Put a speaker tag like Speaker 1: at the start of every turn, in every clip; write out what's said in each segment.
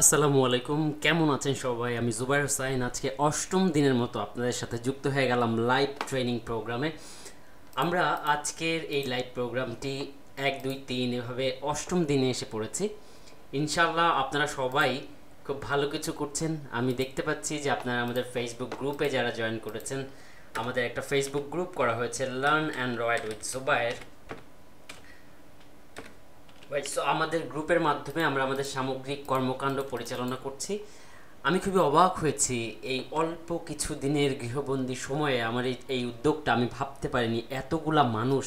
Speaker 1: আসসালামু আলাইকুম, কেমন আছেন সবাই? আমি জুবাইর হোসাইন। আজকে অষ্টম দিনের মতো আপনাদের সাথে যুক্ত হয়ে গেলাম লাইভ ট্রেনিং প্রোগ্রামে আমরা আজকের এই লাইভ প্রোগ্রামটি এক, দুই, তিন এভাবে অষ্টম দিনে এসে পড়েছি। ইনশাল্লাহ আপনারা সবাই খুব ভালো কিছু করছেন। আমি দেখতে পাচ্ছি যে আপনারা আমাদের ফেসবুক গ্রুপে যারা জয়েন করেছেন, আমাদের একটা ফেসবুক গ্রুপ করা হয়েছে learn and Android with so আমাদের গ্রুপের মাধ্যমে আমরা আমাদের সামগ্রিক কর্মকাণ্ড পরিচালনা করছি। আমি খুবই অবাক হয়েছি এই অল্প কিছু দিনের গৃহবন্দী সময়ে আমার এই এই উদ্যোগটা আমি ভাবতে পারিনি এতগুলা মানুষ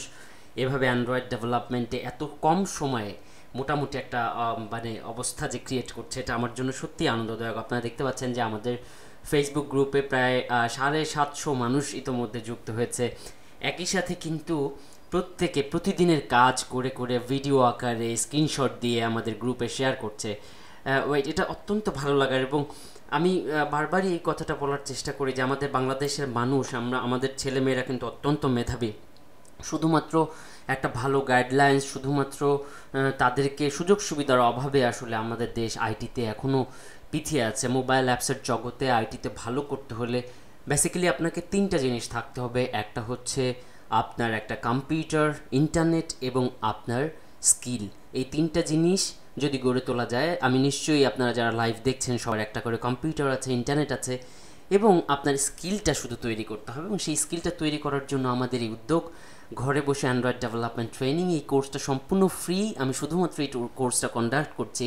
Speaker 1: এভাবে অ্যান্ড্রয়েড ডেভেলপমেন্টে এত কম সময়ে মোটামুটি একটা মানে অবস্থা যে ক্রিয়েট করছে এটা আমার জন্য সত্যি আনন্দদায়ক। আপনারা দেখতে পাচ্ছেন যে আমাদের ফেসবুক গ্রুপে প্রায় সাড়ে সাতশো মানুষ ইতোমধ্যে যুক্ত হয়েছে। একই সাথে কিন্তু প্রত্যেকে প্রতিদিনের কাজ করে করে ভিডিও আকারে স্ক্রিনশট দিয়ে আমাদের গ্রুপে শেয়ার করছে। ওয়েট এটা অত্যন্ত ভালো লাগার এবং আমি বারবারই এই কথাটা বলার চেষ্টা করি যে আমাদের বাংলাদেশের মানুষ, আমরা, আমাদের ছেলেমেয়েরা কিন্তু অত্যন্ত মেধাবী। শুধুমাত্র একটা ভালো গাইডলাইন্স শুধুমাত্র তাদেরকে সুযোগ সুবিধার অভাবে আসলে আমাদের দেশ আইটিতে এখনও পিছিয়ে আছে। মোবাইল অ্যাপসের জগতে আইটিতে ভালো করতে হলে বেসিক্যালি আপনাকে তিনটা জিনিস থাকতে হবে। একটা হচ্ছে আপনার একটা কম্পিউটার ইন্টারনেট এবং আপনার স্কিল এই তিনটা জিনিস যদি গড়ে তোলা যায়, আমি নিশ্চয়ই আপনারা যারা লাইভ দেখছেন, সবার একটা করে কম্পিউটার আছে ইন্টারনেট আছে এবং আপনার স্কিলটা শুধু তৈরি করতে হবে এবং সেই স্কিলটা তৈরি করার জন্য আমাদের এই উদ্যোগ, ঘরে বসে অ্যান্ড্রয়েড ডেভেলপমেন্ট ট্রেনিং এই কোর্সটা সম্পূর্ণ ফ্রি আমি শুধুমাত্র এই কোর্সটা কন্ডাক্ট করছি।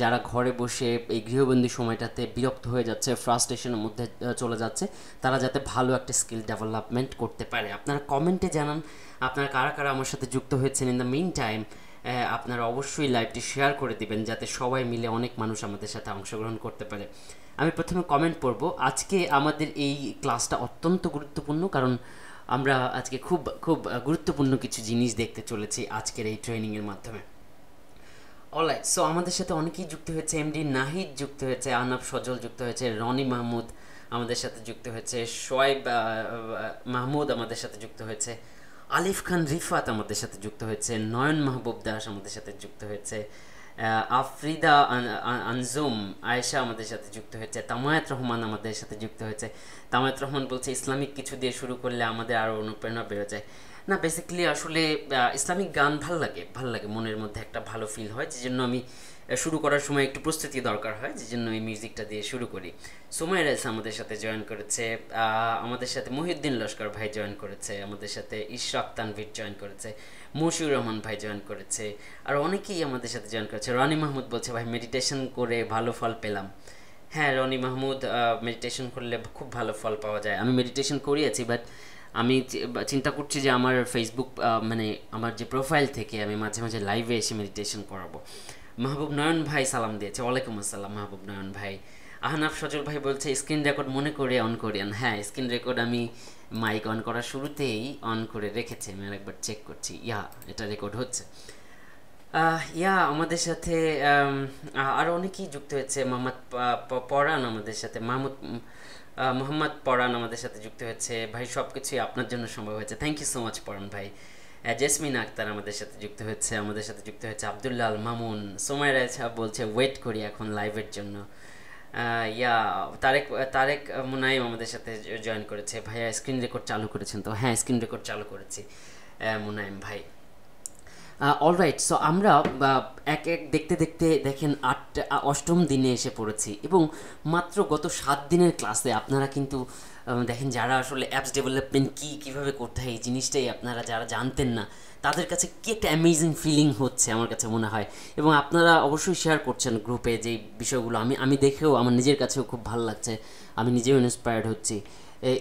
Speaker 1: যারা ঘরে বসে এই গৃহবন্দী সময়টাতে বিরক্ত হয়ে যাচ্ছে ফ্রাস্ট্রেশনের মধ্যে চলে যাচ্ছে, তারা যাতে ভালো একটা স্কিল ডেভেলপমেন্ট করতে পারে। আপনারা কমেন্টে জানান, আপনারা কারা কারা আমার সাথে যুক্ত হয়েছেন? ইন দ্য মেইন টাইম আপনারা অবশ্যই লাইভটি শেয়ার করে দিবেন, যাতে সবাই মিলে অনেক মানুষ আমাদের সাথে অংশগ্রহণ করতে পারে। আমি প্রথমে কমেন্ট পড়ব, আজকে আমাদের এই ক্লাসটা অত্যন্ত গুরুত্বপূর্ণ, কারণ আমরা আজকে খুব খুব গুরুত্বপূর্ণ কিছু জিনিস দেখতে চলেছি আজকের এই ট্রেনিংয়ের মাধ্যমে। অলরাইট সো আমাদের সাথে অনেকেই যুক্ত হয়েছে এমডি নাহিদ যুক্ত হয়েছে আনাব সজল যুক্ত হয়েছে, রনি মাহমুদ আমাদের সাথে যুক্ত হয়েছে শোয়েব মাহমুদ আমাদের সাথে যুক্ত হয়েছে, আলিফ খান রিফাত আমাদের সাথে যুক্ত হয়েছে, নয়ন মাহবুব দাস আমাদের সাথে যুক্ত হয়েছে আফরিদা আন- আন- আনজুম, আয়েশা আমাদের সাথে যুক্ত হয়েছে, তামায়াত রহমান আমাদের সাথে যুক্ত হয়েছে। তামায়াত রহমান বলছে, ইসলামিক কিছু দিয়ে শুরু করলে আমাদের আরও অনুপ্রেরণা বেড়ে যায়। না বেসিক্যালি আসলে ইসলামিক গান ভালো লাগে ভালো লাগে। মনের মধ্যে একটা ভালো ফিল হয় যে জন্য আমি শুরু করার সময় একটু প্রস্তুতি দরকার হয় যে জন্য এই মিউজিকটা দিয়ে শুরু করি। সুমাইর এলস আমাদের সাথে জয়েন করেছে আমাদের সাথে মহিউদ্দিন লস্কর ভাই জয়েন করেছে, আমাদের সাথে ইশরাক তানভীর জয়েন করেছে, মশিউর রহমান ভাই জয়েন করেছে, আর অনেকেই আমাদের সাথে জয়েন করেছে। রনি মাহমুদ বলছে, ভাই মেডিটেশন করে ভালো ফল পেলাম। হ্যাঁ রনি মাহমুদ মেডিটেশন করলে খুব ভালো ফল পাওয়া যায়। আমি মেডিটেশন করিয়েছি বাট আমি চিন্তা করছি যে আমার ফেসবুক মানে আমার যে প্রোফাইল থেকে আমি মাঝে মাঝে লাইভে এসে মেডিটেশন করাবো। মাহবুব নয়ন ভাই সালাম দিয়েছে। ওয়ালাইকুম আসসালাম মাহবুব নয়ন ভাই। আহনাফ সজল ভাই বলছে স্ক্রিন রেকর্ড মনে করে অন করিয়ান। হ্যাঁ স্ক্রিন রেকর্ড আমি মাইক অন করার শুরুতেই অন করে রেখেছি। আমি আরেকবার চেক করছি। ইয়া এটা রেকর্ড হচ্ছে। ইয়া আমাদের সাথে আম, আ- আরও অনেকেই যুক্ত হয়েছে। মোহাম্মদ পরান আমাদের সাথে। মাহমুদ মোহাম্মদ পরান আমাদের সাথে যুক্ত হয়েছে। ভাই সব কিছুই আপনার জন্য সম্ভব হয়েছে। Thank you so much Paran ভাই। জেসমিন আক্তার আমাদের সাথে যুক্ত হয়েছে। আমাদের সাথে যুক্ত হয়েছে আবদুল্লাহ মামুন। সময় রায়ছা, বলছে ওয়েট করি এখন লাইভের জন্য। ইয়া, তারেক তারেক মুনাইম আমাদের সাথে জয়েন করেছে। ভাইয়া স্ক্রিন রেকর্ড চালু করেছেন তো? হ্যাঁ স্ক্রিন রেকর্ড চালু করেছি। মুনাইম ভাই। অলরাইট সো আমরা এক এক দেখতে দেখতে দেখেন আট অষ্টম দিনে এসে পড়েছি এবং মাত্র গত সাত দিনের ক্লাসে আপনারা কিন্তু দেখেন যারা আসলে অ্যাপস ডেভেলপমেন্ট কী, কীভাবে করতে হয়, এই জিনিসটাই আপনারা যারা জানতেন না, তাদের কাছে কি একটা অ্যামেজিং ফিলিং হচ্ছে আমার কাছে মনে হয়। এবং আপনারা অবশ্যই শেয়ার করছেন গ্রুপে যে বিষয়গুলো, আমি আমি দেখেও, আমার নিজের কাছেও খুব ভালো লাগছে, আমি নিজেও ইন্সপায়ার্ড হচ্ছি।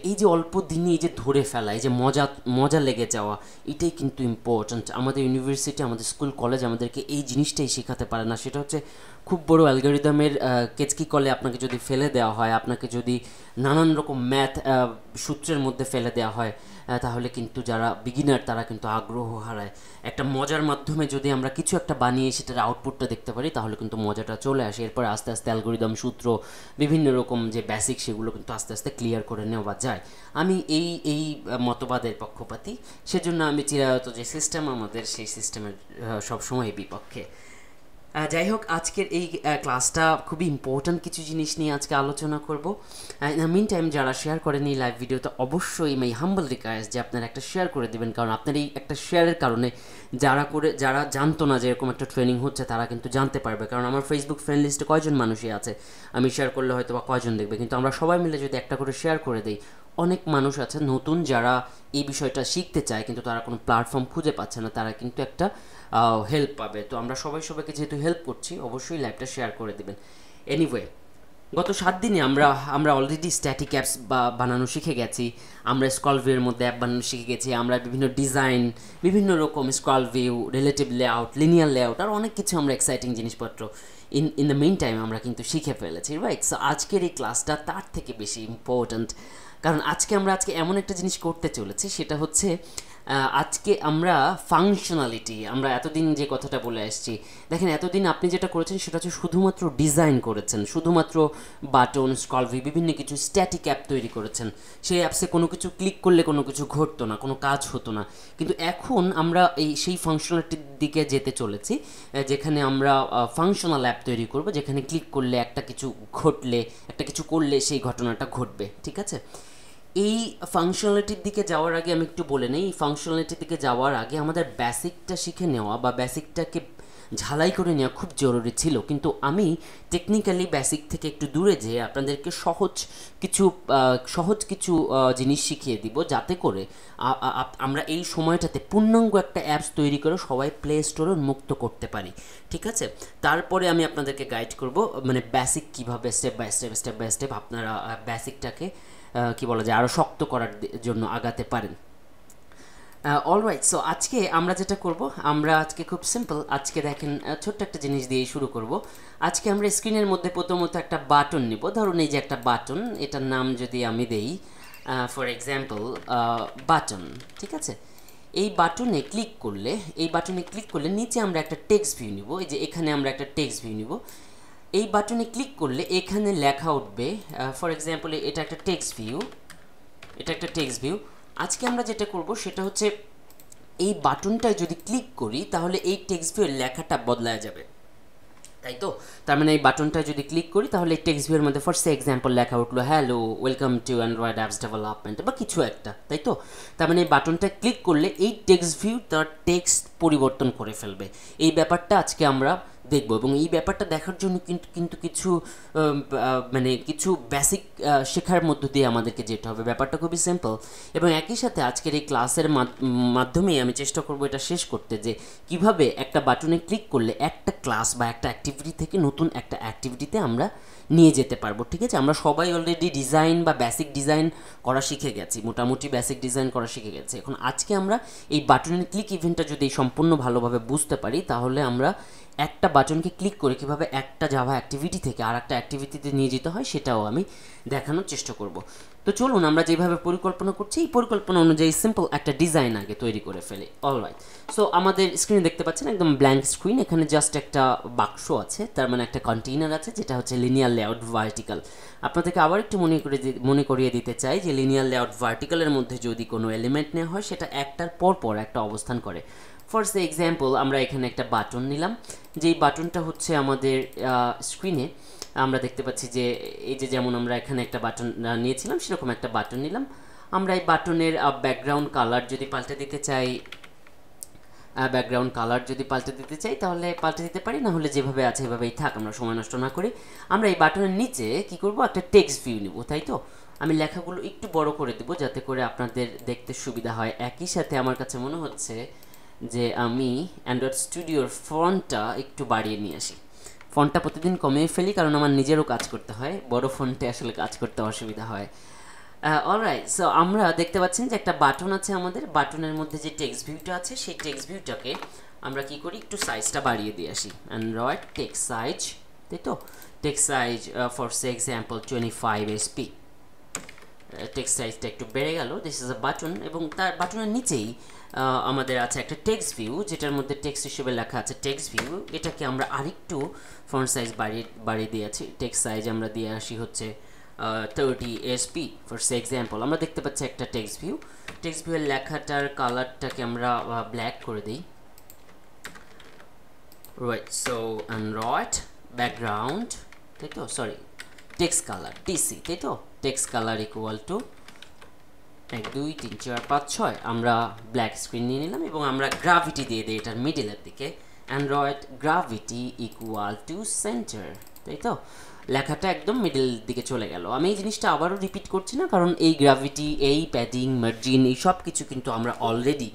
Speaker 1: এই যে অল্প দিনে এই যে ধরে ফেলা, এই যে মজা মজা লেগে যাওয়া, এটাই কিন্তু ইম্পর্ট্যান্ট আমাদের ইউনিভার্সিটি আমাদের স্কুল কলেজ আমাদেরকে এই জিনিসটাই শেখাতে পারে না। সেটা হচ্ছে খুব বড় অ্যালগোরিদমের কেচকি কলে আপনাকে যদি ফেলে দেওয়া হয়, আপনাকে যদি নানান রকম ম্যাথ সূত্রের মধ্যে ফেলে দেওয়া হয় তাহলে কিন্তু যারা বিগিনার তারা কিন্তু আগ্রহ হারায়। একটা মজার মাধ্যমে যদি আমরা কিছু একটা বানিয়ে সেটার আউটপুটটা দেখতে পারি, তাহলে কিন্তু মজাটা চলে আসে। এরপর আস্তে আস্তে অ্যালগোরিদম সূত্র, বিভিন্ন রকম যে বেসিক সেগুলো কিন্তু আস্তে আস্তে ক্লিয়ার করে নেওয়া যায়। আমি এই এই মতবাদের পক্ষপাতী। সেজন্য আমি চিরায়ত যে সিস্টেম আমাদের, সেই সিস্টেমের সবসময় বিপক্ষে। যাই হোক, আজকের এই ক্লাসটা খুবই ইম্পর্ট্যান্ট কিছু জিনিস নিয়ে আজকে আলোচনা করব। মিন টাইম যারা শেয়ার করেন এই লাইভ ভিডিওতে অবশ্যই মাই হাম্বল রিকোয়েস্ট যে আপনারা একটা শেয়ার করে দেবেন, কারণ আপনার এই একটা শেয়ারের কারণে যারা করে, যারা জানতো না যে এরকম একটা ট্রেনিং হচ্ছে, তারা কিন্তু জানতে পারবে। কারণ আমার ফেসবুক ফ্রেন্ড লিস্টে কয়জন মানুষই আছে? আমি শেয়ার করলে হয়তো বা কয়জন দেখবে? কিন্তু আমরা সবাই মিলে যদি একটা করে শেয়ার করে দিই, অনেক মানুষ আছে, নতুন যারা এই বিষয়টা শিখতে চায়, কিন্তু তারা কোনো প্ল্যাটফর্ম খুঁজে পাচ্ছে না, তারা কিন্তু একটা হেল্প পাবে। তো আমরা সবাই সবাইকে যেহেতু হেল্প করছি, অবশ্যই লাইভটা শেয়ার করে দেবেন। এনিওয়ে গত সাত দিনে আমরা আমরা অলরেডি স্ট্যাটিক অ্যাপস বা বানানো শিখে গেছি। আমরা স্কল ভিউয়ের মধ্যে অ্যাপ বানানো শিখে গেছি। আমরা বিভিন্ন ডিজাইন বিভিন্ন রকম scroll view relative layout linear layout আর অনেক কিছু আমরা এক্সাইটিং জিনিসপত্র in in the main time আমরা কিন্তু শিখে ফেলেছি রাইট সো আজকের এই ক্লাসটা তার থেকে বেশি ইম্পর্ট্যান্ট কারণ আজকে আমরা আজকে এমন একটা জিনিস করতে চলেছি, সেটা হচ্ছে আজকে আমরা ফাংশনালিটি আমরা এতদিন যে কথাটা বলে আসছি, দেখেন এতদিন আপনি যেটা করেছেন সেটা হচ্ছে শুধুমাত্র ডিজাইন করেছেন, শুধুমাত্র বাটন স্কলভি বিভিন্ন কিছু স্ট্যাটিক অ্যাপ তৈরি করেছেন। সেই অ্যাপসে কোনো কিছু ক্লিক করলে কোনো কিছু ঘটতো না, কোনো কাজ হতো না। কিন্তু এখন আমরা এই সেই ফাংশনালিটির দিকে যেতে চলেছি যেখানে আমরা ফাংশনাল অ্যাপ তৈরি করব, যেখানে ক্লিক করলে একটা কিছু ঘটলে, একটা কিছু করলে সেই ঘটনাটা ঘটবে, ঠিক আছে? এই ফাংশনালিটির দিকে যাওয়ার আগে আমি একটু বলে নেই, এই ফাংশনালিটির দিকে যাওয়ার আগে আমাদের বেসিকটা শিখে নেওয়া বা বেসিকটাকে ঝালাই করে নেওয়া খুব জরুরি ছিল। কিন্তু আমি টেকনিক্যালি বেসিক থেকে একটু দূরে যেয়ে আপনাদেরকে সহজ কিছু সহজ কিছু জিনিস শিখিয়ে দিব যাতে করে আমরা এই সময়টাতে পূর্ণাঙ্গ একটা অ্যাপস তৈরি করে সবাই প্লে স্টোরে মুক্ত করতে পারি। ঠিক আছে? তারপরে আমি আপনাদেরকে গাইড করব মানে বেসিক কীভাবে step by step step by step আপনারা বেসিকটাকে কি বলা যায় আরও শক্ত করার জন্য আগাতে পারেন। অলরাইট সো আজকে আমরা যেটা করব, আমরা আজকে খুব সিম্পল আজকে দেখেন ছোট্ট একটা জিনিস দিয়ে শুরু করব। আজকে আমরা স্ক্রিনের মধ্যে প্রথমত একটা বাটন নিব। ধরুন এই যে একটা বাটন এটার নাম যদি আমি দেই ফর এক্সাম্পল বাটন ঠিক আছে? এই বাটনে ক্লিক করলে, এই বাটনে ক্লিক করলে নিচে আমরা একটা টেক্সট ভিউ নিব। এই যে এখানে আমরা একটা টেক্সট ভিউ নিব। এই বাটনে ক্লিক করলে এখানে লেখা উঠবে ফর এক্সাম্পল এটা একটা টেক্সট ভিউ এটা একটা টেক্সট ভিউ আজকে আমরা যেটা করব সেটা হচ্ছে এই বাটনটায় যদি ক্লিক করি, তাহলে এই টেক্সট ভিউয়ের লেখাটা বদলায় যাবে। তাই তো? তার মানে এই বাটনটা যদি ক্লিক করি, তাহলে এই টেক্সট ভিউয়ের মধ্যে ফার্স্ট এক্সাম্পল লেখা উঠল hello welcome to Android apps development বা কিছু একটা, তাই তো? তার মানে এই বাটনটা ক্লিক করলে এই টেক্সট ভিউ তার টেক্সট পরিবর্তন করে ফেলবে। এই ব্যাপারটা আজকে আমরা দেখব এবং এই ব্যাপারটা দেখার জন্য কিন্তু কিন্তু কিছু মানে কিছু বেসিক শেখার মধ্য দিয়ে আমাদেরকে যেতে হবে। ব্যাপারটা খুবই সিম্পল এবং একই সাথে আজকের এই ক্লাসের মাধ্যমেই আমি চেষ্টা করব এটা শেষ করতে যে, কীভাবে একটা বাটনে ক্লিক করলে একটা ক্লাস বা একটা অ্যাক্টিভিটি থেকে নতুন একটা অ্যাক্টিভিটিতে আমরা নিয়ে যেতে পারব। ঠিক আছে? আমরা সবাই অলরেডি ডিজাইন বা বেসিক ডিজাইন করা শিখে গেছি। মোটামুটি বেসিক ডিজাইন করা শিখে গেছি। এখন আজকে আমরা এই বাটনের ক্লিক ইভেন্টটা যদি সম্পূর্ণ ভালোভাবে বুঝতে পারি, তাহলে আমরা একটা বাটনকে ক্লিক করে কীভাবে একটা জাভা অ্যাক্টিভিটি থেকে আর একটা অ্যাক্টিভিটিতে নিয়ে যেতে হয় সেটাও আমি দেখানোর চেষ্টা করব। তো চলুন আমরা যেভাবে পরিকল্পনা করছি, এই পরিকল্পনা অনুযায়ী সিম্পল একটা ডিজাইন আগে তৈরি করে ফেলি। অলরাইট সো আমাদের স্ক্রিনে দেখতে পাচ্ছেন একদম ব্ল্যাঙ্ক স্ক্রিন এখানে জাস্ট একটা বাক্স আছে, তার মানে একটা কন্টেইনার আছে, যেটা হচ্ছে লিনিয়ার লেআউট ভার্টিক্যাল আপনাদেরকে আবার একটু মনে করে মনে করিয়ে দিতে চাই যে লিনিয়ার লেআউট ভার্টিক্যালের মধ্যে যদি কোনো এলিমেন্ট নেওয়া হয়, সেটা একটার পর পর একটা অবস্থান করে। ফর সে এক্সাম্পল আমরা এখানে একটা বাটন নিলাম। যেই বাটনটা হচ্ছে আমাদের স্ক্রিনে আমরা দেখতে পাচ্ছি যে, এই যে যেমন আমরা এখানে একটা বাটন নিয়েছিলাম, সেরকম একটা বাটন নিলাম। আমরা এই বাটনের ব্যাকগ্রাউন্ড কালার যদি পাল্টে দিতে চাই ব্যাকগ্রাউন্ড কালার যদি পাল্টে দিতে চাই, তাহলে পাল্টে দিতে পারি, না হলে যেভাবে আছে এভাবেই থাক, আমরা সময় নষ্ট না করে। আমরা এই বাটনের নিচে কি করব? একটা টেক্সট ভিউ নিব, তাই তো? আমি লেখাগুলো একটু বড় করে দেবো, যাতে করে আপনাদের দেখতে সুবিধা হয়। একই সাথে আমার কাছে মনে হচ্ছে যে আমি অ্যান্ড্রয়েড স্টুডিওর ফন্টটা একটু বাড়িয়ে নিয়ে আসি। ফন্টটা প্রতিদিন কমিয়ে ফেলি কারণ আমার নিজেরও কাজ করতে হয়, বড় ফোনটে আসলে কাজ করতে অসুবিধা হয়। অলরাইট সো আমরা দেখতে পাচ্ছেন যে একটা বাটন আছে আমাদের, বাটনের মধ্যে যে টেক্সট ভিউটা আছে, সেই টেক্সট ভিউটাকে আমরা কি করি, একটু সাইজটা বাড়িয়ে দিয়ে আসি। অ্যান্ড্রয়েড টেক্সট সাইজ তাই তো? Text size for say example twenty five SP text সাইজটা একটু বেড়ে গেল দিস ইজ আ বাটন এবং তার বাটনের নিচেই আমাদের আছে একটা টেক্সট ভিউ যেটার মধ্যে টেক্সট হিসেবে লেখা আছে টেক্সট ভিউ এটাকে আমরা আরেকটু ফন্ট সাইজ বাড়িয়ে বাড়িয়ে দিয়েছি টেক্সট সাইজ আমরা দিয়ে আসি হচ্ছে thirty SP for say example আমরা দেখতে পাচ্ছি একটা টেক্সট ভিউ টেক্সট ভিউয়ের লেখাটার কালারটাকে আমরা ব্ল্যাক করে দিই। রাইট সো অ্যান্ড্রয়েড ব্যাকগ্রাউন্ড তাই তো? সরি টেক্সট কালার টিসি তাই তো? টেক্সট কালার ইকুয়াল টু এক, দুই, তিন, চার, পাঁচ, ছয়। আমরা ব্ল্যাক স্ক্রিন নিয়ে নিলাম এবং আমরা গ্রাভিটি দিয়ে দিই এটার মিডিলের দিকে। Android gravity equal to centre তাই তো? লেখাটা একদম মিডল দিকে চলে গেল। আমি এই জিনিসটা আবারও রিপিট করছি না, কারণ এই গ্রাভিটি এই প্যাডিং মার্জিন এই সব কিছু কিন্তু আমরা অলরেডি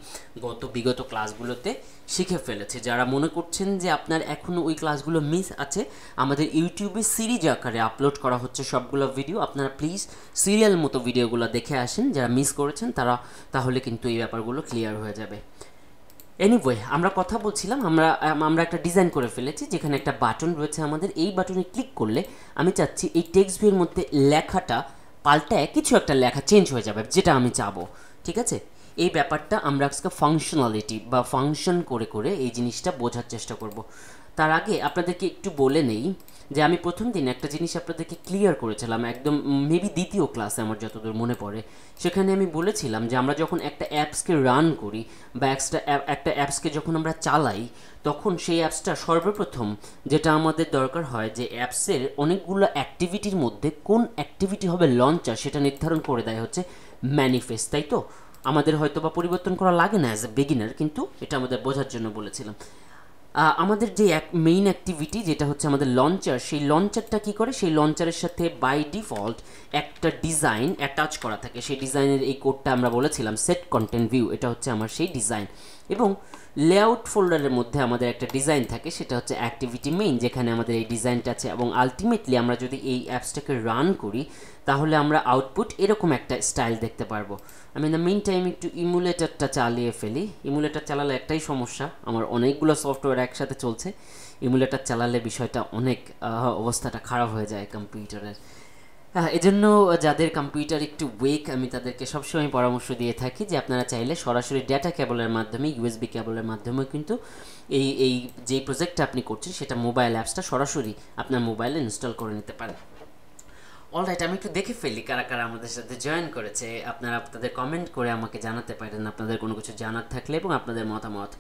Speaker 1: গত বিগত ক্লাসগুলোতে শিখে ফেলেছি। যারা মনে করছেন যে আপনার এখনও ওই ক্লাসগুলো মিস আছে, আমাদের ইউটিউবে সিরিজ আকারে আপলোড করা হচ্ছে সবগুলো ভিডিও আপনারা প্লিজ সিরিয়াল মতো ভিডিওগুলো দেখে আসেন। যারা মিস করেছেন তারা, তাহলে কিন্তু এই ব্যাপারগুলো ক্লিয়ার হয়ে যাবে। এনিওয়ে আমরা কথা বলছিলাম, আমরা আমরা একটা ডিজাইন করে ফেলেছি, যেখানে একটা বাটন রয়েছে আমাদের। এই বাটনে ক্লিক করলে আমি চাচ্ছি এই টেক্সট ভিউর মধ্যে লেখাটা পাল্টায় কিছু একটা লেখা চেঞ্জ হয়ে যাবে, যেটা আমি চাবো, ঠিক আছে? এই ব্যাপারটা আমরা আজকে ফাংশনালিটি বা ফাংশন করে করে এই জিনিসটা বোঝার চেষ্টা করব। তার আগে আপনাদেরকে একটু বলে নেই যে আমি প্রথম দিন একটা জিনিস আপনাদেরকে ক্লিয়ার করেছিলাম, একদম মেবি দ্বিতীয় ক্লাসে আমার যতদূর মনে পড়ে, সেখানে আমি বলেছিলাম যে আমরা যখন একটা অ্যাপসকে রান করি বা একটা একটা অ্যাপসকে যখন আমরা চালাই, তখন সেই অ্যাপসটা সর্বপ্রথম যেটা আমাদের দরকার হয় যে অ্যাপসের অনেকগুলো অ্যাক্টিভিটির মধ্যে কোন অ্যাক্টিভিটি হবে লঞ্চার সেটা নির্ধারণ করে দেয় হচ্ছে ম্যানিফেস্ট তাই তো? আমাদের হয়তো বা পরিবর্তন করা লাগে না অ্যাজ এ বিগিনার কিন্তু এটা আমাদের বোঝার জন্য বলেছিলাম। আমাদের যে এক মেইন অ্যাক্টিভিটি যেটা হচ্ছে আমাদের লঞ্চার সেই লঞ্চারটা কি করে? সেই লঞ্চারের সাথে বাই ডিফল্ট একটা ডিজাইন অ্যাটাচ করা থাকে। সেই ডিজাইনের এই কোডটা আমরা বলেছিলাম সেট কন্টেন্ট ভিউ এটা হচ্ছে আমার সেই ডিজাইন এবং লেআউট ফোল্ডারের মধ্যে আমাদের একটা ডিজাইন থাকে, সেটা হচ্ছে অ্যাক্টিভিটি মেইন যেখানে আমাদের এই ডিজাইনটা আছে। এবং আলটিমেটলি আমরা যদি এই অ্যাপসটাকে রান করি তাহলে আমরা আউটপুট এরকম একটা স্টাইল দেখতে পারব। আমি দ্য মেন টাইম একটু ইমুলেটারটা চালিয়ে ফেলি। ইমুলেটার চালালে একটাই সমস্যা, আমার অনেকগুলো সফটওয়্যার একসাথে চলছে। ইমুলেটার চালালে বিষয়টা অনেক অবস্থাটা খারাপ হয়ে যায় কম্পিউটারের এজন্য যাদের কম্পিউটার একটু ওয়েক আমি তাদেরকে সবসময় পরামর্শ দিয়ে থাকি যে আপনারা চাইলে সরাসরি ডেটা কেবলের মাধ্যমে ইউএসবি কেবলের মাধ্যমে কিন্তু এই এই যে প্রজেক্টটা আপনি করছেন, সেটা মোবাইল অ্যাপসটা সরাসরি আপনার মোবাইলে ইনস্টল করে নিতে পারেন। অলরাইট আমি একটু দেখে ফেলি কারা কারা আমাদের সাথে জয়েন করেছে। আপনারা আপনাদের কমেন্ট করে আমাকে জানাতে পারেন, আপনাদের কোনো কিছু জানার থাকলে এবং আপনাদের মতামত।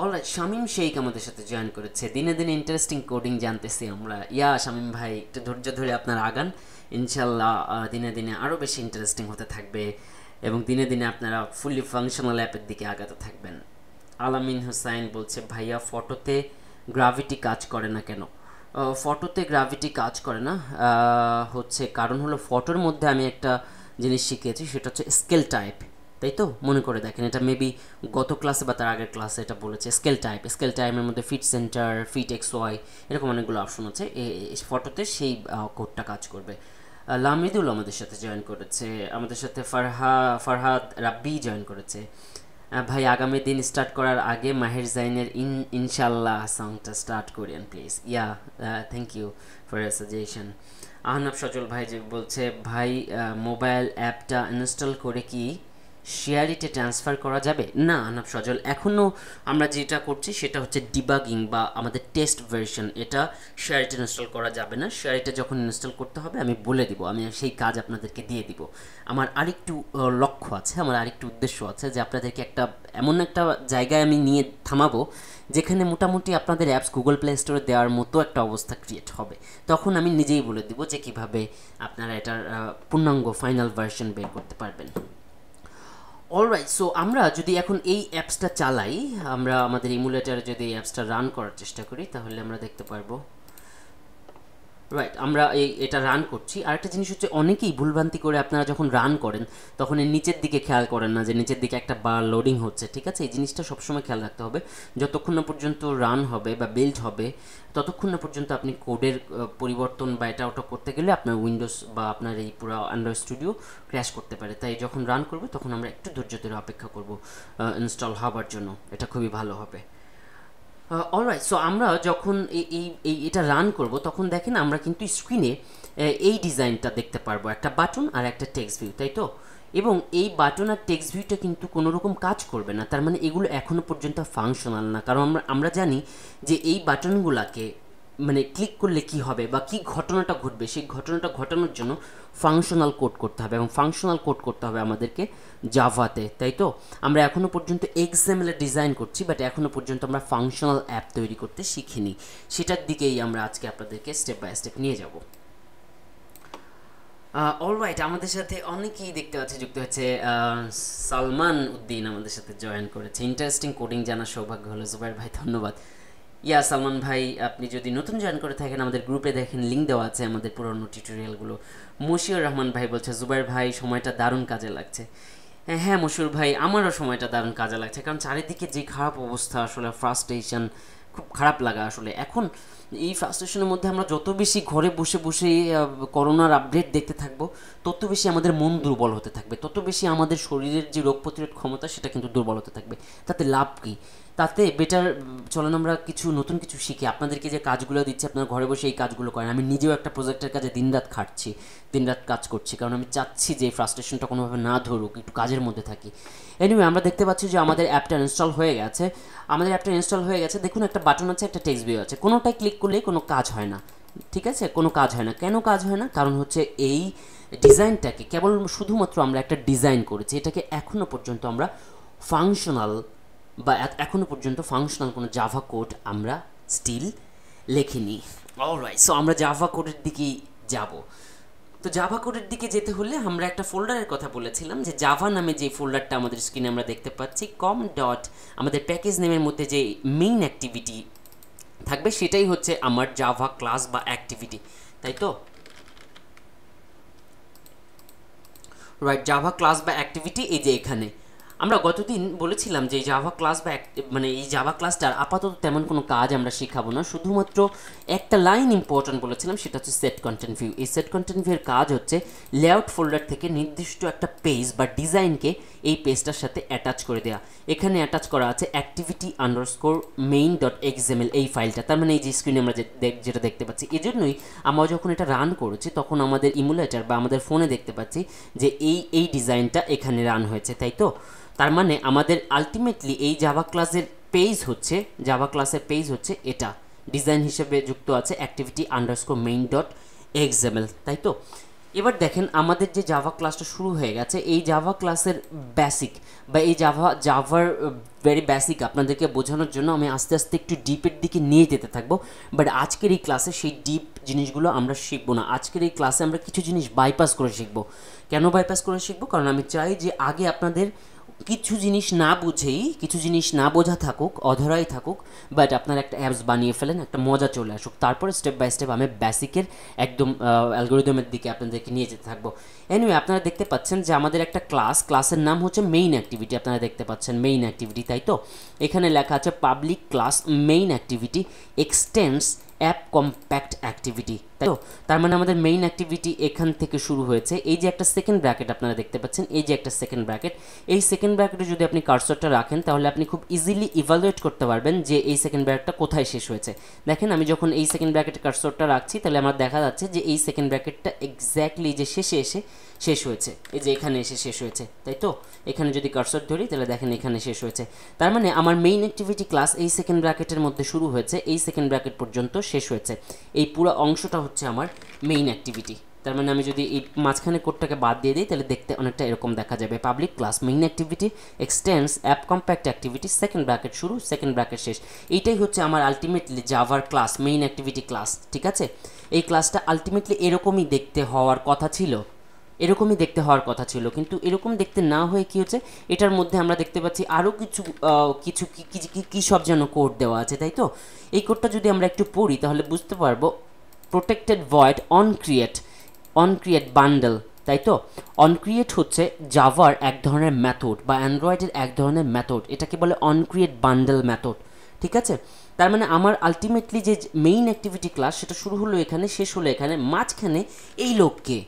Speaker 1: অলরাইট শামিম শেখ আমাদের সাথে জয়েন করেছে। দিনে দিনে ইন্টারেস্টিং কোডিং জানতেছি আমরা। ইয়া, শামিম ভাই, একটু ধৈর্য ধরে আপনার আগান। ইনশাল্লাহ দিনে দিনে আরও বেশি ইন্টারেস্টিং হতে থাকবে এবং দিনে দিনে আপনারা ফুললি ফাংশনাল অ্যাপের দিকে আগাতে থাকবেন। আলামিন হুসাইন বলছে, ভাইয়া ফটোতে গ্রাভিটি কাজ করে না কেন? ফটোতে গ্রাভিটি কাজ করে না। হচ্ছে কারণ হলো ফটোর মধ্যে আমি একটা জিনিস শিখেছি সেটা হচ্ছে স্কেল টাইপ তাই তো? মনে করে দেখেন, এটা মেবি গত ক্লাসে বা তার আগের ক্লাসে এটা বলেছে স্কেল টাইপ স্কেল টাইপের মধ্যে fit centre fit X Y এরকম অনেকগুলো অপশন আছে। ফটোতে সেই কোডটা কাজ করবে। লামিদুল আমাদের সাথে জয়েন করেছে, আমাদের সাথে ফারহা, ফারহাদ রাব্বি জয়েন করেছে। ভাই, আগামী দিন স্টার্ট করার আগে মাহের জাইনের ইন ইনশাল্লাহ সংটা স্টার্ট করেন please yeah thank you for a suggestion Ahnab Sajal ভাই যে বলছে, ভাই মোবাইল অ্যাপটা ইনস্টল করে কি শেয়ারিটে ট্রান্সফার করা যাবে? না আনাব সজল। এখনও আমরা যেটা করছি সেটা হচ্ছে ডিবাগিং বা আমাদের টেস্ট ভার্সন এটা শেয়ারিটে ইনস্টল করা যাবে না। শেয়ারিটে যখন ইনস্টল করতে হবে, আমি বলে দিব। আমি সেই কাজ আপনাদেরকে দিয়ে দিব। আমার আরেকটু লক্ষ্য আছে, আমার আরেকটু উদ্দেশ্য আছে যে আপনাদেরকে একটা, এমন একটা জায়গায় আমি নিয়ে থামাবো, যেখানে মোটামুটি আপনাদের অ্যাপস গুগল প্লে স্টোরে দেওয়ার মতো একটা অবস্থা ক্রিয়েট হবে। তখন আমি নিজেই বলে দিব যে কীভাবে আপনারা এটার পূর্ণাঙ্গ ফাইনাল ভার্সন বের করতে পারবেন। অলরাইট সো আমরা যদি এখন এই অ্যাপসটা চালাই, আমরা আমাদের ইমুলেটারে যদি অ্যাপসটা রান করার চেষ্টা করি, তাহলে আমরা দেখতে পারব রাইট আমরা এই, এটা রান করছি। আরেকটা জিনিস হচ্ছে অনেকেই ভুলভ্রান্তি করে আপনারা যখন রান করেন, তখন এই নিচের দিকে খেয়াল করেন না যে নিচের দিকে একটা বার লোডিং হচ্ছে, ঠিক আছে? এই জিনিসটা সবসময় খেয়াল রাখতে হবে। যতক্ষণ না পর্যন্ত রান হবে বা বিল্ড হবে, ততক্ষণ না পর্যন্ত আপনি কোডের পরিবর্তন বা এটা ওটা করতে গেলে আপনার উইন্ডোজ বা আপনার এই পুরো অ্যান্ড্রয়েড স্টুডিও ক্র্যাশ করতে পারে। তাই যখন রান করবে, তখন আমরা একটু ধৈর্য ধরে অপেক্ষা করব ইনস্টল হবার জন্য। এটা খুবই ভালো হবে। অলরাইট সো আমরা যখন এই এই এটা রান করব, তখন দেখেন আমরা কিন্তু স্ক্রিনে এই ডিজাইনটা দেখতে পারব, একটা বাটন আর একটা টেক্সট ভিউ তাই তো? এবং এই বাটন আর টেক্সট ভিউটা কিন্তু কোনো রকম কাজ করবে না, তার মানে এগুলো এখনও পর্যন্ত ফাংশনাল না, কারণ আমরা আমরা জানি যে এই বাটনগুলোকে মানে ক্লিক করলে কি হবে বা কি ঘটনাটা ঘটবে, সেই ঘটনাটা ঘটানোর জন্য ফাংশনাল কোড করতে হবে এবং ফাংশনাল কোড করতে হবে আমাদেরকে জাভাতে তাই তো? আমরা এখনও পর্যন্ত এক্সামেলে ডিজাইন করছি বাট এখনও পর্যন্ত আমরা ফাংশনাল অ্যাপ তৈরি করতে শিখিনি। সেটার দিকেই আমরা আজকে আপনাদেরকে স্টেপ বাই স্টেপ নিয়ে যাব। অলরাইট আমাদের সাথে অনেকেই দেখতে পাচ্ছে, যুক্ত হচ্ছে সালমান উদ্দিন আমাদের সাথে জয়েন করেছে। ইন্টারেস্টিং কোডিং জানার সৌভাগ্য হলো, জুবাইর ভাই, ধন্যবাদ। ইয়া সালমান ভাই, আপনি যদি নতুন জয়েন করে থাকেন, আমাদের গ্রুপে দেখেন লিঙ্ক দেওয়া আছে আমাদের পুরনো টিউটোরিয়ালগুলো মশিউর রহমান ভাই বলছে, জুবাইর ভাই, সময়টা দারুণ কাজে লাগছে। হ্যাঁ মশুর ভাই, আমারও সময়টা দারুণ কাজে লাগছে, কারণ চারিদিকে যে খারাপ অবস্থা, আসলে ফ্রাস্ট্রেশন খুব খারাপ লাগা আসলে। এখন এই ফ্রাস্ট্রেশনের মধ্যে আমরা যত বেশি ঘরে বসে বসে করোনার আপডেট দেখতে থাকব, তত বেশি আমাদের মন দুর্বল হতে থাকবে। তত বেশি আমাদের শরীরের যে রোগ প্রতিরোধ ক্ষমতা, সেটা কিন্তু দুর্বল হতে থাকবে। তাতে লাভ কী? তাতে বেটার চলেন আমরা কিছু নতুন কিছু শিখি। আপনাদেরকে যে কাজগুলো দিচ্ছি, আপনারা ঘরে বসে এই কাজগুলো করেন। আমি নিজেও একটা প্রজেক্টের কাজে দিনরাত খাটছি, দিনরাত কাজ করছি। কারণ আমি চাচ্ছি যে ফ্রাস্ট্রেশনটা কোনোভাবে না ধরুক, একটু কাজের মধ্যে থাকি। এনিওয়ে আমরা দেখতে পাচ্ছি যে আমাদের অ্যাপটা ইনস্টল হয়ে গেছে। আমাদের অ্যাপটা ইনস্টল হয়ে গেছে। দেখুন, একটা বাটন আছে, একটা টেক্সট ভিউ আছে। কোনোটাই ক্লিক করলেই কোনো কাজ হয় না। ঠিক আছে? কোনো কাজ হয় না। কেন কাজ হয় না? কারণ হচ্ছে এই ডিজাইনটাকে কেবল শুধুমাত্র আমরা একটা ডিজাইন করেছি। এটাকে এখনও পর্যন্ত আমরা ফাংশনাল বা এখনও পর্যন্ত ফাংশনাল কোনো জাভা কোড আমরা স্টিল লেখিনি। অলরাইট সো আমরা জাভা কোডের দিকেই যাব। তো জাভা কোডের দিকে যেতে হলে আমরা একটা ফোল্ডারের কথা বলেছিলাম যে জাভা নামে যে ফোল্ডারটা আমাদের স্ক্রিনে আমরা দেখতে পাচ্ছি কম ডট আমাদের প্যাকেজ নেমের মধ্যে যে মেইন অ্যাক্টিভিটি থাকবে সেটাই হচ্ছে আমার জাভা ক্লাস বা অ্যাক্টিভিটি তাই তো? রাইট জাভা ক্লাস বা অ্যাক্টিভিটি এই যে এখানে। আমরা গতদিন বলেছিলাম যে জাভা ক্লাস বা মানে এই জাভা ক্লাসটার আপাতত তেমন কোনো কাজ আমরা শেখাবো না। শুধুমাত্র একটা লাইন ইম্পর্ট্যান্ট বলেছিলাম, সেটা হচ্ছে সেট কন্টেন্ট ভিউ এই সেট কন্টেন্ট ভিউয়ের কাজ হচ্ছে লেআউট ফোল্ডার থেকে নির্দিষ্ট একটা পেজ বা ডিজাইনকে এই পেজটার সাথে অ্যাটাচ করে দেওয়া এখানে অ্যাটাচ করা আছে activity underscore main dot XML এই ফাইলটা তার মানে এই যে স্ক্রিনে আমরা যেটা দেখতে পাচ্ছি, এজন্যই আমরা যখন এটা রান করেছি, তখন আমাদের ইমুলেটার বা আমাদের ফোনে দেখতে পাচ্ছি যে এই এই ডিজাইনটা এখানে রান হয়েছে, তাই তো? তার মানে আমাদের আলটিমেটলি এই জাভা ক্লাসের পেজ হচ্ছে জাভা ক্লাসের পেজ হচ্ছে এটা। ডিজাইন হিসেবে যুক্ত আছে activity underscore main dot XML তাই তো? এবার দেখেন আমাদের যে জাভা ক্লাসটা শুরু হয়ে গেছে, এই জাভা ক্লাসের বেসিক বা এই জাভা জাভার ভেরি বেসিক আপনাদেরকে বোঝানোর জন্য আমি আস্তে আস্তে একটু ডিপের দিকে নিয়ে যেতে থাকব। বাট আজকের এই ক্লাসে সেই ডিপ জিনিসগুলো আমরা শিখব না। আজকের এই ক্লাসে আমরা কিছু জিনিস বাইপাস করে শিখব। কেন বাইপাস করে শিখব? কারণ আমি চাই যে আগে আপনাদের কিছু জিনিস না বুঝেই, কিছু জিনিস না বোঝা থাকুক, অধরাই থাকুক বাট আপনার একটা অ্যাপস বানিয়ে ফেলেন, একটা মজা চলে আসুক। তারপরে স্টেপ বাই স্টেপ আমি বেসিকের একদম অ্যালগোরিদমের দিকে আপনাদেরকে নিয়ে যেতে থাকব। এনিওয়ে আপনারা দেখতে পাচ্ছেন যে আমাদের একটা ক্লাস ক্লাসের নাম হচ্ছে মেইন অ্যাক্টিভিটি আপনারা দেখতে পাচ্ছেন মেইন অ্যাক্টিভিটি তাই তো? এখানে লেখা আছে public class main activity extends app compat activity. তাই তো? তার মানে আমাদের মেইন অ্যাক্টিভিটি এখান থেকে শুরু হয়েছে। এই যে একটা সেকেন্ড ব্র্যাকেট আপনারা দেখতে পাচ্ছেন, এই যে একটা সেকেন্ড ব্র্যাকেট এই সেকেন্ড ব্র্যাকেটে যদি আপনি কার্সরটা রাখেন, তাহলে আপনি খুব ইজিলি ইভালুয়েট করতে পারবেন যে এই সেকেন্ড ব্র্যাকেটটা কোথায় শেষ হয়েছে। দেখেন, আমি যখন এই সেকেন্ড ব্র্যাকেটে কার্সরটা রাখছি, তাহলে আমার দেখা যাচ্ছে যে এই সেকেন্ড ব্র্যাকেটটা এক্স্যাক্টলি যে শেষে এসে শেষ হয়েছে। এই যে এখানে এসে শেষ হয়েছে, তাই তো? এখানে যদি কার্সর ধরি, তাহলে দেখেন এখানে শেষ হয়েছে। তার মানে আমার মেইন অ্যাক্টিভিটি ক্লাস এই সেকেন্ড ব্র্যাকেটের মধ্যে শুরু হয়েছে, এই সেকেন্ড ব্র্যাকেট পর্যন্ত শেষ হয়েছে। এই পুরো অংশটা হচ্ছে আমার মেইন অ্যাক্টিভিটি তার মানে আমি যদি এই মাঝখানে কোডটাকে বাদ দিয়ে দিই, তাহলে দেখতে অনেকটা এরকম দেখা যাবে। Public class main activity extends app compat activity second bracket শুরু সেকেন্ড ব্র্যাকেট শেষ। এইটাই হচ্ছে আমার আলটিমেটলি জাভার ক্লাস মেইন অ্যাক্টিভিটি ক্লাস ঠিক আছে? এই ক্লাসটা আলটিমেটলি এরকমই দেখতে হওয়ার কথা ছিল। এরকমই দেখতে হওয়ার কথা ছিল। কিন্তু এরকম দেখতে না হয়ে কী হচ্ছে, এটার মধ্যে আমরা দেখতে পাচ্ছি আরও কিছু কিছু কী সব যেন কোড দেওয়া আছে, তাই তো? এই কোডটা যদি আমরা একটু পড়ি, তাহলে বুঝতে পারব protected void on create on create bundle তাই তো? অন ক্রিয়েট হচ্ছে জাভার এক ধরনের ম্যাথড বা অ্যান্ড্রয়েডের এক ধরনের ম্যাথড এটাকে বলে অন ক্রিয়েট বান্ডেল ম্যাথড ঠিক আছে? তার মানে আমার আলটিমেটলি যে মেইন অ্যাক্টিভিটি ক্লাস সেটা শুরু হলো এখানে, শেষ হলো এখানে, মাঝখানে এই লোককে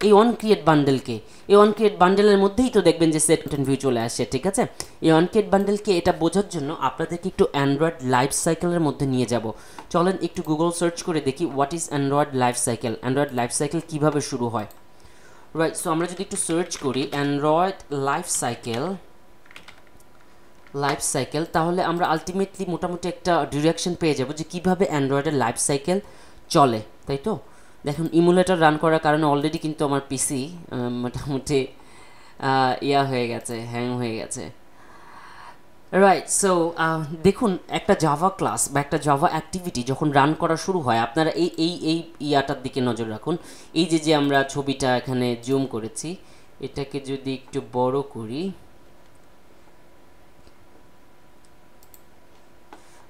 Speaker 1: এই অন ক্রিয়েট বান্ডেলকে এই অন ক্রিয়েট বান্ডেলের মধ্যেই তো দেখবেন যে সেট কন্টেন্ট ভিউ চলে আসছে, ঠিক আছে? এই অন ক্রিয়েট বান্ডেলকে এটা বোঝার জন্য আপনাদেরকে একটু অ্যান্ড্রয়েড লাইফ সাইকেলের মধ্যে নিয়ে যাব। চলেন একটু গুগল সার্চ করে দেখি what is Android life cycle Android life cycle কীভাবে শুরু হয়। রাইট সো আমরা যদি একটু সার্চ করি Android life cycle life cycle তাহলে আমরা আলটিমেটলি মোটামুটি একটা ডিরেকশন পেয়ে যাব যে কীভাবে অ্যান্ড্রয়েডের লাইফ সাইকেল চলে, তাই তো? দেখুন ইমুলেটার রান করার কারণে অলরেডি কিন্তু আমার পিসি মোটামুটি ইয়া হয়ে গেছে হ্যাং হয়ে গেছে। রাইট সো দেখুন, একটা জাভা ক্লাস বা একটা জাভা অ্যাক্টিভিটি যখন রান করা শুরু হয়, আপনারা এই এই এই ইয়াটার দিকে নজর রাখুন। এই যে যে আমরা ছবিটা এখানে জুম করেছি, এটাকে যদি একটু বড় করি।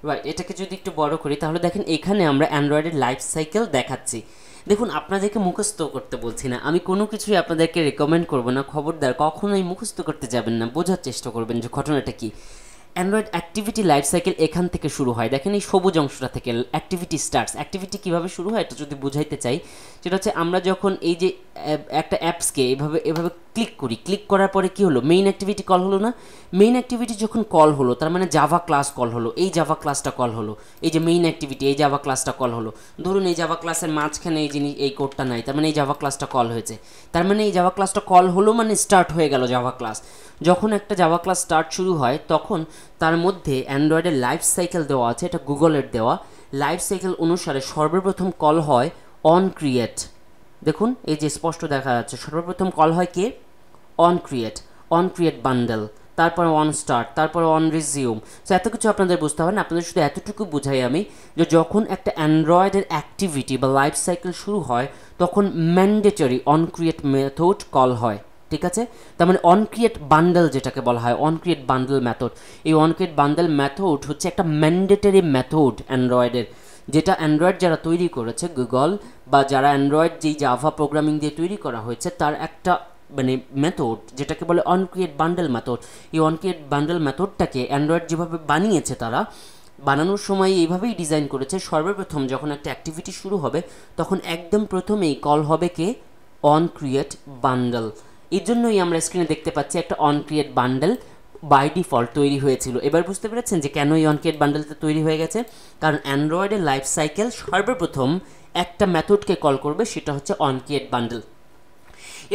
Speaker 1: রাইট এটাকে যদি একটু বড় করি, তাহলে দেখেন, এখানে আমরা অ্যান্ড্রয়েডের লাইফ সাইকেল দেখাচ্ছি। দেখুন, আপনাদেরকে মুখস্থ করতে বলছি না। আমি কোনো কিছুই আপনাদেরকে রেকমেন্ড করব না। খবরদার কখনোই মুখস্থ করতে যাবেন না। বোঝার চেষ্টা করবেন যে ঘটনাটা কী। অ্যান্ড্রয়েড অ্যাক্টিভিটি লাইফ সাইকেল এখান থেকে শুরু হয়। দেখেন এই সবুজ অংশটা থেকে অ্যাক্টিভিটি স্টার্টস অ্যাক্টিভিটি কীভাবে শুরু হয় এটা যদি বুঝাইতে চাই, সেটা হচ্ছে আমরা যখন এই যে একটা অ্যাপসকে এভাবে এভাবে ক্লিক করি ক্লিক করার পরে কি হলো? মেইন অ্যাক্টিভিটি কল হলো না? মেইন অ্যাক্টিভিটি যখন কল হলো, তার মানে জাভা ক্লাস কল হলো, এই জাভা ক্লাসটা কল হলো, এই যে মেইন অ্যাক্টিভিটি এই জাভা ক্লাসটা কল হলো। ধরুন এই জাভা ক্লাসের মাঝখানে এই জিনিস, এই কোডটা নাই, তার মানে এই জাভা ক্লাসটা কল হয়েছে। তার মানে এই জাভা ক্লাসটা কল হলো মানে স্টার্ট হয়ে গেল জাভা ক্লাস যখন একটা জাভা ক্লাস স্টার্ট শুরু হয়, তখন তার মধ্যে অ্যান্ড্রয়েডের লাইফ সাইকেল দেওয়া আছে, এটা গুগলের দেওয়া। লাইফ সাইকেল অনুসারে সর্বপ্রথম কল হয় অন ক্রিয়েট দেখুন, এই যে স্পষ্ট দেখা যাচ্ছে, সর্বপ্রথম কল হয় কে? On create on create bundle তারপরে অন স্টার্ট তারপরে অন রিজিউম সো এত কিছু আপনাদের বুঝতে হবে না, আপনাদের শুধু এতটুকু বুঝাই আমি যে যখন একটা অ্যান্ড্রয়েডের অ্যাক্টিভিটি বা লাইফ সাইকেল শুরু হয়, তখন mandatory on create method call হয়। ঠিক আছে? তার মানে অন ক্রিয়েট বান্ডেল যেটাকে বলা হয় অন ক্রিয়েট বান্ডেল মেথড এই অন ক্রিয়েট বান্ডেল মেথড হচ্ছে একটা ম্যান্ডেটরি মেথড অ্যান্ড্রয়েডের, যেটা অ্যান্ড্রয়েড যারা তৈরি করেছে, গুগল বা যারা অ্যান্ড্রয়েড যেই জাভা প্রোগ্রামিং দিয়ে তৈরি করা হয়েছে, তার একটা মানে মেথড যেটাকে বলে অন ক্রিয়েট বান্ডেল মেথড এই অন ক্রিয়েট বান্ডেল মেথডটাকে অ্যান্ড্রয়েড যেভাবে বানিয়েছে তারা, বানানোর সময় এইভাবেই ডিজাইন করেছে, সর্বপ্রথম যখন একটা অ্যাক্টিভিটি শুরু হবে, তখন একদম প্রথমেই কল হবে কে? অন ক্রিয়েট বান্ডেল এর জন্যই আমরা স্ক্রিনে দেখতে পাচ্ছি একটা অনক্রিয়েট বান্ডেল বাই ডিফল্ট তৈরি হয়েছিল। এবার বুঝতে পেরেছেন যে কেন এই অন ক্রিয়েট বান্ডেলটা তৈরি হয়ে গেছে? কারণ অ্যান্ড্রয়েডের লাইফ সাইকেল সর্বপ্রথম একটা মেথডকে কল করবে, সেটা হচ্ছে অন ক্রিয়েট বান্ডেল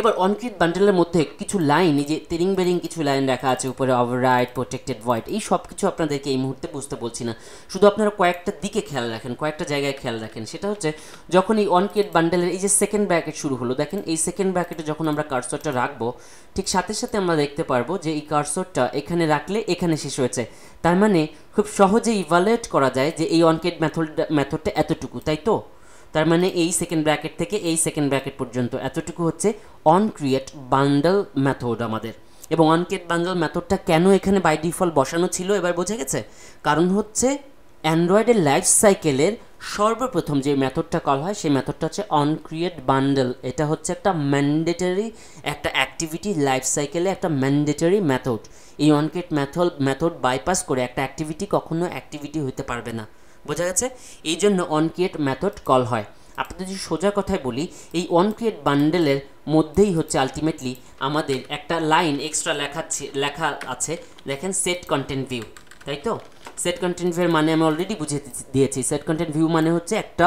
Speaker 1: এবার অনক্রিট বান্ডেলের মধ্যে কিছু লাইন, এই যে তেরিং বেরিং কিছু লাইন রাখা আছে, উপরে ওভাররাইড প্রোটেক্টেড ভয়েড এই সব কিছু আপনাদেরকে এই মুহূর্তে বুঝতে বলছি না। শুধু আপনারা কয়েকটা দিকে খেয়াল রাখেন, কয়েকটা জায়গায় খেয়াল রাখেন। সেটা হচ্ছে, যখন এই অনক্রিয়েট বান্ডেলের এই যে সেকেন্ড ব্র্যাকেট শুরু হলো, দেখেন এই সেকেন্ড ব্র্যাকেটে যখন আমরা কার্সরটা রাখব, ঠিক সাথে সাথে আমরা দেখতে পারব যে এই কার্সরটা এখানে রাখলে এখানে শেষ হয়েছে। তার মানে খুব সহজে ইভালুয়েট করা যায় যে এই অনক্রিয়েট মেথড মেথডটা এতটুকু, তাই তো? তার মানে এই সেকেন্ড ব্র্যাকেট থেকে এই সেকেন্ড ব্র্যাকেট পর্যন্ত। এতটুকু হচ্ছে অন ক্রিয়েট বান্ডেল মেথড আমাদের। এবং অন ক্রিয়েট বান্ডেল মেথডটা কেন এখানে বাই ডিফল্ট বসানো ছিল এবার বোঝা গেছে? কারণ হচ্ছে অ্যান্ড্রয়েডের লাইফ সাইকেলের সর্বপ্রথম যে মেথডটা কল হয়, সেই মেথডটা হচ্ছে অন ক্রিয়েট বান্ডেল এটা হচ্ছে একটা ম্যান্ডেটরি একটা অ্যাক্টিভিটি লাইফ সাইকেলে একটা ম্যান্ডেটরি মেথড এই on create method method bypass করে একটা অ্যাক্টিভিটি কখনো অ্যাক্টিভিটি হতে পারবে না। বোঝা গেছে? এই জন্য অন ক্রিয়েট মেথড কল হয়। আপনাদের যদি সোজা কথায় বলি, এই অন ক্রিয়েট বান্ডেলের মধ্যেই হচ্ছে আলটিমেটলি আমাদের একটা লাইন এক্সট্রা লেখাচ্ছে লেখা আছে। দেখেন সেট কন্টেন্ট ভিউ তাই তো? সেট কন্টেন্ট ভিউর মানে আমি অলরেডি বুঝিয়ে দিয়েছি। সেট কন্টেন্ট ভিউ মানে হচ্ছে একটা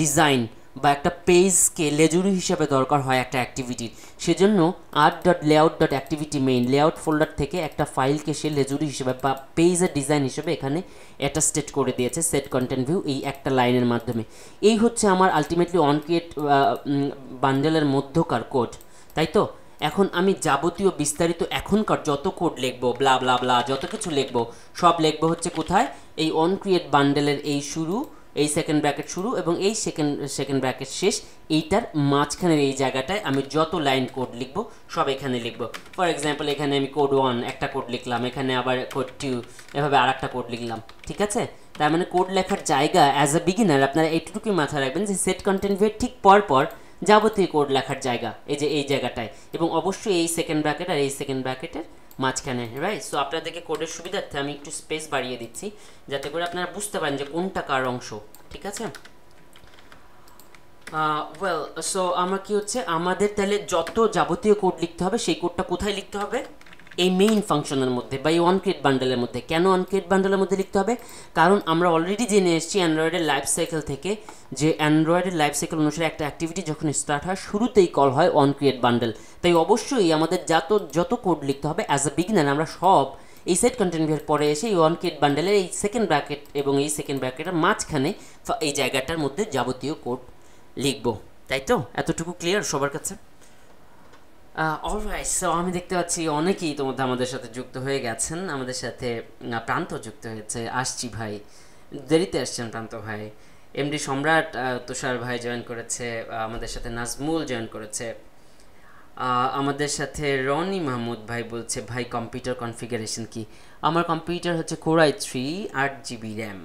Speaker 1: ডিজাইন বা একটা পেজকে লেজুরি হিসেবে দরকার হয় একটা অ্যাক্টিভিটির সেজন্য R dot layout dot activity main layout folder থেকে একটা ফাইলকে সে লেজুরি হিসেবে বা পেজের ডিজাইন হিসেবে এখানে অ্যাটাস্টেড করে দিয়েছে সেট কন্টেন্ট ভিউ এই একটা লাইনের মাধ্যমে। এই হচ্ছে আমার আলটিমেটলি অন ক্রিয়েট বান্ডেলের মধ্যকার কোড তাই তো? এখন আমি যাবতীয় বিস্তারিত এখনকার যত কোড লিখব ব্লা ব্লা ব্লা যত কিছু লিখব, সব লিখব হচ্ছে কোথায়? এই অন ক্রিয়েট বান্ডেলের এই শুরু এই সেকেন্ড ব্র্যাকেট শুরু এবং এই সেকেন্ড সেকেন্ড ব্র্যাকেট শেষ। এইটার মাঝখানের এই জায়গাটায় আমি যত লাইন কোড লিখব, সব এখানে লিখব। ফর এক্সাম্পল এখানে আমি কোড ওয়ান একটা কোড লিখলাম, এখানে আবার কোড টু এভাবে আর একটা কোড লিখলাম, ঠিক আছে? তার মানে কোড লেখার জায়গা অ্যাজ আ বিগিনার আপনারা এইটুকুই মাথায় রাখবেন যে সেট কন্টেন্ট ভিউ ঠিক পর পর যাবতীয় কোড লেখার জায়গা, এই যে এই জায়গাটায়। এবং অবশ্যই এই সেকেন্ড ব্র্যাকেট আর এই সেকেন্ড ব্র্যাকেটের মাঝখানে রাইট সো আপনাদেরকে কোডের সুবিধার্থে আমি একটু স্পেস বাড়িয়ে দিচ্ছি, যাতে করে আপনারা বুঝতে পারেন যে কোনটা কার অংশ, ঠিক আছে? ওয়েল সো আমরা কি হচ্ছে? আমাদের তাহলে যত যাবতীয় কোড লিখতে হবে, সেই কোডটা কোথায় লিখতে হবে? এই মেইন ফাংশনের মধ্যে বা এই ওয়ান ক্রিয়েট বান্ডেলের মধ্যে কেন ওয়ান ক্রিয়েট বান্ডেলের মধ্যে লিখতে হবে? কারণ আমরা অলরেডি জেনে এসেছি অ্যান্ড্রয়েডের লাইফ সাইকেল থেকে যে অ্যান্ড্রয়েডের লাইফ সাইকেল অনুসারে একটা অ্যাক্টিভিটি যখন স্টার্ট হয়, শুরুতেই কল হয় অন ক্রিয়েট বান্ডেল তাই অবশ্যই আমাদের যত যত কোড লিখতে হবে অ্যাজ আ বিগিনার আমরা সব এই সেট কন্টেন্ট ভিউর পরে এসে এই কেট বান্ডেলের এই সেকেন্ড ব্র্যাকেট এবং এই সেকেন্ড ব্র্যাকেটের মাঝখানে এই জায়গাটার মধ্যে যাবতীয় কোড লিখব। তাই তো? এতটুকু ক্লিয়ার সবার কাছে? অলরাইট সো আমি দেখতে পাচ্ছি অনেকেই তোমাদের, আমাদের সাথে যুক্ত হয়ে গেছেন, আমাদের সাথে প্রান্ত যুক্ত হয়েছে। আসছি ভাই, দেরিতে আসছেন প্রান্ত ভাই। এমডি সম্রাট তুষার ভাই জয়েন করেছে আমাদের সাথে নাজমুল জয়েন করেছে। আমাদের সাথে রনি মাহমুদ ভাই বলছে, ভাই কম্পিউটার কনফিগারেশন কি? আমার কম্পিউটার হচ্ছে কোরাই থ্রি আট জিবি র্যাম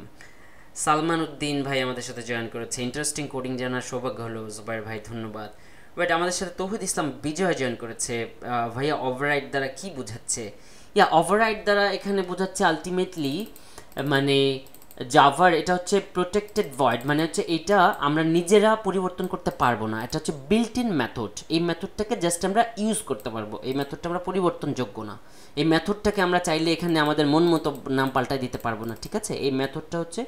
Speaker 1: সালমান উদ্দিন ভাই আমাদের সাথে জয়েন করেছে। ইন্টারেস্টিং কোডিং জানার সৌভাগ্য হলো, জুবাইর ভাই, ধন্যবাদ। বাট আমাদের সাথে তৌহিদ ইসলাম বিজয় জয়েন করেছে ভাইয়া ওভাররাইড দ্বারা কি বোঝাচ্ছে? ইয়া ওভাররাইড দ্বারা এখানে বোঝাচ্ছে আলটিমেটলি মানে জাভার এটা হচ্ছে প্রোটেক্টেড ভয়েড মানে হচ্ছে এটা আমরা নিজেরা পরিবর্তন করতে পারব না। এটা হচ্ছে বিল্ট ইন মেথড এই মেথডটাকে জাস্ট আমরা ইউজ করতে পারব। এই মেথডটা আমরা পরিবর্তনযোগ্য না। এই মেথডটাকে আমরা চাইলে এখানে আমাদের মন মতো নাম পাল্টাই দিতে পারব না, ঠিক আছে? এই মেথডটা হচ্ছে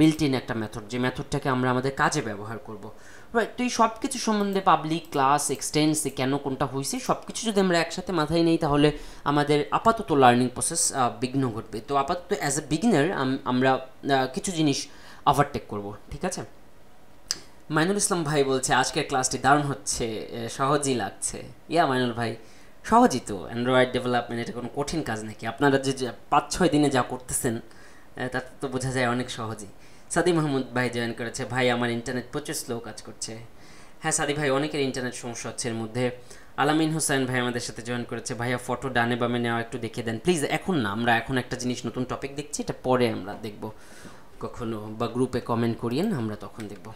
Speaker 1: বিল্ট ইন একটা মেথড যে মেথডটাকে আমরা আমাদের কাজে ব্যবহার করব। রাইট তো এই সব কিছু সম্বন্ধে পাবলিক ক্লাস এক্সটেন্স কেন কোনটা হয়েছে সব কিছু যদি আমরা একসাথে মাথায় নেই, তাহলে আমাদের আপাতত লার্নিং প্রসেস বিঘ্ন ঘটবে। তো আপাতত অ্যাজ এ বিগিনার আমরা কিছু জিনিস ওভারটেক করব, ঠিক আছে? মাইনুল ইসলাম ভাই বলছে, আজকের ক্লাসটি দারুণ হচ্ছে সহজই লাগছে। ইয়া মাইনুল ভাই, সহজই তো অ্যান্ড্রয়েড ডেভেলপমেন্ট এটা কোনো কঠিন কাজ নাকি? আপনারা যে পাঁচ ছয় দিনে যা করতেছেন তাতে তো বোঝা যায় অনেক সহজেই। সাদি মাহমুদ ভাই জয়েন করেছে। ভাই, আমার ইন্টারনেট প্রচুর স্লো কাজ করছে। হ্যাঁ সাদি ভাই, অনেকের ইন্টারনেট সমস্যা হচ্ছে এর মধ্যে। আলামিন হোসেন ভাই আমাদের সাথে জয়েন করেছে। ভাইয়া ফটো ডানে বামে নেওয়া একটু দেখিয়ে দেন। প্লিজ এখন না, আমরা এখন একটা জিনিস, নতুন টপিক দেখছি, এটা পরে আমরা দেখব। কখনো বা গ্রুপে কমেন্ট করিয়েন আমরা তখন দেখব।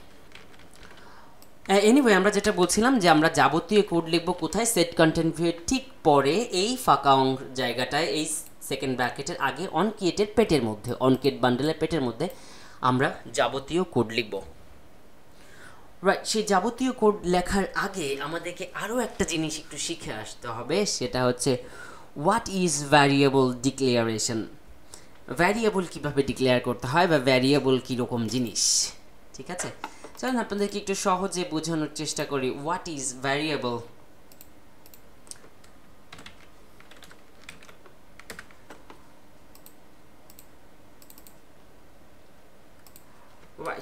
Speaker 1: এনিওয়ে আমরা যেটা বলছিলাম যে আমরা যাবতীয় কোড লিখব কোথায় সেট কন্টেন্ট ভিউ ঠিক পরে এই ফাঁকা জায়গাটায়, এই সেকেন্ড ব্র্যাকেটের আগে অনকিয়েটের পেটের মধ্যে অনকিয়েট বান্ডেলের পেটের মধ্যে আমরা যাবতীয় কোড লিখব। রাইট সেই যাবতীয় কোড লেখার আগে আমাদেরকে আরও একটা জিনিস একটু শিখে আসতে হবে, সেটা হচ্ছে what is variable declaration variable কীভাবে ডিক্লেয়ার করতে হয় বা ভ্যারিয়েবল কীরকম জিনিস? ঠিক আছে? চলুন আপনাদেরকে একটু সহজে বোঝানোর চেষ্টা করি হোয়াট ইজ ভ্যারিয়েবল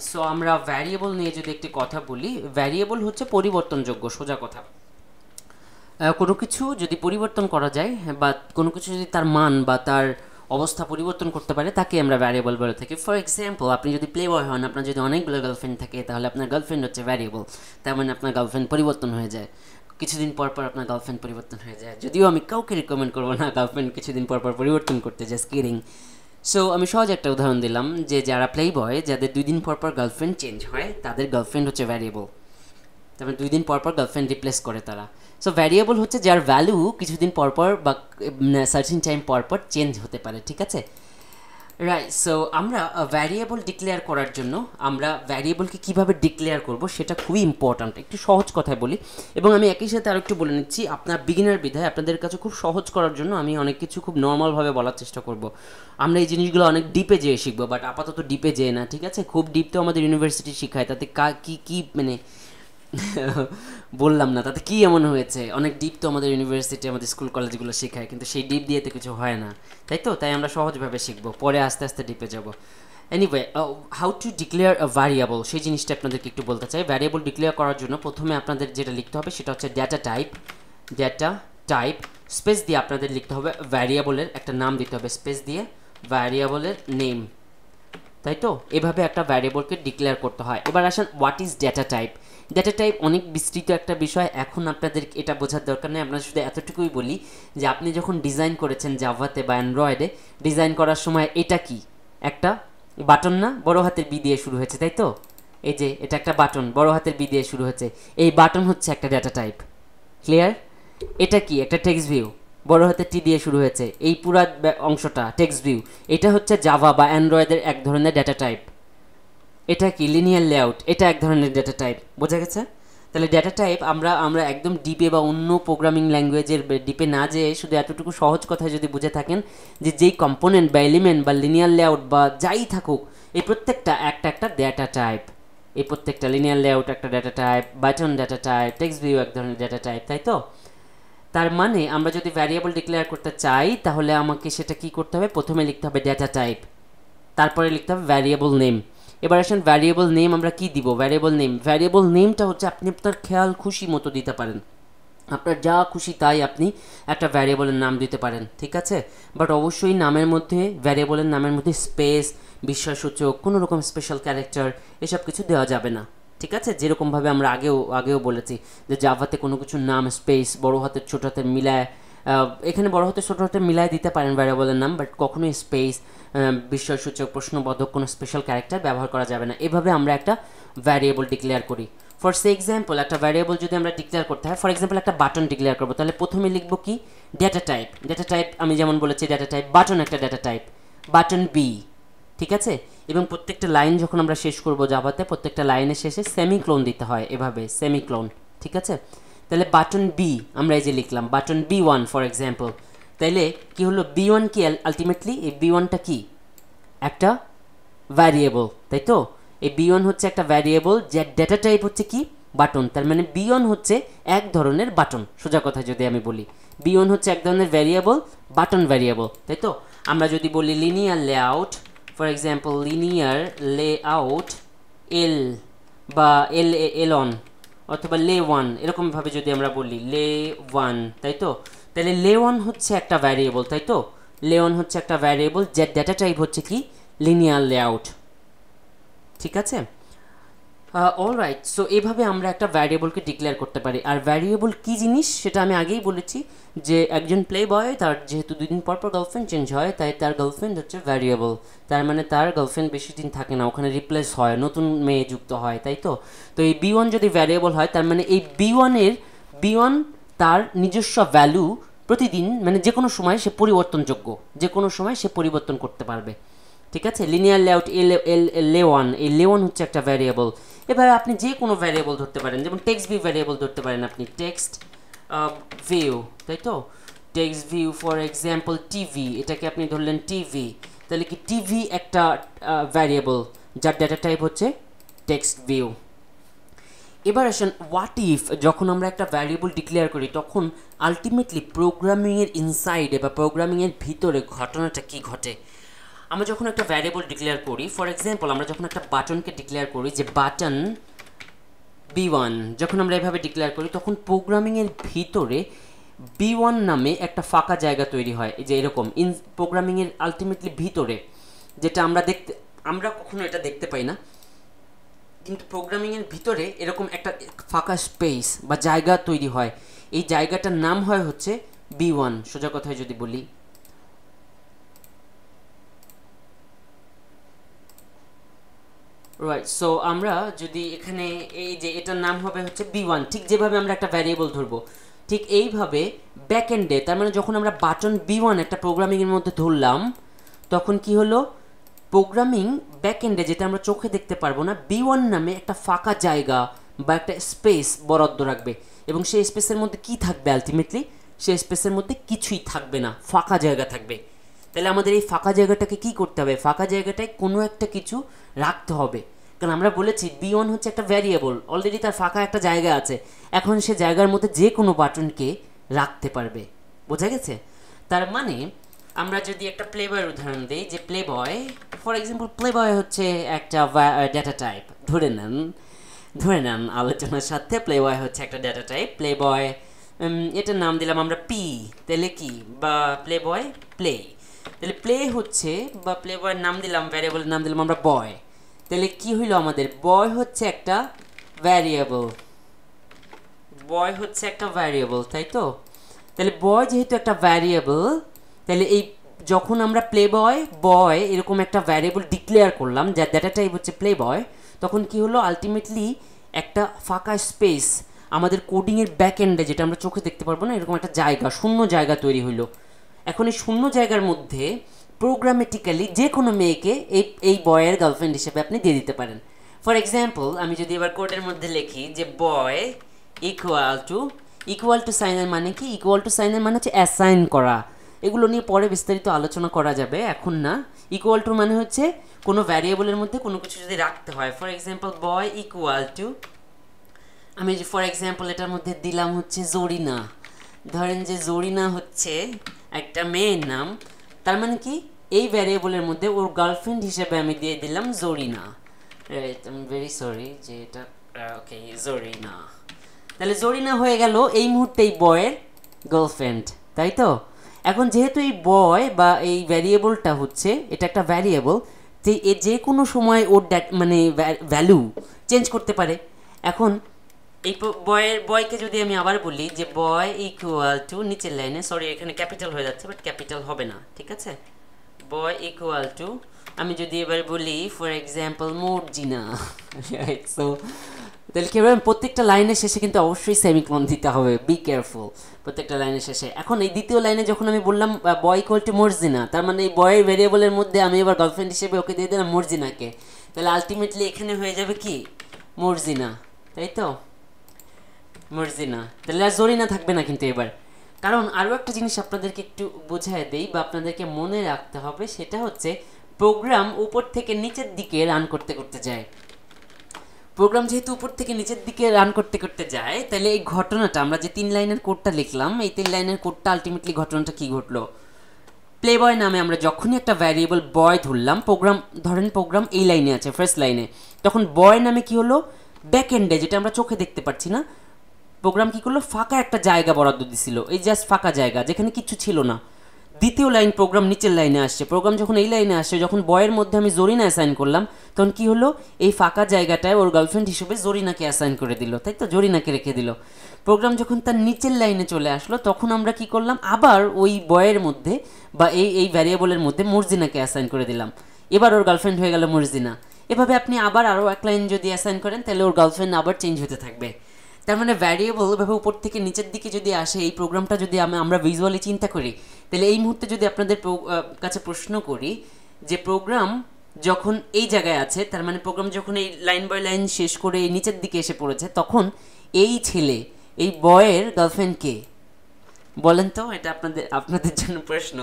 Speaker 1: সো আমরা ভ্যারিয়েবল নিয়ে যদি একটি কথা বলি ভ্যারিয়েবল হচ্ছে পরিবর্তনযোগ্য, সোজা কথা। কোনো কিছু যদি পরিবর্তন করা যায়, বা কোনো কিছু যদি তার মান বা তার অবস্থা পরিবর্তন করতে পারে, তাকে আমরা ভ্যারিয়েবল বলে থাকি। ফর এক্সাম্পল আপনি যদি প্লে বয় হন, আপনার যদি অনেকগুলো গার্লফ্রেন্ড থাকে, তাহলে আপনার গার্লফ্রেন্ড হচ্ছে ভ্যারিয়েবল তার মানে আপনার গার্লফ্রেন্ড পরিবর্তন হয়ে যায়। কিছুদিন পর পর আপনার গার্লফ্রেন্ড পরিবর্তন হয়ে যায়। যদিও আমি কাউকে রিকমেন্ড করব না গার্লফ্রেন্ড কিছুদিন পর পর পরিবর্তন করতে জাস্ট কিরিং সো আমি সহজ একটা উদাহরণ দিলাম যে যারা প্লে বয় যাদের দুই দিন পর পর গার্লফ্রেন্ড চেঞ্জ হয়, তাদের গার্লফ্রেন্ড হচ্ছে ভ্যারিয়েবল তারপরে দুই দিন পর পর গার্লফ্রেন্ড রিপ্লেস করে তারা। সো ভ্যারিয়েবল হচ্ছে যার ভ্যালু কিছুদিন পরপর পর বা সার্চিং টাইম পরপর পর চেঞ্জ হতে পারে, ঠিক আছে? রাইট সো আমরা ভ্যারিয়েবল ডিক্লেয়ার করার জন্য আমরা ভ্যারিয়েবলকে কীভাবে ডিক্লেয়ার করব সেটা খুবই ইম্পর্ট্যান্ট একটু সহজ কথায় বলি। এবং আমি একই সাথে আরও একটু বলে নিচ্ছি, আপনার বিগিনার বিধায় আপনাদের কাছে খুব সহজ করার জন্য আমি অনেক কিছু খুব নর্মালভাবে বলার চেষ্টা করব। আমরা এই জিনিসগুলো অনেক ডিপে যেয়ে শিখব বাট আপাতত ডিপে যেয়ে না, ঠিক আছে? খুব ডিপ তো আমাদের ইউনিভার্সিটি শেখায়, তাতে কা, কী কী মানে বললাম না, তাতে কি এমন হয়েছে? অনেক ডিপ তো আমাদের ইউনিভার্সিটি আমাদের স্কুল কলেজগুলো শেখায়, কিন্তু সেই ডিপ দিয়ে তো কিছু হয় না। তাই তো? তাই আমরা সহজভাবে শিখব, পরে আস্তে আস্তে ডিপে যাব। Anyway how to declare a variable সেই জিনিসটা আপনাদেরকে একটু বলতে চাই। ভ্যারিয়েবল ডিক্লেয়ার করার জন্য প্রথমে আপনাদের যেটা লিখতে হবে, সেটা হচ্ছে data type data type space দিয়ে আপনাদের লিখতে হবে ভ্যারিয়েবলের একটা নাম দিতে হবে স্পেস দিয়ে ভ্যারিয়েবলের নেম তাই তো? এভাবে একটা ভ্যারিয়েবলকে ডিক্লেয়ার করতে হয়। এবার আসেন what is data type data type অনেক বিস্তৃত একটা বিষয়। এখন আপনাদের এটা বোঝার দরকার নেই। আপনার শুধু এতটুকুই বলি যে আপনি যখন ডিজাইন করেছেন জাভাতে বা অ্যান্ড্রয়েডে ডিজাইন করার সময় এটা কি? একটা বাটন না? বড় হাতের বি দিয়ে শুরু হয়েছে, তাই তো? এই যে, এটা একটা বাটন বড় হাতের বি দিয়ে শুরু হয়েছে। এই বাটন হচ্ছে একটা ডেটা টাইপ ক্লিয়ার এটা কি? একটা টেক্সট ভিউ বড় হাতে টি দিয়ে শুরু হয়েছে। এই পুরা অংশটা টেক্সট ভিউ এটা হচ্ছে জাভা বা অ্যান্ড্রয়েডের এক ধরনের ডেটা টাইপ এটা কি লিনিয়ার লেআউট এটা এক ধরনের ডেটা টাইপ বোঝা গেছে? তাহলে ডেটা টাইপ আমরা আমরা একদম ডিপে বা অন্য প্রোগ্রামিং ল্যাঙ্গুয়েজের ডিপে না যেয়ে শুধু এতটুকু সহজ কথায় যদি বুঝে থাকেন যে যেই কম্পোনেন্ট বা এলিমেন্ট বা লিনিয়ার লেআউট বা যাই থাকুক, এই প্রত্যেকটা একটা একটা ডেটা টাইপ এই প্রত্যেকটা লিনিয়ার লেআউট একটা data type button data type text view এক ধরনের ডেটা টাইপ তাই তো? তার মানে আমরা যদি ভ্যারিয়েবল ডিক্লেয়ার করতে চাই, তাহলে আমাকে সেটা কি করতে হবে? প্রথমে লিখতে হবে ডেটা টাইপ তারপরে লিখতে হবে ভ্যারিয়েবল নেম এবার আসেন ভ্যারিয়েবল নেম আমরা কি দিব? ভ্যারিয়েবল নেম ভ্যারিয়েবল নেমটা হচ্ছে আপনি আপনার খেয়াল, খুশি মতো দিতে পারেন। আপনার যা খুশি তাই আপনি একটা ভ্যারিয়েবলের নাম দিতে পারেন, ঠিক আছে? বাট অবশ্যই নামের মধ্যে ভ্যারিয়েবলের নামের মধ্যে স্পেস বিশ্বাসসূচক, কোনো রকম স্পেশাল ক্যারেক্টার এসব কিছু দেওয়া যাবে না, ঠিক আছে? যেরকমভাবে আমরা আগেও আগেও বলেছি যে জাভাতে কোনো কিছুর নাম স্পেস বড় হাতের, ছোট হাতের মিলায় এখানে বড় হতে ছোট হতে মিলাই দিতে পারেন ভ্যারিয়েবলের নাম বাট কখনোই স্পেস বিষয়সূচক, প্রশ্নবোধক কোনো স্পেশাল ক্যারেক্টার ব্যবহার করা যাবে না। এভাবে আমরা একটা ভ্যারিয়েবল ডিক্লেয়ার করি। ফর সে এক্সাম্পল একটা ভ্যারিয়েবল যদি আমরা ডিক্লেয়ার করতে হয় ফর এক্সাম্পল একটা বাটন ডিক্লেয়ার করব, তাহলে প্রথমে লিখব কি? ডেটা টাইপ ডেটা টাইপ আমি যেমন বলেছি ডেটা টাইপ বাটন একটা ডেটা টাইপ বাটন বি ঠিক আছে? এবং প্রত্যেকটা লাইন যখন আমরা শেষ করব জাভাতে প্রত্যেকটা লাইনের শেষে সেমিক্লোন দিতে হয়, এভাবে সেমিক্লোন ঠিক আছে? তাহলে বাটন বি আমরা এই যে লিখলাম button B one for example তাইলে কি হলো বি ওয়ান কি আলটিমেটলি এই বি ওয়ানটা কি? একটা ভ্যারিয়েবল তাই তো এই বি ওয়ান হচ্ছে একটা ভ্যারিয়েবল যে ডেটা টাইপ হচ্ছে কি? বাটন তার মানে বি ওয়ান হচ্ছে এক ধরনের বাটন সোজা কথা যদি আমি বলি। বি ওয়ান হচ্ছে এক ধরনের ভ্যারিয়েবল বাটন ভ্যারিয়েবল তাই তো আমরা যদি বলি linear layout for example linear layout L বা এল এল অন অথবা লে ওয়ান, এরকমভাবে যদি আমরা বলি, লে ওয়ান, তাই তো? তাহলে লে ওয়ান হচ্ছে একটা ভ্যারিয়েবল তাই তো? লে ওয়ান হচ্ছে একটা ভ্যারিয়েবল যার ডেটা টাইপ হচ্ছে কি? লিনিয়ার লেআউট ঠিক আছে? অল রাইট সো এভাবে আমরা একটা ভ্যারিয়েবলকে ডিক্লেয়ার করতে পারি। আর ভ্যারিয়েবল কী জিনিস, সেটা আমি আগেই বলেছি যে একজন প্লে বয় তার যেহেতু দুই দিন পর পর গার্লফ্রেন্ড চেঞ্জ হয়, তাই তার গার্লফ্রেন্ড হচ্ছে ভ্যারিয়েবল তার মানে তার গার্লফ্রেন্ড বেশি দিন থাকে না, ওখানে রিপ্লেস হয়, নতুন মেয়ে যুক্ত হয়, তাই তো? তো এই বি ওয়ান যদি ভ্যারিয়েবল হয়, তার মানে এই বি ওয়ানের বি ওয়ান তার নিজস্ব ভ্যালু প্রতিদিন মানে যে কোনো সময় সে পরিবর্তনযোগ্য। যে কোনো সময় সে পরিবর্তন করতে পারবে। ঠিক আছে? লিনিয়ার লেআউট এল এল লে ওয়ান এই লে ওয়ান হচ্ছে একটা ভ্যারিয়েবল এবার আপনি যে কোনো ভ্যারিয়েবল ধরতে পারেন, যেমন টেক্সট ভিউ ভ্যারিয়েবল ধরতে পারেন আপনি টেক্সট ভিউ তাই তো? Text view for example TV এটাকে আপনি ধরলেন টিভি তাহলে কি টিভি একটা ভ্যারিয়েবল যার ডেটা টাইপ হচ্ছে টেক্সট ভিউ এবার আসেন হোয়াট ইফ যখন আমরা একটা ভ্যারিয়েবল ডিক্লেয়ার করি, তখন আলটিমেটলি প্রোগ্রামিংয়ের ইনসাইডে বা প্রোগ্রামিংয়ের ভিতরে ঘটনাটা কি ঘটে? আমরা যখন একটা ভ্যারিয়েবল ডিক্লেয়ার করি ফর এক্সাম্পল আমরা যখন একটা বাটনকে ডিক্লেয়ার করি যে বাটন বি ওয়ান যখন আমরা এভাবে ডিক্লেয়ার করি, তখন প্রোগ্রামিংয়ের ভিতরে বি ওয়ান নামে একটা ফাঁকা জায়গা তৈরি হয় যে এরকম ইন প্রোগ্রামিংয়ের আলটিমেটলি ভিতরে, যেটা আমরা দেখতে, আমরা কখনো এটা দেখতে পাই না, কিন্তু প্রোগ্রামিংয়ের ভিতরে এরকম একটা ফাঁকা স্পেস বা জায়গা তৈরি হয়, এই জায়গাটার নাম হয় হচ্ছে বি ওয়ান সোজা কথায় যদি বলি রাইট সো আমরা যদি এখানে এই যে এটার নাম হবে হচ্ছে বি ওয়ান ঠিক যেভাবে আমরা একটা ভ্যারিয়েবল ধরবো, ঠিক এইভাবে ব্যাক এন্ডে তার মানে যখন আমরা বাটন বি ওয়ান একটা প্রোগ্রামিংয়ের মধ্যে ধরলাম, তখন কি হলো? প্রোগ্রামিং ব্যাক এন্ডে যেটা আমরা চোখে দেখতে পারব না বি ওয়ান নামে একটা ফাঁকা জায়গা বা একটা স্পেস বরাদ্দ রাখবে। এবং সেই স্পেসের মধ্যে কি থাকবে আলটিমেটলি সেই স্পেসের মধ্যে কিছুই থাকবে না, ফাঁকা জায়গা থাকবে। তাহলে আমাদের এই ফাঁকা জায়গাটাকে কি করতে হবে? ফাঁকা জায়গাটায় কোনো একটা কিছু রাখতে হবে। কারণ আমরা বলেছি বি ওয়ান হচ্ছে একটা ভ্যারিয়েবল অলরেডি তার ফাঁকা একটা জায়গা আছে। এখন সে জায়গার মধ্যে যে কোনো বাটনকে রাখতে পারবে। বোঝা গেছে? তার মানে আমরা যদি একটা প্লে বয়ের উদাহরণ দিই, যে play boy for example play boy হচ্ছে একটা ডেটা টাইপ ধরে নেন ধরে নেন আলোচনার সাথে প্লে বয় হচ্ছে একটা ডেটা টাইপ প্লে বয় এটার নাম দিলাম আমরা পি তাহলে কি? বা প্লে বয় প্লে তাহলে প্লে হচ্ছে, বা প্লে বয়ের নাম দিলাম ভ্যারিয়েবলের নাম দিলাম আমরা বয় তাহলে কি হইল আমাদের? বয় হচ্ছে একটা ভ্যারিয়েবল বয় হচ্ছে একটা ভ্যারিয়েবল তাই তো? তাহলে বয় যেহেতু একটা ভ্যারিয়েবল তাহলে এই যখন আমরা প্লে বয় বয় এরকম একটা ভ্যারিয়েবল ডিক্লেয়ার করলাম যার ডেটা টাইপ হচ্ছে প্লে বয় তখন কি হলো? আলটিমেটলি একটা ফাঁকা স্পেস আমাদের কোডিংয়ের ব্যাক এন্ডে যেটা আমরা চোখে দেখতে পারব না, এরকম একটা জায়গা, শূন্য জায়গা তৈরি হইল। এখন এই শূন্য জায়গার মধ্যে প্রোগ্রামেটিক্যালি যে কোনো মেয়েকে এই এই বয়ের গার্লফ্রেন্ড হিসেবে আপনি দিয়ে দিতে পারেন। ফর এক্সাম্পল আমি যদি এবার কোডের মধ্যে লিখি যে boy equal to equal to সাইনের মানে কি? ইকুয়াল টু সাইনের মানে হচ্ছে অ্যাসাইন করা। এগুলো নিয়ে পরে বিস্তারিত আলোচনা করা যাবে, এখন না। ইকুয়াল টু মানে হচ্ছে কোনো ভ্যারিয়েবলের মধ্যে কোনো কিছু যদি রাখতে হয়। For example boy equal to আমি ফর এক্সাম্পল এটার মধ্যে দিলাম হচ্ছে জরিনা। ধরেন যে জরিনা হচ্ছে একটা মেয়ের নাম। তার মানে কি? এই ভ্যারিয়েবলের মধ্যে ওর গার্লফ্রেন্ড হিসেবে আমি দিয়ে দিলাম জরিনা। আই ভেরি সরি যে এটা ওকে জরিনা। তাহলে জরিনা হয়ে গেল এই মুহূর্তে এই বয়ের গার্লফ্রেন্ড তাই তো? এখন যেহেতু এই বয় বা এই ভ্যারিয়েবলটা হচ্ছে, এটা একটা ভ্যারিয়েবল যে যে কোনো সময় ওর মানে ভ্যালু চেঞ্জ করতে পারে। এখন এই বয়ের বয়কে যদি আমি আবার বলি যে বয় ইকুয়াল টু নিচের লাইনে সরি এখানে ক্যাপিটাল হয়ে যাচ্ছে বাট ক্যাপিটাল হবে না, ঠিক আছে? বয় ইকুয়াল টু আমি যদি এবার বলি ফর এক্সাম্পল মর্জিনা সো তাহলে কি হবে প্রত্যেকটা লাইনের শেষে কিন্তু অবশ্যই সেমিক্লন দিতে হবে বি কেয়ারফুল প্রত্যেকটা লাইনের শেষে। এখন এই দ্বিতীয় লাইনে যখন আমি বললাম বয় ইকুয়াল টু মর্জিনা, তার মানে এই বয়ের ভেরিয়েবলের মধ্যে আমি এবার গার্লফ্রেন্ড হিসেবে ওকে দিয়ে দিলাম মর্জিনাকে, তাহলে আলটিমেটলি এখানে হয়ে যাবে কি? মর্জিনা, তাই তো? মর্জিনা তাহলে আর জরিনা থাকবে না কিন্তু এবার। কারণ আরও একটা জিনিস আপনাদেরকে একটু বোঝায় দেই বা আপনাদেরকে মনে রাখতে হবে, সেটা হচ্ছে প্রোগ্রাম উপর থেকে নিচের দিকে রান করতে করতে যায়। প্রোগ্রাম যেহেতু উপর থেকে নিচের দিকে রান করতে করতে যায়, তাহলে এই ঘটনাটা, আমরা যে তিন লাইনের কোডটা লিখলাম, এই তিন লাইনের কোডটা আলটিমেটলি ঘটনাটা কি ঘটলো? প্লে বয় নামে আমরা যখনই একটা ভ্যারিয়েবল বয় ধরলাম, প্রোগ্রাম ধরেন প্রোগ্রাম এই লাইনে আছে ফার্স্ট লাইনে, তখন বয় নামে কি হলো? ব্যাক এন্ডে যেটা আমরা চোখে দেখতে পাচ্ছি না প্রোগ্রাম কি করল? ফাঁকা একটা জায়গা বরাদ্দ দিছিল। এই জাস্ট ফাঁকা জায়গা, যেখানে কিছু ছিল না। দ্বিতীয় লাইন প্রোগ্রাম নিচের লাইনে আসছে। প্রোগ্রাম যখন এই লাইনে আসছে, যখন বয়ের মধ্যে আমি জরিনা অ্যাসাইন করলাম, তখন কি হলো? এই ফাঁকা জায়গাটায় ওর গার্লফ্রেন্ড হিসেবে জরিনাকে অ্যাসাইন করে দিল। তাই তো? জরিনাকে রেখে দিল। প্রোগ্রাম যখন তার নিচের লাইনে চলে আসলো, তখন আমরা কি করলাম? আবার ওই বয়ের মধ্যে বা এই এই ভ্যারিয়েবলের মধ্যে মর্জিনাকে অ্যাসাইন করে দিলাম। এবার ওর গার্লফ্রেন্ড হয়ে গেল মর্জিনা। এভাবে আপনি আবার আরও এক লাইন যদি অ্যাসাইন করেন, তাহলে ওর গার্লফ্রেন্ড আবার চেঞ্জ হতে থাকবে। তার মানে ভ্যারিয়েবল এভাবে উপর থেকে নিচের দিকে যদি আসে, এই প্রোগ্রামটা যদি আমরা ভিজুয়ালি চিন্তা করি, তাহলে এই মুহূর্তে যদি আপনাদের কাছে প্রশ্ন করি যে প্রোগ্রাম যখন এই জায়গায় আছে, তার মানে প্রোগ্রাম যখন এই লাইন বাই লাইন শেষ করে নিচের দিকে এসে পড়েছে, তখন এই ছেলে, এই বয়ের গার্লফ্রেন্ড কে? বলেন তো, এটা আপনাদের আপনাদের জন্য প্রশ্ন।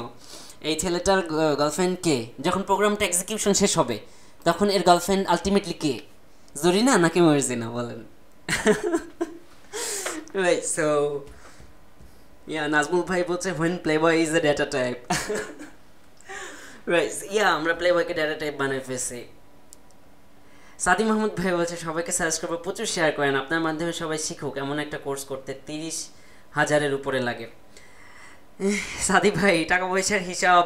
Speaker 1: এই ছেলেটার গার্লফ্রেন্ড কে? যখন প্রোগ্রামটা এক্সিকিউশন শেষ হবে, তখন এর গার্লফ্রেন্ড আলটিমেটলি কে? জরিনা নাকি মর্জিনা, বলেন? right, so, yeah নাজমুল ভাই বলছে when playboy is a data type. Right yeah আমরা প্লেবয়কে ডেটা টাইপ বানিয়ে ফেলছি সাদি মাহমুদ ভাই বলছে সবাইকে সাবস্ক্রাইব প্রচুর শেয়ার করেন। আপনার মাধ্যমে সবাই শিখুক, এমন একটা কোর্স করতে তিরিশ হাজারের উপরে লাগে। সাদি ভাই, টাকা পয়সার হিসাব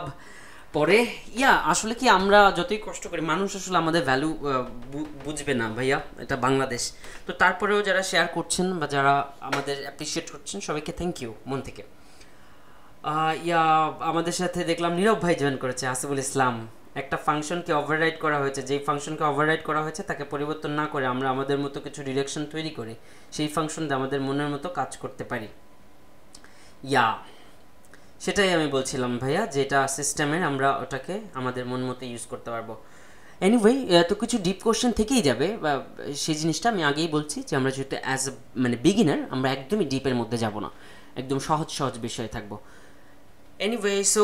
Speaker 1: পরে ইয়া, আসলে কি আমরা যতই কষ্ট করি, মানুষ আসলে আমাদের ভ্যালু বুঝবে না, ভাইয়া, এটা বাংলাদেশ। তো তারপরেও যারা শেয়ার করছেন বা যারা আমাদের অ্যাপ্রিসিয়েট করছেন, সবাইকে থ্যাংক ইউ মন থেকে। ইয়া, আমাদের সাথে দেখলাম নীরব ভাই জয়েন করেছে, আসিফুল ইসলাম। একটা ফাংশনকে ওভাররাইড করা হয়েছে, যেই ফাংশনকে ওভাররাইড করা হয়েছে, তাকে পরিবর্তন না করে আমরা আমাদের মতো কিছু ডিরেকশন তৈরি করে, সেই ফাংশন দিয়ে আমাদের মনের মতো কাজ করতে পারি। ইয়া সেটাই আমি বলছিলাম ভাইয়া, যেটা সিস্টেমের আমরা ওটাকে আমাদের মন মতো ইউজ করতে পারব। এনিওয়ে তো কিছু ডিপ কোশ্চেন থেকেই যাবে, বা, সেই জিনিসটা আমি আগেই বলছি যে আমরা যেহেতু অ্যাজ মানে বিগিনার আমরা একদমই ডিপের মধ্যে যাব না। একদম সহজ সহজ বিষয়ে থাকব। এনিওয়ে সো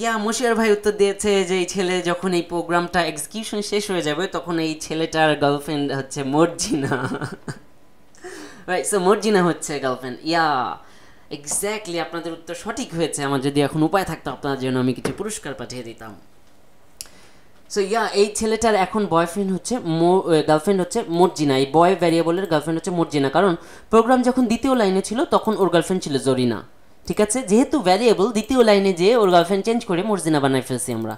Speaker 1: ইয়া, মশিয়ার ভাই উত্তর দিয়েছে যে এই ছেলে যখন এই প্রোগ্রামটা এক্সিকিউশন শেষ হয়ে যাবে, তখন এই ছেলেটার গার্লফ্রেন্ড হচ্ছে মর্জিনা। রাইট সো মর্জিনা হচ্ছে গার্লফ্রেন্ড ইয়া এক্স্যাক্টলি আপনাদের উত্তর সঠিক হয়েছে। আমার যদি এখন উপায় থাকতো আপনার জন্য আমি কিছু পুরস্কার পাঠিয়ে দিতাম। সো ইয়া এই ছেলেটার এখন বয়ফ্রেন্ড হচ্ছে গার্লফ্রেন্ড হচ্ছে মর্জিনা। এই বয় ভ্যারিয়েবলের গার্লফ্রেন্ড হচ্ছে মর্জিনা। কারণ প্রোগ্রাম যখন দ্বিতীয় লাইনে ছিল, তখন ওর গার্লফ্রেন্ড ছিল জরিনা। ঠিক আছে? যেহেতু ভ্যারিয়েবল দ্বিতীয় লাইনে যে ওর গার্লফ্রেন্ড চেঞ্জ করে মর্জিনা বানাই ফেলছি আমরা।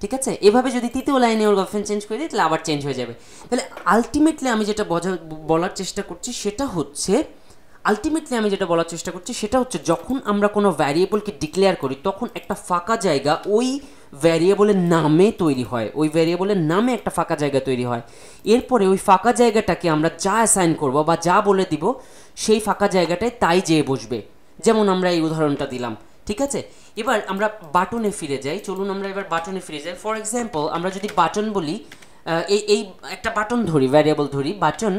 Speaker 1: ঠিক আছে? এভাবে যদি তৃতীয় লাইনে ওর গার্লফ্রেন্ড চেঞ্জ করে দিই, তাহলে আবার চেঞ্জ হয়ে যাবে। তাহলে আলটিমেটলি আমি যেটা বলার চেষ্টা করছি, সেটা হচ্ছে আলটিমেটলি আমি যেটা বলার চেষ্টা করছি, সেটা হচ্ছে যখন আমরা কোনো ভ্যারিয়েবলকে ডিক্লেয়ার করি, তখন একটা ফাঁকা জায়গা ওই ভ্যারিয়েবলের নামে তৈরি হয়। ওই ভ্যারিয়েবলের নামে একটা ফাঁকা জায়গা তৈরি হয়। এরপরে ওই ফাঁকা জায়গাটাকে আমরা যা অ্যাসাইন করব বা যা বলে দিব, সেই ফাঁকা জায়গাটায় তাই যেয়ে বসবে। যেমন আমরা এই উদাহরণটা দিলাম, ঠিক আছে? এবার আমরা বাটনে ফিরে যাই। চলুন আমরা এবার বাটনে ফিরে যাই। ফর এক্সাম্পল আমরা যদি বাটন বলি এই এই একটা বাটন ধরি ভ্যারিয়েবল ধরি বাটন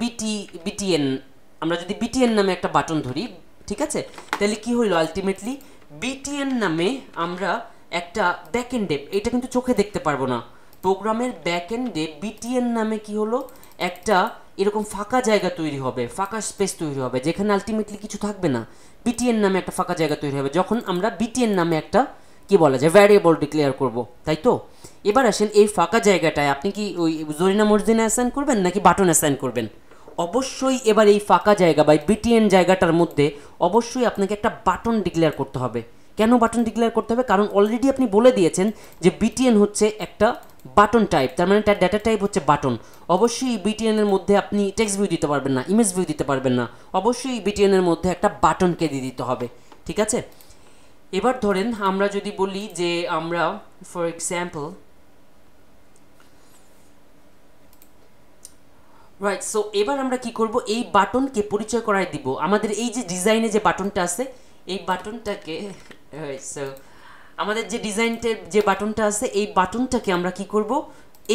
Speaker 1: বিটি বিটিএন আমরা যদি বিটিএন নামে একটা বাটন ধরি, ঠিক আছে? তাহলে কি হইল আলটিমেটলি বিটিএন নামে আমরা একটা ব্যাক এন্ড ব্যাকএন্ডে এটা কিন্তু চোখে দেখতে পারব না। প্রোগ্রামের ব্যাকএন্ডে বিটিএন নামে কি হলো? একটা এরকম ফাঁকা জায়গা তৈরি হবে, ফাঁকা স্পেস তৈরি হবে, যেখানে আলটিমেটলি কিছু থাকবে না। বিটিএন নামে একটা ফাঁকা জায়গা তৈরি হবে। যখন আমরা বিটিএন নামে একটা কি বলা যায় ভ্যারিয়েবল ডিক্লেয়ার করব, তাই তো? এবার আসেন এই ফাঁকা জায়গাটায় আপনি কি ওই জরিনা মর্জিনা অ্যাসাইন করবেন নাকি বাটন অ্যাসাইন করবেন? অবশ্যই এবার এই ফাঁকা জায়গা বা বিটিএন জায়গাটার মধ্যে অবশ্যই আপনাকে একটা বাটন ডিক্লেয়ার করতে হবে। কেন বাটন ডিক্লেয়ার করতে হবে? কারণ অলরেডি আপনি বলে দিয়েছেন যে বিটিএন হচ্ছে একটা বাটন টাইপ তার মানে তার ডেটা টাইপ হচ্ছে বাটন। অবশ্যই বিটিএনের মধ্যে আপনি টেক্সট ভিউ দিতে পারবেন না ইমেজ ভিউ দিতে পারবেন না। অবশ্যই বিটিএন এর মধ্যে একটা বাটনকে দিয়ে দিতে হবে, ঠিক আছে? এবার ধরেন আমরা যদি বলি যে আমরা ফর এক্সাম্পল রাইট সো এবার আমরা কি করব? এই বাটনকে পরিচয় করায় দিব। আমাদের এই যে ডিজাইনে যে বাটনটা আছে, এই বাটনটাকে সো আমাদের যে ডিজাইনটের যে বাটনটা আছে, এই বাটনটাকে আমরা কি করব?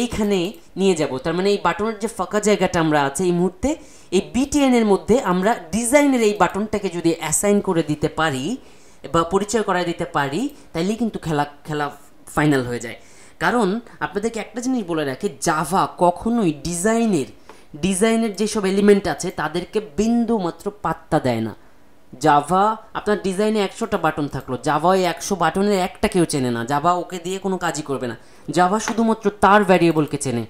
Speaker 1: এইখানে নিয়ে যাব। তার মানে এই বাটনের যে ফাঁকা জায়গাটা আমরা আছে এই মুহূর্তে, এই বিটিএন এর মধ্যে আমরা ডিজাইনের এই বাটনটাকে যদি অ্যাসাইন করে দিতে পারি বা পরিচয় করায় দিতে পারি, তাইলেই কিন্তু খেলা খেলা ফাইনাল হয়ে যায়। কারণ আপনাদেরকে একটা জিনিস বলে রাখি জাভা কখনোই ডিজাইনের ডিজাইনের যেসব এলিমেন্ট আছে, তাদেরকে বিন্দু মাত্র পাত্তা দেয় না। জাভা আপনার ডিজাইনে একশোটা বাটন থাকল জাভা ওই একশো বাটনের একটা কেউ চেনে না জাভা ওকে দিয়ে কোনো কাজই করবে না। জাভা শুধুমাত্র তার ভ্যারিয়েবলকে চেনে।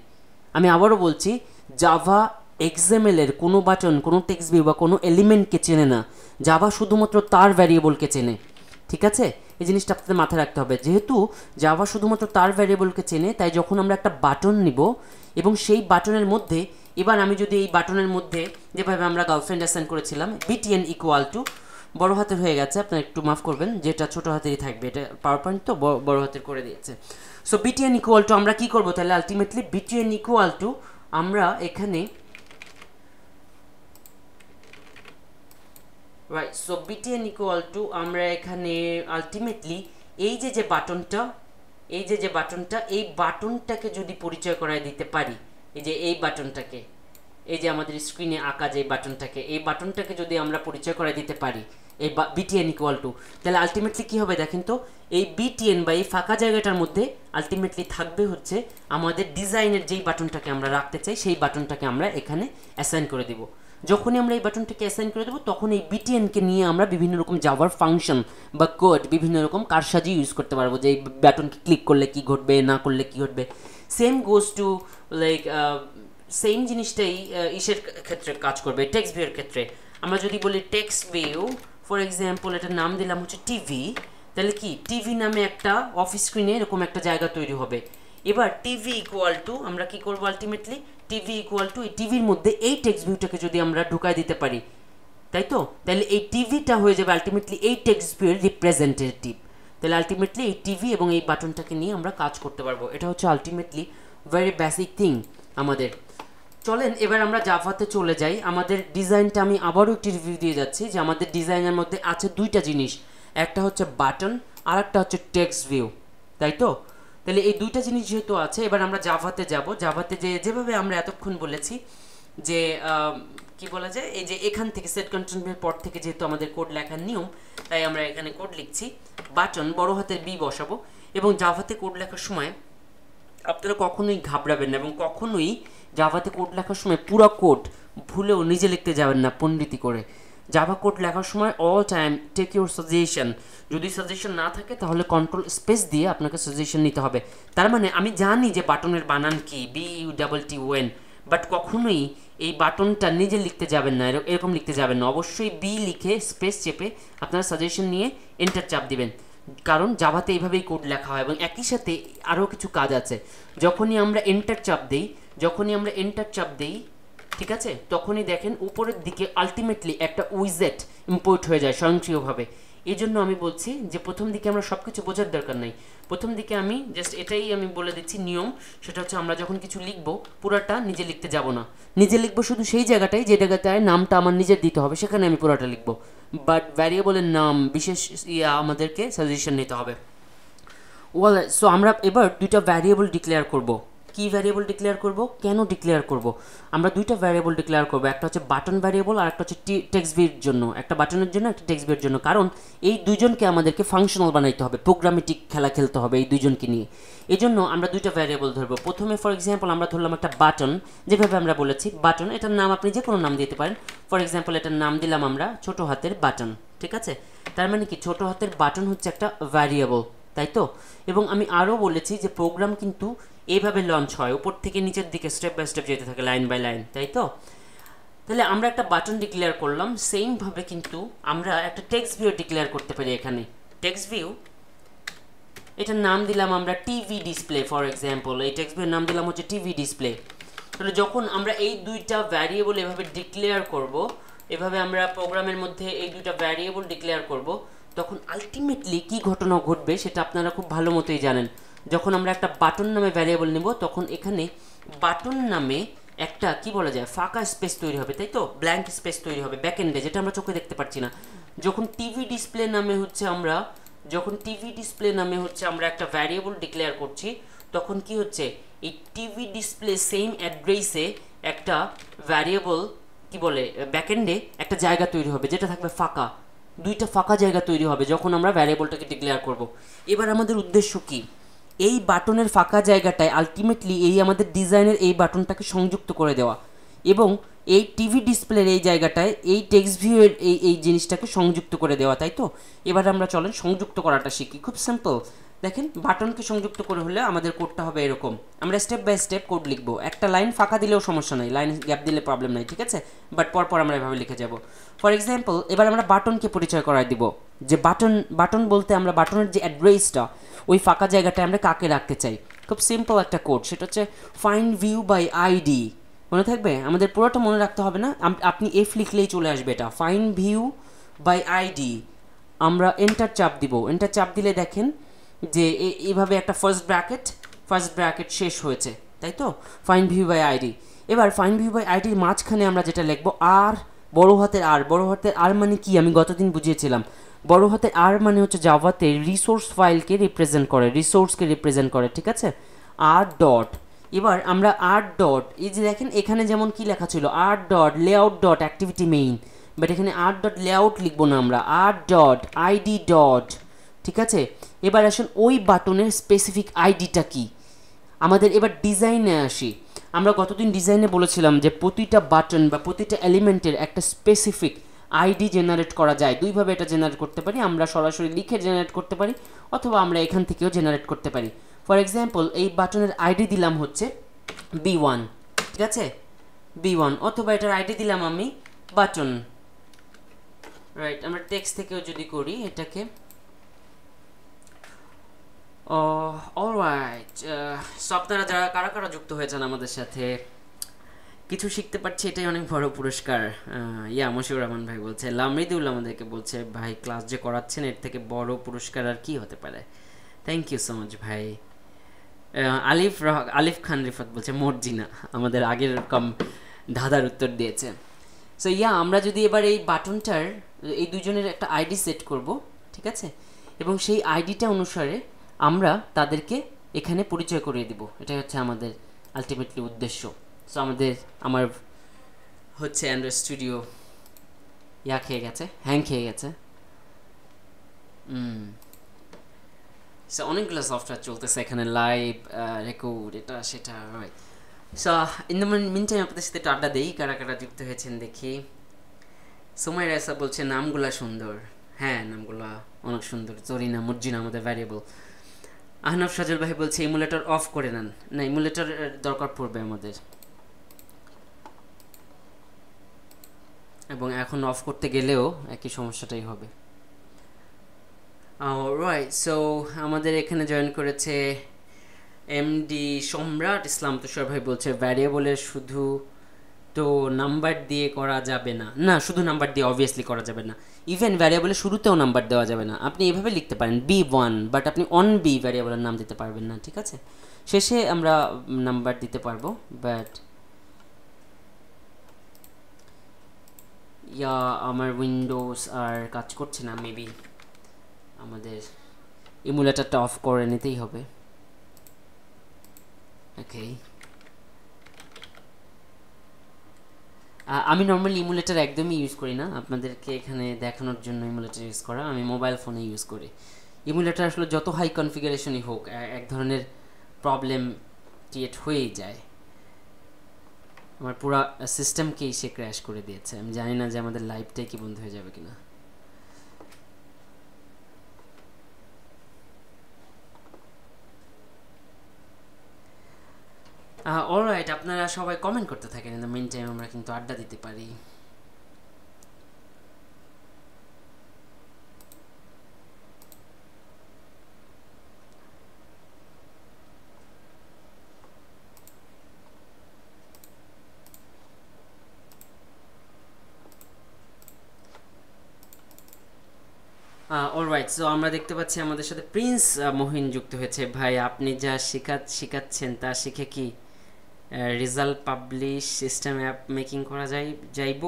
Speaker 1: আমি আবারও বলছি জাভা এক্সামেলের কোনো বাটন, কোনো টেক্সট ভিউ বা কোনো এলিমেন্টকে চেনে না। জাভা শুধুমাত্র তার ভ্যারিয়েবলকে চেনে। ঠিক আছে? এই জিনিসটা আপনাদের মাথায় রাখতে হবে। যেহেতু জাভা শুধুমাত্র তার ভ্যারিয়েবলকে চেনে, তাই যখন আমরা একটা বাটন নিব এবং সেই বাটনের মধ্যে, এবার আমি যদি এই বাটনের মধ্যে যেভাবে আমরা গার্লফ্রেন্ড অ্যাসাইন করেছিলাম বিটিএন ইকুয়াল টু বড় হাতের হয়ে গেছে, আপনার একটু মাফ করবেন, যেটা ছোট হাতেরই থাকবে, এটা পাওয়ার পয়েন্ট তো বড় হাতের করে দিয়েছে। সো বিটিএন ইকুয়াল টু আমরা কি করব? তাহলে আলটিমেটলি বিটিএন ইকুয়াল টু আমরা এখানে right so BTN equal to আমরা এখানে আলটিমেটলি এই যে যে বাটনটা, এই যে যে বাটনটা, এই বাটনটাকে যদি পরিচয় করায় দিতে পারি, এই যে এই বাটনটাকে, এই যে আমাদের স্ক্রিনে আঁকা যে বাটনটাকে, এই বাটনটাকে যদি আমরা পরিচয় করে দিতে পারি, এই বিটিএন ইকুয়াল টু তাহলে আলটিমেটলি কী হবে দেখেন তো? এই বিটিএন বা এই ফাঁকা জায়গাটার মধ্যে আলটিমেটলি থাকবে হচ্ছে আমাদের ডিজাইনের যেই বাটনটাকে আমরা রাখতে চাই, সেই বাটনটাকে আমরা এখানে অ্যাসাইন করে দেব। যখনই আমরা এই বাটনটাকে অ্যাসাইন করে দেবো, তখন এই বিটিএনকে নিয়ে আমরা বিভিন্ন রকম জাভার ফাংশন বা কোড বিভিন্ন রকম কারসাজি ইউজ করতে পারব। যে এই বাটনকে ক্লিক করলে কি ঘটবে, না করলে কি ঘটবে। Same goes to like same জিনিসটাই ইসের ক্ষেত্রে কাজ করবে টেক্সট ভিউর ক্ষেত্রে। আমরা যদি বলি টেক্সট ভিউ ফর এক্সাম্পল এটার নাম দিলাম হচ্ছে টিভি তাহলে কি? টিভি নামে একটা অফিস স্ক্রিনে এরকম একটা জায়গা তৈরি হবে। এবার টিভি ইকুয়াল টু আমরা কি করব আলটিমেটলি টিভি ইকুয়াল টু এই টিভির মধ্যে এই টেক্সট ভিউটাকে যদি আমরা ঢুকাই দিতে পারি, তাই তো? তাহলে এই টিভিটা হয়ে যাবে আলটিমেটলি এই টেক্সট ভিউয়ের রিপ্রেজেন্টেটিভ তাহলে আলটিমেটলি এই টিভি এবং এই বাটনটাকে নিয়ে আমরা কাজ করতে পারব। এটা হচ্ছে আলটিমেটলি ভেরি বেসিক থিং আমাদের। চলেন, এবার আমরা জাভাতে চলে যাই। আমাদের ডিজাইনটা আমি আবারও একটি রিভিউ দিয়ে যাচ্ছি যে আমাদের ডিজাইনের মধ্যে আছে দুইটা জিনিস। একটা হচ্ছে বাটন আর একটা হচ্ছে টেক্সট ভিউ তাই তো? তাহলে এই দুইটা জিনিস যেহেতু আছে, এবার আমরা জাভাতে যাব। জাভাতে যে যেভাবে আমরা এতক্ষণ বলেছি যে কি বলা যায়? এই যে এখান থেকে সেট কন্ট্রোলের পর থেকে যেহেতু আমাদের কোড লেখার নিয়ম, তাই আমরা এখানে কোড লিখছি। বাটন বড় হাতের বি বসাবো এবং জাভাতে কোড লেখার সময় আপনারা কখনোই ঘাবড়াবেন না এবং কখনোই জাভাতে কোড লেখার সময় পুরো কোড ভুলেও নিজে লিখতে যাবেন না পণ্ডিতি করে। জাভা কোড লেখার সময় all time take your suggestion যদি সাজেশন না থাকে, তাহলে কন্ট্রোল স্পেস দিয়ে আপনাকে সাজেশন নিতে হবে। তার মানে আমি জানি যে বাটনের বানান কি B U double T O N but কখনোই এই বাটনটা নিজে লিখতে যাবেন না এরকম লিখতে যাবেন না। অবশ্যই বি লিখে স্পেস চেপে আপনারা সাজেশন নিয়ে এন্টার চাপ দিবেন। কারণ জাভাতে এইভাবেই কোড লেখা হয় এবং একই সাথে আরও কিছু কাজ আছে। যখনই আমরা এন্টার চাপ দিই, যখনই আমরা এন্টার চাপ দিই ঠিক আছে? তখনই দেখেন উপরের দিকে আলটিমেটলি একটা উইজেট ইম্পোর্ট হয়ে যায় স্বয়ংক্রিয়ভাবে। এই জন্য আমি বলছি যে প্রথম দিকে আমরা সব কিছু বোঝার দরকার নাই। প্রথম দিকে আমি জাস্ট এটাই আমি বলে দিচ্ছি নিয়ম, সেটা হচ্ছে আমরা যখন কিছু লিখব, পুরাটা নিজে লিখতে যাব না। নিজে লিখব শুধু সেই জায়গাটায় যে জায়গাটায় নামটা আমার নিজের দিতে হবে, সেখানে আমি পুরাটা লিখব। বাট ভ্যারিয়েবলের নাম, বিশেষ ইয়া আমাদেরকে সাজেশন নিতে হবে। ওয়াল সো আমরা এবার দুইটা ভ্যারিয়েবল ডিক্লেয়ার করব। কি ভ্যারিয়েবল ডিক্লেয়ার করব? কেন ডিক্লেয়ার করব? আমরা দুইটা ভ্যারিয়েবল ডিক্লেয়ার করব, একটা হচ্ছে বাটন ভ্যারিয়েবল আর একটা হচ্ছে টেক্সট ভির জন্য। একটা বাটনের জন্য, একটা টেক্সট ভির জন্য। কারণ এই দুইজনকে আমাদেরকে ফাংশনাল বানাইতে হবে প্রোগ্রামেটিক খেলা খেলতে হবে এই দুইজনকে নিয়ে। এই জন্য আমরা দুইটা ভ্যারিয়েবল ধরবো। প্রথমে ফর এক্সাম্পল আমরা ধরলাম একটা বাটন যেভাবে আমরা বলেছি বাটন এটার নাম আপনি যে কোনো নাম দিতে পারেন। ফর এক্সাম্পল এটার নাম দিলাম আমরা ছোট হাতের বাটন ঠিক আছে? তার মানে কি, ছোট হাতের বাটন হচ্ছে একটা ভ্যারিয়েবল তাই তো? এবং আমি আরও বলেছি যে প্রোগ্রাম কিন্তু এইভাবে লঞ্চ হয়। উপর থেকে নিচের দিকে স্টেপ বাই স্টেপ যেতে থাকে লাইন বাই লাইন তাই তো? তাহলে আমরা একটা বাটন ডিক্লেয়ার করলাম। সেমভাবে কিন্তু আমরা একটা টেক্সট ভিউ ডিক্লেয়ার করতে পারি এখানে। টেক্সট ভিউ এটার নাম দিলাম আমরা টিভি ডিসপ্লে ফর এক্সাম্পল এই টেক্সট ভিউর নাম দিলাম হচ্ছে টিভি ডিসপ্লে তাহলে যখন আমরা এই দুইটা ভ্যারিয়েবল এভাবে ডিক্লেয়ার করব, এভাবে আমরা প্রোগ্রামের মধ্যে এই দুইটা ভ্যারিয়েবল ডিক্লেয়ার করব, তখন আলটিমেটলি কি ঘটনা ঘটবে সেটা আপনারা খুব ভালো মতোই জানেন। যখন আমরা একটা বাটন নামে ভ্যারিয়েবল নেব, তখন এখানে বাটন নামে একটা, কি বলা যায়, ফাঁকা স্পেস তৈরি হবে, তাই তো? ব্ল্যাঙ্ক স্পেস তৈরি হবে ব্যাক এন্ডে যেটা আমরা চোখে দেখতে পাচ্ছি না। যখন টিভি ডিসপ্লে নামে হচ্ছে আমরা, যখন টিভি ডিসপ্লে নামে হচ্ছে আমরা একটা ভ্যারিয়েবল ডিক্লেয়ার করছি, তখন কি হচ্ছে? এই টিভি ডিসপ্লে সেম অ্যাড্রেসে একটা ভ্যারিয়েবল কি বলে ব্যাকএন্ডে একটা জায়গা তৈরি হবে, যেটা থাকবে ফাঁকা। দুইটা ফাঁকা জায়গা তৈরি হবে, যখন আমরা ভ্যারিয়েবলটাকে ডিক্লেয়ার করব। এবার আমাদের উদ্দেশ্য কি? এই বাটনের ফাঁকা জায়গাটায় আলটিমেটলি এই আমাদের ডিজাইনের এই বাটনটাকে সংযুক্ত করে দেওয়া। এবং এই টিভি ডিসপ্লের এই জায়গাটায় এই টেক্সট ভিউয়ের এই এই জিনিসটাকে সংযুক্ত করে দেওয়া, তাই তো? এবার আমরা চলেন সংযুক্ত করাটা শিখি। খুব সিম্পল দেখেন, বাটনকে সংযুক্ত করে হলে আমাদের কোডটা হবে এরকম। আমরা স্টেপ বাই স্টেপ কোড লিখব। একটা লাইন ফাঁকা দিলেও সমস্যা নাই লাইন গ্যাপ দিলে প্রবলেম নাই, ঠিক আছে? বাট পরপর আমরা এভাবে লিখে যাব। ফর এক্সাম্পল এবার আমরা বাটনকে পরিচয় করাই দিব। যে বাটন বাটন বলতে আমরা বাটনের যে অ্যাড্রেসটা ওই ফাঁকা জায়গাটায় আমরা কাকে রাখতে চাই? খুব সিম্পল একটা কোড সেটা হচ্ছে ফাইন্ড ভিউ বাই আইডি মনে থাকবে? আমাদের পুরোটা মনে রাখতে হবে না। আপনি এফ লিখলেই চলে আসবে এটা। ফাইন ভিউ বাই আইডি আমরা এন্টার চাপ দিব। এন্টার চাপ দিলে দেখেন যে এইভাবে একটা ফার্স্ট ব্র্যাকেট ফার্স্ট ব্র্যাকেট শেষ হয়েছে, তাই তো? ফাইন ভিউ বাই আইডি এবার ফাইন ভিউ বাই আইডির মাঝখানে আমরা যেটা লিখব আর বড় হাতের আর বড় হাতের আর মানে কি? আমি গতদিন বুঝিয়েছিলাম। বড় হাতের আর মানে হচ্ছে জাভাতে রিসোর্স ফাইলকে রিপ্রেজেন্ট করে রিসোর্সকে রিপ্রেজেন্ট করে, ঠিক আছে? আর ডট এবার আমরা আর ডট এই যে দেখেন, এখানে যেমন কি লেখা ছিল? R dot layout dot activity main but এখানে আর ডট লেআউট লিখব না আমরা। আর ডট আইডি ডট ঠিক আছে? এবার আসুন, ওই বাটনের স্পেসিফিক আইডিটা কি? আমাদের এবার ডিজাইনে আসি। আমরা গতদিন ডিজাইনে বলেছিলাম যে প্রতিটা বাটন বা প্রতিটা এলিমেন্টের একটা স্পেসিফিক আইডি জেনারেট করা যায়। দুইভাবে এটা জেনারেট করতে পারি। আমরা সরাসরি লিখে জেনারেট করতে পারি অথবা আমরা এখান থেকেও জেনারেট করতে পারি। ফর এক্সাম্পল এই বাটনের আইডি দিলাম হচ্ছে বি ওয়ান ঠিক আছে? বি ওয়ান অথবা এটার আইডি দিলাম আমি বাটন। রাইট আমরা টেক্সট থেকেও যদি করি এটাকে অলরাইট সো আপনারা যারা, কারা কারা যুক্ত হয়েছেন আমাদের সাথে? কিছু শিখতে পারছি, এটাই অনেক বড় পুরস্কার। ইয়া মশিউর রহমান ভাই বলছে লামরিদুল আমাদেরকে বলছে, ভাই ক্লাস যে করাচ্ছেন, এর থেকে বড় পুরস্কার আর কি হতে পারে? থ্যাংক ইউ সো মাচ ভাই। আলিফ আলিফ খান রিফাত বলছে, মর্জিনা, আমাদের আগের কম ধাঁধার উত্তর দিয়েছে। সো ইয়া আমরা যদি এবার এই বাটনটার এই দুজনের একটা আইডি সেট করব, ঠিক আছে? এবং সেই আইডিটা অনুসারে আমরা তাদেরকে এখানে পরিচয় করিয়ে দিব। এটাই হচ্ছে আমাদের আলটিমেটলি উদ্দেশ্য। সো আমাদের, আমার হচ্ছে অ্যান্ড্রয়েড স্টুডিও ইয়া খেয়ে গেছে হ্যাং খেয়ে গেছে। সো অনেকগুলো সফটওয়্যার চলতেছে এখানে লাইভ রেকর্ড এটা, সেটা right so in the meantime আপনাদের সাথে আড্ডা দেই, কারা কারা যুক্ত হয়েছেন দেখি। সময় রায়সা বলছে, নামগুলা সুন্দর। হ্যাঁ নামগুলা অনেক সুন্দর। জরিনা মর্জিনা আমাদের ভ্যারিয়েবল আহনাফ সাজল ভাই বলছে ইমুলেটর অফ করে নেন। না ইমুলেটর দরকার পড়বে আমাদের। এবং এখন অফ করতে গেলেও একই সমস্যাটাই হবে। রাইট সো আমাদের এখানে জয়েন করেছে এমডি সম্রাট ইসলাম তুষার ভাই বলছে ভ্যারিয়েবলের শুধু তো নাম্বার দিয়ে করা যাবে না। না, শুধু নাম্বার দিয়ে অবভিয়াসলি করা যাবে না। ইভেন ভ্যারিয়েবলের শুরুতেও নাম্বার দেওয়া যাবে না। আপনি এভাবে লিখতে পারেন বি ওয়ান বাট আপনি অন বি ভ্যারিয়েবলের নাম দিতে পারবেন না, ঠিক আছে? শেষে আমরা নাম্বার দিতে পারব বাট ইয়া, আমার উইন্ডোজ আর কাজ করছে না মেবি আমাদের ইমুলেটারটা অফ করে নিতেই হবে। ওকে আমি নর্মালি ইমুলেটার একদমই ইউজ করি না। আপনাদেরকে এখানে দেখানোর জন্য ইমুলেটার ইউজ করা। আমি মোবাইল ফোনে ইউজ করি। ইমুলেটার আসলে যত হাই কনফিগারেশনই হোক এক ধরনের প্রবলেম ক্রিয়েট হয়েই যায়। আমার পুরো সিস্টেমকেই সে ক্র্যাশ করে দিয়েছে। আমি জানি না যে আমাদের লাইফটাই কি বন্ধ হয়ে যাবে কিনা। অলরাইট আপনারা সবাই কমেন্ট করতে থাকেন দ্য মেন টাইম আমরা কিন্তু আড্ডা দিতে পারি। অলরাইট সো আমরা দেখতে পাচ্ছি আমাদের সাথে প্রিন্স মোহিন যুক্ত হয়েছে। ভাই, আপনি যা শেখা, শেখাচ্ছেন তা শিখে কি? Result publish system app making করা যাই, যাইব?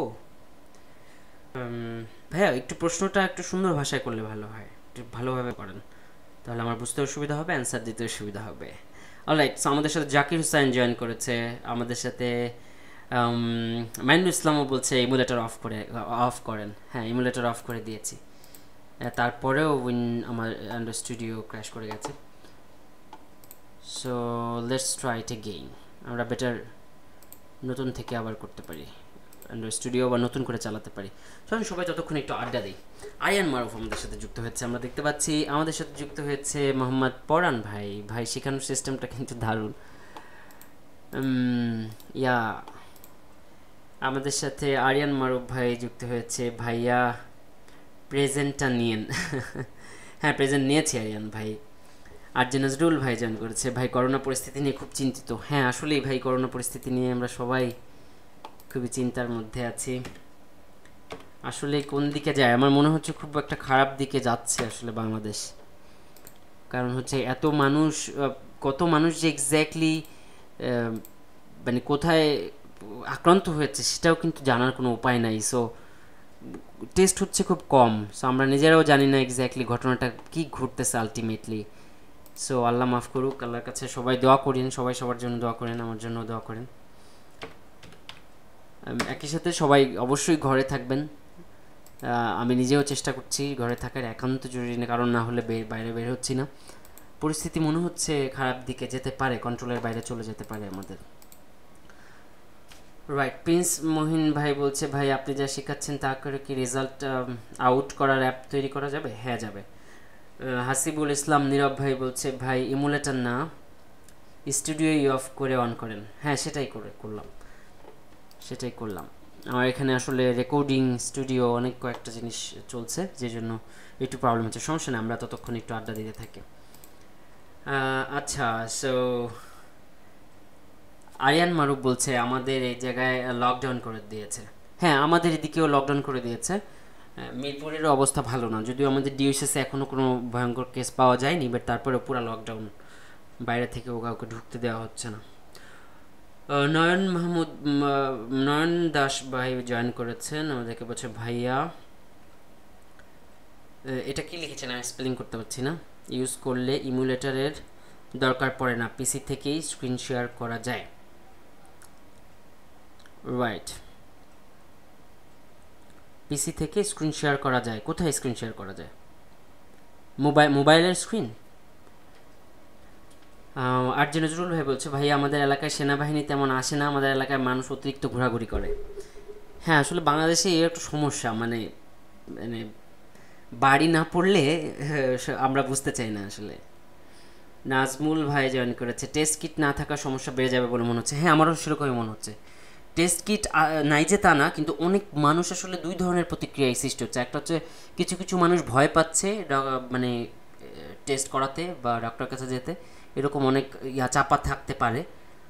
Speaker 1: ভাইয়া, একটু প্রশ্নটা একটু সুন্দর ভাষায় করলে ভালো হয়। একটু ভালোভাবে করেন। তাহলে আমার বুঝতেও সুবিধা হবে অ্যান্সার দিতেও সুবিধা হবে। অলরাইট সো আমাদের সাথে জাকির হুসাইন জয়েন করেছে। আমাদের সাথে মাইনুল ইসলামও বলছে ইমুলেটার অফ করে অফ করেন। হ্যাঁ ইমুলেটার অফ করে দিয়েছি। তারপরেও উইন আমার আন্ডার স্টুডিও ক্র্যাশ করে গেছে। So let's try it again আমরা বেটার নতুন থেকে আবার করতে পারি স্টুডিও বা নতুন করে চালাতে পারি। চলুন সবাই যতক্ষণ একটু আড্ডা দিই। আয়ান মারুফ আমাদের সাথে যুক্ত হয়েছে। আমরা দেখতে পাচ্ছি আমাদের সাথে যুক্ত হয়েছে মোহাম্মদ পরান ভাই। ভাই, শেখানোর সিস্টেমটা কিন্তু দারুণ। ইয়া, আমাদের সাথে আরিয়ান মারুফ ভাই যুক্ত হয়েছে। ভাইয়া প্রেজেন্টটা নিয়েন। হ্যাঁ প্রেজেন্ট নিয়েছি আরিয়ান ভাই। আর যে নজরুল ভাই জয়েন করেছে, ভাই করোনা পরিস্থিতি নিয়ে খুব চিন্তিত। হ্যাঁ আসলেই ভাই করোনা পরিস্থিতি নিয়ে আমরা সবাই খুবই চিন্তার মধ্যে আছি। আসলে কোন দিকে যায়? আমার মনে হচ্ছে খুব একটা খারাপ দিকে যাচ্ছে আসলে বাংলাদেশ। কারণ হচ্ছে এত মানুষ কত মানুষ যে এক্স্যাক্টলি মানে কোথায় আক্রান্ত হয়েছে সেটাও কিন্তু জানার কোনো উপায় নাই। সো টেস্ট হচ্ছে খুব কম। সো আমরা নিজেরাও জানি না এক্স্যাক্টলি ঘটনাটা কী ঘটতেছে আলটিমেটলি সো আল্লাহ মাফ করুক, আল্লাহর কাছে সবাই দোয়া করেন, সবাই সবার জন্য দোয়া করেন, আমার জন্য দোয়া করেন। একই সাথে সবাই অবশ্যই ঘরে থাকবেন। আমি নিজেও চেষ্টা করছি ঘরে থাকার একান্ত জরুরি না, কারণ না হলে বাইরে বের হচ্ছি না। পরিস্থিতি মনে হচ্ছে খারাপ দিকে যেতে পারে কন্ট্রোলের বাইরে চলে যেতে পারে আমাদের। রাইট প্রিন্স মোহিন ভাই বলছে, ভাই, আপনি যা শেখাচ্ছেন তা করে কি রেজাল্ট আউট করার অ্যাপ তৈরি করা যাবে? হ্যাঁ যাবে। হাসিবুল ইসলাম নীরব ভাই বলছে, ভাই, ইমুলেটার না, স্টুডিও অফ করে অন করেন। হ্যাঁ সেটাই করে, করলাম। সেটাই করলাম। আমার এখানে আসলে রেকর্ডিং স্টুডিও অনেক কয়েকটা জিনিস চলছে, যে জন্য একটু প্রবলেম হচ্ছে। সমস্যা নেই, আমরা ততক্ষণ একটু আড্ডা দিতে থাকি। আচ্ছা সো আরিয়ান মারুফ বলছে, আমাদের এই জায়গায় লকডাউন করে দিয়েছে। হ্যাঁ আমাদের এদিকেও লকডাউন করে দিয়েছে। মিরপুরের অবস্থা ভালো না। যদিও আমাদের ডিউসিসে এখনও কোনো ভয়ঙ্কর কেস পাওয়া যায়নি বাট তারপরে পুরো লকডাউন বাইরে থেকেও কাউকে ঢুকতে দেওয়া হচ্ছে না। নয়ন মাহমুদ নয়ন দাস ভাই জয়েন করেছেন, আমাদেরকে বলছে, ভাইয়া এটা কি লিখেছেন? আমি স্পেলিং করতে পারছি না। ইউজ করলে ইমুলেটারের দরকার পড়ে না পিসি থেকেই স্ক্রিন শেয়ার করা যায়। রাইট পিসি থেকে স্ক্রিন শেয়ার করা যায়। কোথায় স্ক্রিন শেয়ার করা যায়? মোবাইল মোবাইলের স্ক্রিন আর যে নজরুল ভাই বলছে, ভাই, আমাদের এলাকায় সেনাবাহিনী তেমন আসে না। আমাদের এলাকায় মানুষ অতিরিক্ত ঘোরাঘুরি করে। হ্যাঁ আসলে বাংলাদেশে এই একটা সমস্যা। মানে মানে বাড়ি না পড়লে আমরা বুঝতে চাই না আসলে। নাজমুল ভাই জয়েন করেছে। টেস্ট কিট না থাকার সমস্যা বেড়ে যাবে বলে মনে হচ্ছে। হ্যাঁ আমারও সেরকমই মনে হচ্ছে। টেস্ট কিট নাই যে তা না, কিন্তু অনেক মানুষ আসলে দুই ধরনের প্রতিক্রিয়া সৃষ্টি হচ্ছে। একটা হচ্ছে কিছু কিছু মানুষ ভয় পাচ্ছে মানে টেস্ট করাতে বা ডক্টর কাছে যেতে। এরকম অনেক ইয়া চাপা থাকতে পারে।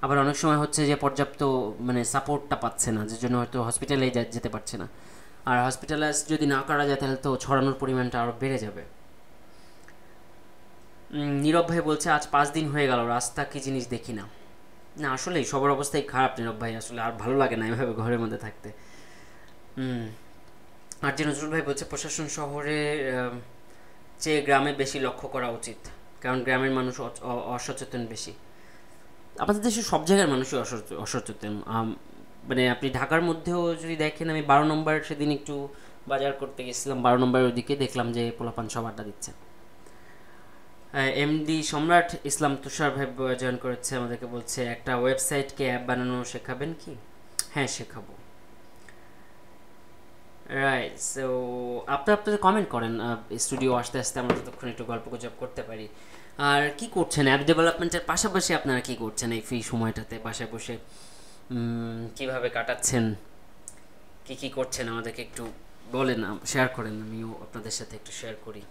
Speaker 1: আবার অনেক সময় হচ্ছে যে পর্যাপ্ত মানে সাপোর্টটা পাচ্ছে না, যে জন্য হয়তো হসপিটালে যেতে পারছে না। আর হসপিটালাইজ যদি না করা যায়, তাহলে তো ছড়ানোর পরিমাণটা আরও বেড়ে যাবে। নীরব ভাই বলছে, আজ পাঁচ দিন হয়ে গেল, রাস্তা কি জিনিস দেখি না। না, আসলেই সবার অবস্থাই খারাপ নীরব ভাই, আসলে আর ভালো লাগে না এভাবে ঘরের মধ্যে থাকতে। আর যে নজরুল ভাই বলছে প্রশাসন শহরে চেয়ে গ্রামে বেশি লক্ষ্য করা উচিত, কারণ গ্রামের মানুষ অসচেতন বেশি। আমাদের দেশে সব জায়গার মানুষই অসচেতন মানে আপনি ঢাকার মধ্যেও যদি দেখেন, আমি বারো নম্বর সেদিন একটু বাজার করতে গেছিলাম, বারো নম্বরের ওদিকে দেখলাম যে পোলাপান সব আড্ডা দিচ্ছে। এমডি সম্রাট ইসলাম তুষার ভাই জয়েন করেছে, আমাদেরকে বলছে, একটা ওয়েবসাইটকে অ্যাপ বানানো শেখাবেন কি? হ্যাঁ শেখাবো। রাইট সো আপনি আপনাদের কমেন্ট করেন স্টুডিও আসতে আসতে আমরা ততক্ষণ একটু গল্প গুজব করতে পারি। আর কি করছেন? অ্যাপ ডেভেলপমেন্টের পাশাপাশি আপনারা কি করছেন এই ফ্রি সময়টাতে বাসায় বসে? কীভাবে কাটাচ্ছেন? কি কি করছেন? আমাদেরকে একটু বলেন শেয়ার করেন, আমিও আপনাদের সাথে একটু শেয়ার করি।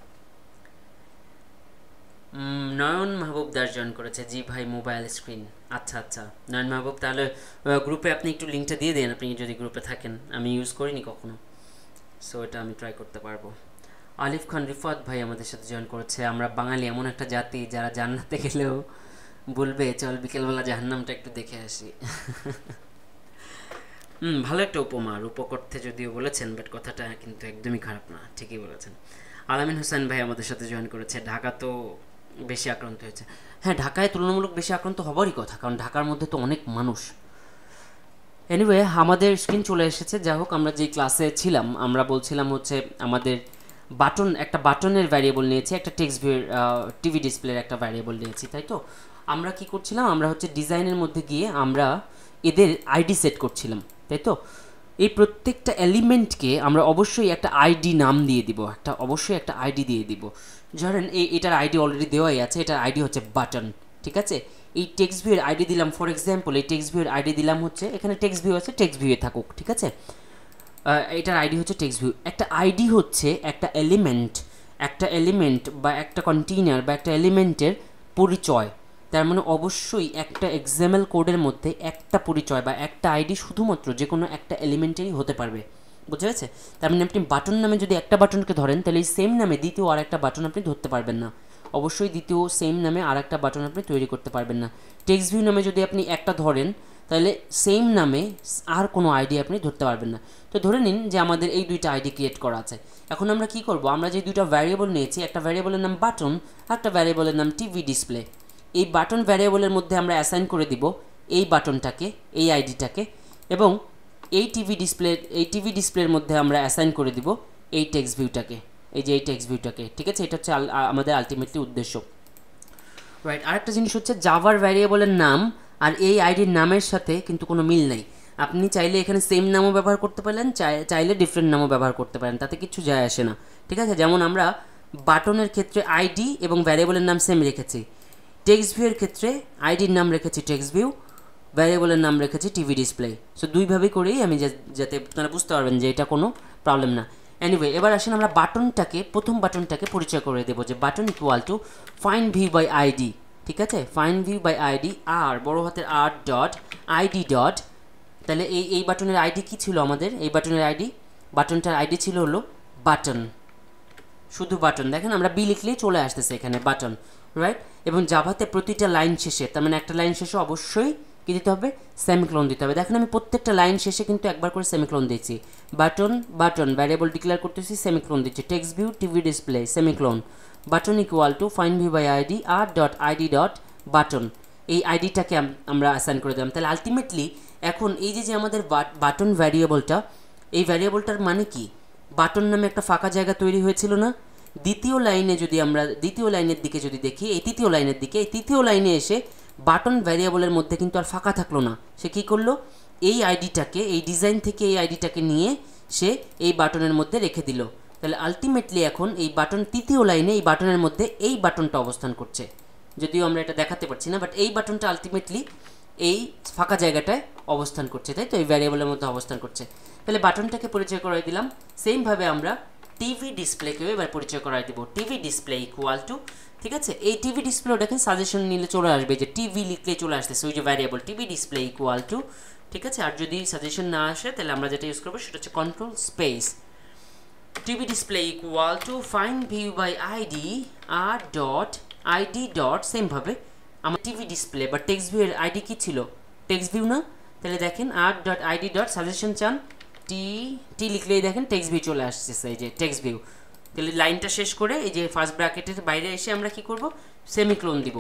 Speaker 1: নয়ন মাহবুব দাস জয়েন করেছে। জি ভাই মোবাইল স্ক্রিন আচ্ছা আচ্ছা। নয়ন মাহবুব, তাহলে গ্রুপে আপনি একটু লিঙ্কটা দিয়ে দেন। আপনি যদি গ্রুপে থাকেন। আমি ইউজ করিনি কখনো। সো এটা আমি ট্রাই করতে পারব। আলিফ খান, রিফাত ভাই আমাদের সাথে জয়েন করেছে। আমরা বাঙালি, এমন একটা জাতি, যারা জান্নাতে গেলেও বলবে, চল বিকেলবেলা জাহান্নামটা একটু দেখে আসি। হুম ভালো একটা উপমা। রূপক অর্থে যদিও বলেছেন বাট কথাটা কিন্তু একদমই খারাপ না। ঠিকই বলেছেন। আলামিন হোসেন ভাই আমাদের সাথে জয়েন করেছে। ঢাকা তো বেশি আক্রান্ত হয়েছে। হ্যাঁ ঢাকায় তুলনামূলক বেশি আক্রান্ত হবারই কথা, কারণ ঢাকার মধ্যে তো অনেক মানুষ। এনিওয়ে আমাদের স্ক্রিন চলে এসেছে। যাই হোক, আমরা যে ক্লাসে ছিলাম, আমরা বলছিলাম হচ্ছে আমাদের বাটন একটা বাটনের ভ্যারিয়েবল নিয়েছি, একটা টেক্সট ভিউর টিভি ডিসপ্লের একটা ভ্যারিয়েবল নিয়েছি, তাই তো? আমরা কি করছিলাম? আমরা হচ্ছে ডিজাইনের মধ্যে গিয়ে আমরা এদের আইডি সেট করছিলাম, তাই তো? এই প্রত্যেকটা এলিমেন্টকে আমরা অবশ্যই একটা আইডি নাম দিয়ে দিব, একটা অবশ্যই একটা আইডি দিয়ে দিব। ধরেন এই এটার আইডি অলরেডি দেওয়াই আছে, এটার আইডি হচ্ছে বাটন ঠিক আছে? এই টেক্সট ভিউয়ের আইডি দিলাম ফর এক্সাম্পল এই টেক্সট ভিউয়ের আইডি দিলাম হচ্ছে, এখানে টেক্সট ভিউ আছে টেক্সট ভিউয়ে থাকুক, ঠিক আছে? এটার আইডি হচ্ছে টেক্সট ভিউ একটা আইডি হচ্ছে একটা এলিমেন্ট একটা এলিমেন্ট বা একটা কন্টেইনার বা একটা এলিমেন্টের পরিচয়। তার মানে অবশ্যই একটা এক্সামেল কোডের মধ্যে একটা পরিচয় বা একটা আইডি শুধুমাত্র যে কোনো একটা এলিমেন্টেরই হতে পারবে। বুঝতে পেরেছে? তার মানে আপনি বাটন নামে যদি একটা বাটনকে ধরেন, তাহলে এই সেম নামে দ্বিতীয় আর একটা বাটন আপনি ধরতে পারবেন না। অবশ্যই দ্বিতীয় সেম নামে আর একটা বাটন আপনি তৈরি করতে পারবেন না। টেক্সট ভিউ নামে যদি আপনি একটা ধরেন, তাহলে সেম নামে আর কোনো আইডি আপনি ধরতে পারবেন না। তো ধরে নিন যে আমাদের এই দুইটা আইডি ক্রিয়েট করা আছে। এখন আমরা কি করব? আমরা যে দুইটা ভ্যারিয়েবল নিয়েছি, একটা ভ্যারিয়েবলের নাম বাটন একটা ভ্যারিয়েবলের নাম টিভি ডিসপ্লে এই বাটন ভ্যারিয়েবলের মধ্যে আমরা অ্যাসাইন করে দিব এই বাটনটাকে এই আইডিটাকে এবং এই টিভি ডিসপ্লে এই টিভি ডিসপ্লের মধ্যে আমরা অ্যাসাইন করে দিব এই টেক্সট ভিউটাকে এই যে এই টেক্সট ভিউটাকে ঠিক আছে? এটা হচ্ছে আমাদের আলটিমেটলি উদ্দেশ্য। রাইট আরেকটা জিনিস হচ্ছে জাভার ভ্যারিয়েবলের নাম আর এই আইডির নামের সাথে কিন্তু কোনো মিল নেই। আপনি চাইলে এখানে সেম নামও ব্যবহার করতে পারেন, চাই- চাইলে ডিফারেন্ট নামও ব্যবহার করতে পারেন, তাতে কিছু যায় আসে না। ঠিক আছে? যেমন আমরা বাটনের ক্ষেত্রে আইডি এবং ভ্যারিয়েবলের নাম সেম রেখেছি। টেক্সট ভিউয়ের ক্ষেত্রে আইডির নাম রেখেছি টেক্সট ভিউ ভ্যারিয়েবলের নাম রেখেছি টিভি ডিসপ্লে সো দুইভাবে করেই আমি যাতে আপনারা বুঝতে পারবেন যে এটা কোনো প্রবলেম না। এনিওয়ে এবার আসেন আমরা বাটনটাকে, প্রথম বাটনটাকে পরিচয় করে দেবো যে button equal to find view by ID ঠিক আছে? Find view by ID R বড় হাতের আর ডট আইডি ডট তাহলে এই এই বাটনের আইডি কি ছিল আমাদের? এই বাটনের আইডি বাটনটার আইডি ছিল হলো বাটন। শুধু বাটন। দেখেন আমরা বি লিখলেই চলে আসতেছে এখানে বাটন। রাইট এবং জাভাতে প্রতিটা লাইন শেষে, তার মানে একটা লাইন শেষে অবশ্যই কি দিতে হবে? সেমিক্লোন দিতে হবে। দেখেন আমি প্রত্যেকটা লাইন শেষে কিন্তু একবার করে সেমিক্লোন দিয়েছি। বাটন বাটন ভ্যারিয়েবল ডিক্লেয়ার করতেছি সেমিক্লোন দিচ্ছি। Text view TV display semicolon button equal to find view by ID R dot ID dot button এই আইডিটাকে আমরা অ্যাসাইন করে দিলাম। তাহলে আলটিমেটলি এখন এই যে যে আমাদের বাটন ভ্যারিয়েবলটা এই ভ্যারিয়েবলটার মানে কি? বাটন নামে একটা ফাঁকা জায়গা তৈরি হয়েছিল না? দ্বিতীয় লাইনে যদি আমরা, দ্বিতীয় লাইনের দিকে যদি দেখি, এই তৃতীয় লাইনের দিকে, এই তৃতীয় লাইনে এসে বাটন ভ্যারিয়েবলের মধ্যে কিন্তু আর ফাঁকা থাকল না। সে কী করল? এই আইডিটাকে, এই ডিজাইন থেকে এই আইডিটাকে নিয়ে সে এই বাটনের মধ্যে রেখে দিল। তাহলে আলটিমেটলি এখন এই বাটন, তৃতীয় লাইনে এই বাটনের মধ্যে এই বাটনটা অবস্থান করছে। যদিও আমরা এটা দেখাতে পারছি না বাট এই বাটনটা আলটিমেটলি এই ফাঁকা জায়গাটায় অবস্থান করছে, তাই তো? এই ভ্যারিয়েবলের মধ্যে অবস্থান করছে। তাহলে বাটনটাকে পরিচয় করাই দিলাম। সেমভাবে আমরা টিভি ডিসপ্লেকেও এবার পরিচয় করাই দিব। টিভি ডিসপ্লে ইকুয়াল টু ঠিক আছে? এই টিভি ডিসপ্লেও দেখেন সাজেশন নিলে চলে আসবে যে টিভি লিখলে চলে আসতেছে, ওই যে variable TV display equal to ঠিক আছে? আর যদি সাজেশন না আসে, তাহলে আমরা যেটা ইউজ করব সেটা হচ্ছে control space TV display equal to find view by ID R dot ID dot সেমভাবে আমার টিভি ডিসপ্লে বা টেক্সট ভিউয়ের আইডি কি ছিল? টেক্সট ভিউ না? তাহলে দেখেন R dot ID dot suggestion চান। টি টি লিখলেই দেখেন টেক্সট ভিউ চলে আসছে এই যে টেক্সট ভিউ তাহলে লাইনটা শেষ করে এই যে ফার্স্ট ব্র্যাকেটের বাইরে এসে আমরা কি করব? সেমিক্লোন দিব।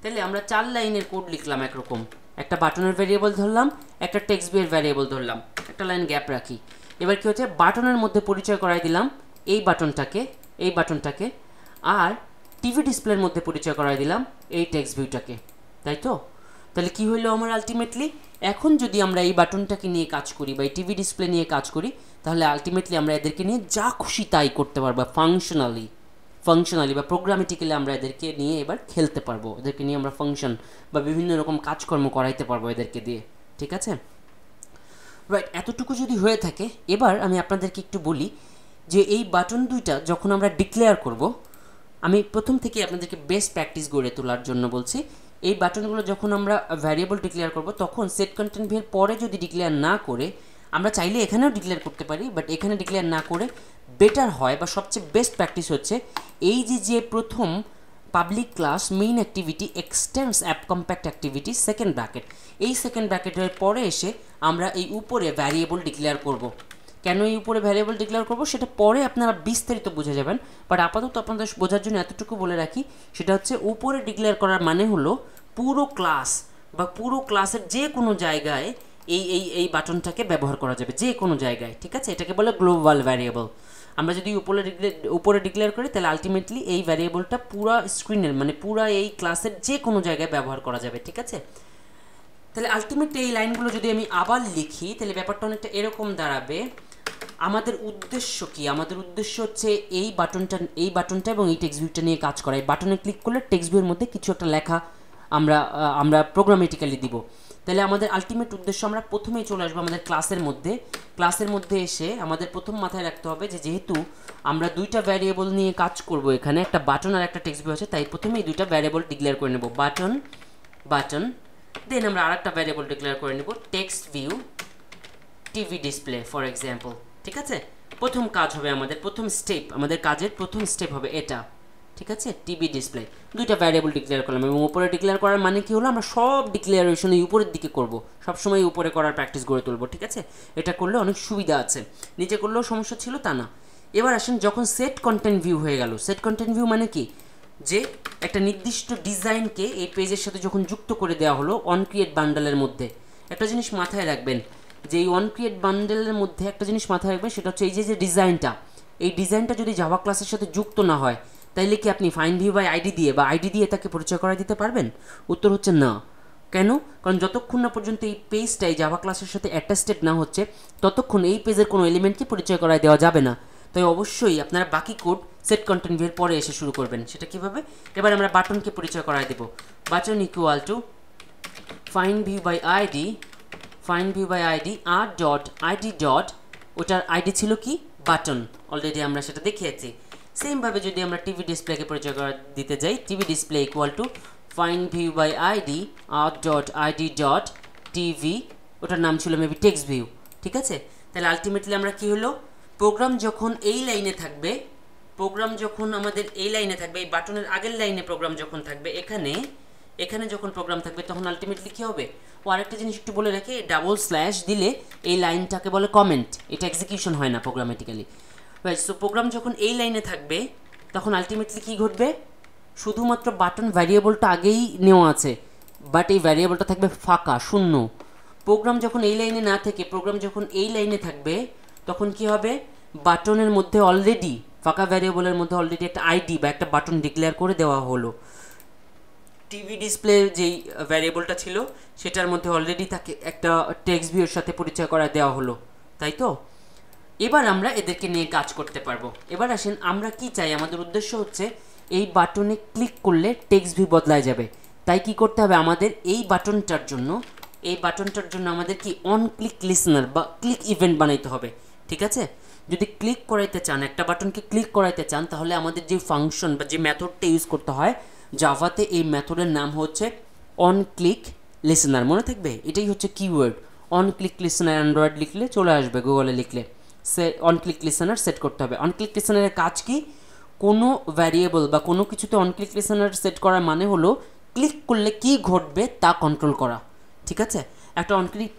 Speaker 1: তাহলে আমরা চার লাইনের কোড লিখলাম একরকম। একটা বাটনের ভ্যারিয়েবল ধরলাম, একটা টেক্সট বিয়ের ভ্যারিয়েবল ধরলাম। একটা লাইন গ্যাপ রাখি। এবার কি হচ্ছে? বাটনের মধ্যে পরিচয় করাই দিলাম, এই বাটনটাকে এই বাটনটাকে আর টিভি ডিসপ্লের মধ্যে পরিচয় করাই দিলাম, এই টেক্সট ভিউটাকে তাই তো? তাহলে কি হইল আমার আলটিমেটলি এখন যদি আমরা এই বাটনটাকে নিয়ে কাজ করি বা এই টিভি ডিসপ্লে নিয়ে কাজ করি, তাহলে আলটিমেটলি আমরা এদেরকে নিয়ে যা খুশি তাই করতে পারব ফাংশনালি ফাংশনালি বা প্রোগ্রামেটিক্যালি আমরা এদেরকে নিয়ে এবার খেলতে পারব। এদেরকে নিয়ে আমরা ফাংশন বা বিভিন্ন রকম কাজকর্ম করাইতে পারব এদেরকে দিয়ে। ঠিক আছে? রাইট এতটুকু যদি হয়ে থাকে, এবার আমি আপনাদেরকে একটু বলি যে এই বাটন দুইটা যখন আমরা ডিক্লেয়ার করব, আমি প্রথম থেকে আপনাদেরকে বেস্ট প্র্যাকটিস গড়ে তোলার জন্য বলছি। এই বাটনগুলো যখন আমরা ভ্যারিয়েবল ডিক্লেয়ার করব, তখন সেট কন্টেন্ট ভিয়ের পরে যদি ডিক্লেয়ার না করে, আমরা চাইলে এখানেও ডিক্লেয়ার করতে পারি বাট এখানে ডিক্লেয়ার না করে বেটার হয় বা সবচেয়ে বেস্ট প্র্যাকটিস হচ্ছে এই যে যে প্রথম public class main activity extends app compat activity second bracket এই সেকেন্ড ব্র্যাকেটের পরে এসে আমরা এই উপরে ভ্যারিয়েবল ডিক্লেয়ার করব। কেন এই উপরে ভ্যারিয়েবল ডিক্লেয়ার করব সেটা পরে আপনারা বিস্তারিত বুঝে যাবেন। বাট আপাতত আপনাদের বোঝার জন্য এতটুকু বলে রাখি, সেটা হচ্ছে উপরে ডিক্লেয়ার করার মানে হলো পুরো ক্লাস বা পুরো ক্লাসের যে কোনো জায়গায় এই এই এই বাটনটাকে ব্যবহার করা যাবে, যে কোনো জায়গায়, ঠিক আছে? এটাকে বলে গ্লোবাল ভ্যারিয়েবল আমরা যদি উপরে উপরে ডিক্লেয়ার করি, তাহলে আলটিমেটলি এই ভ্যারিয়েবলটা পুরো স্ক্রিনের মানে পুরো এই ক্লাসের যে কোনো জায়গায় ব্যবহার করা যাবে, ঠিক আছে? তাহলে আলটিমেটলি এই লাইনগুলো যদি আমি আবার লিখি, তাহলে ব্যাপারটা অনেকটা এরকম দাঁড়াবে। আমাদের উদ্দেশ্য কি? আমাদের উদ্দেশ্য হচ্ছে এই বাটনটা এই বাটনটা এবং এই টেক্সট ভিউটা নিয়ে কাজ করা। এই বাটনে ক্লিক করলে টেক্সট ভিউয়ের মধ্যে কিছু একটা লেখা আমরা আমরা প্রোগ্রামেটিক্যালি দিব। তাহলে আমাদের আলটিমেট উদ্দেশ্য, আমরা প্রথমেই চলে আসব আমাদের ক্লাসের মধ্যে। ক্লাসের মধ্যে এসে আমাদের প্রথম মাথায় রাখতে হবে যে যেহেতু আমরা দুইটা ভ্যারিয়েবল নিয়ে কাজ করব এখানে, একটা বাটন আর একটা টেক্সট ভিউ আছে, তাই প্রথমেই দুইটা ভ্যারিয়েবল ডিক্লেয়ার করে নেব। বাটন বাটন দেন আমরা আরেকটা ভ্যারিয়েবল ডিক্লেয়ার করে নেব text view TV display for example ঠিক আছে? প্রথম কাজ হবে আমাদের, প্রথম স্টেপ আমাদের কাজের প্রথম স্টেপ হবে এটা। ঠিক আছে? টিভি ডিসপ্লে দুইটা ভ্যারিয়েবল ডিক্লেয়ার করলাম এবং উপরে ডিক্লেয়ার করার মানে কি হলো? আমরা সব ডিক্লেয়ারেশন এই উপরের দিকে করব। সবসময় উপরে করার প্র্যাকটিস গড়ে তুলবো, ঠিক আছে? এটা করলে অনেক সুবিধা আছে। নিচে করলেও সমস্যা ছিল তা না। এবার আসেন যখন সেট কন্টেন্ট ভিউ হয়ে গেল। সেট কন্টেন্ট ভিউ মানে কি? যে একটা নির্দিষ্ট ডিজাইনকে এই পেজের সাথে যখন যুক্ত করে দেওয়া হলো অন ক্রিয়েট বান্ডালের মধ্যে। একটা জিনিস মাথায় রাখবেন যে এই অন ক্রিয়েট বান্ডেলের মধ্যে একটা জিনিস মাথায় রাখবেন, সেটা হচ্ছে এই যে যে ডিজাইনটা এই ডিজাইনটা যদি জাভা ক্লাসের সাথে যুক্ত না হয়, তাইলে কি আপনি ফাইন ভিউ বাই আইডি দিয়ে বা আইডি দিয়ে তাকে পরিচয় করা দিতে পারবেন? উত্তর হচ্ছে না। কেন? কারণ যতক্ষণ না পর্যন্ত এই পেজটাই জাভা ক্লাসের সাথে অ্যাটাস্টেড না হচ্ছে, ততক্ষণ এই পেজের কোনো এলিমেন্টকে পরিচয় করায় দেওয়া যাবে না। তাই অবশ্যই আপনারা বাকি কোড সেট কন্টেন্ট ভিউর পরে এসে শুরু করবেন। সেটা কীভাবে? এবার আমরা বাটনকে পরিচয় করায় দেব। Button equal to find view by ID find view by ID R dot ID dot ওটার আইডি ছিল কি? বাটন অলরেডি আমরা সেটা দেখিয়েছি। সেমভাবে যদি আমরা টিভি ডিসপ্লেকে পরিচয় করা দিতে যাই TV display equal to find view by ID R dot ID dot TV ওটার নাম ছিল মেবি টেক্সট ভিউ ঠিক আছে? তাহলে আলটিমেটলি আমরা কি হলো? প্রোগ্রাম যখন এই লাইনে থাকবে প্রোগ্রাম যখন আমাদের এই লাইনে থাকবে, এই বাটনের আগের লাইনে প্রোগ্রাম যখন থাকবে, এখানে এখানে যখন প্রোগ্রাম থাকবে, তখন আলটিমেটলি কী হবে? ও আরেকটা জিনিস একটু বলে রাখি ডাবল স্ল্যাশ দিলে এই লাইনটাকে বলে কমেন্ট এটা এক্সিকিউশন হয় না প্রোগ্রামেটিক্যালি সো প্রোগ্রাম যখন এই লাইনে থাকবে, তখন আলটিমেটলি কী ঘটবে? শুধুমাত্র বাটন ভ্যারিয়েবলটা আগেই নেওয়া আছে বাট এই ভ্যারিয়েবলটা থাকবে ফাঁকা, শূন্য। প্রোগ্রাম যখন এই লাইনে না থেকে প্রোগ্রাম যখন এই লাইনে থাকবে, তখন কি হবে? বাটনের মধ্যে অলরেডি ফাঁকা ভ্যারিয়েবলের মধ্যে অলরেডি একটা আইডি বা একটা বাটন ডিক্লেয়ার করে দেওয়া হলো। টিভি ডিসপ্লে যেই ভ্যারিয়েবলটা ছিল, সেটার মধ্যে অলরেডি তাকে একটা টেক্সট ভিউর সাথে পরিচয় করা দেওয়া হলো, তাই তো? এবার আমরা এদেরকে নিয়ে কাজ করতে পারব। এবার আসেন, আমরা কি চাই? আমাদের উদ্দেশ্য হচ্ছে, এই বাটনে ক্লিক করলে টেক্সট ভিউ বদলায় যাবে। তাই কি করতে হবে? আমাদের এই বাটনটার জন্য, এই বাটনটার জন্য আমাদের কি অন ক্লিক লিসনার বা ক্লিক ইভেন্ট বানাইতে হবে, ঠিক আছে? যদি ক্লিক করাইতে চান, একটা বাটনকে ক্লিক করাইতে চান, তাহলে আমাদের যে ফাংশন বা যে মেথডটা ইউজ করতে হয় জাভাতে এই মেথডের নাম হচ্ছে অন ক্লিক লিসনার মনে থাকবে? এটাই হচ্ছে keyword on click listener Android লিখলে চলে আসবে গুগলে লিখলে। সে অন ক্লিক লিসনার সেট করতে হবে। অন ক্লিক লিসনারের কাজ কি? কোনো ভ্যারিয়েবল বা কোনো কিছুতে অন ক্লিক লিসনার সেট করার মানে হলো ক্লিক করলে কি ঘটবে তা কন্ট্রোল করা। ঠিক আছে? একটা অনক্লিক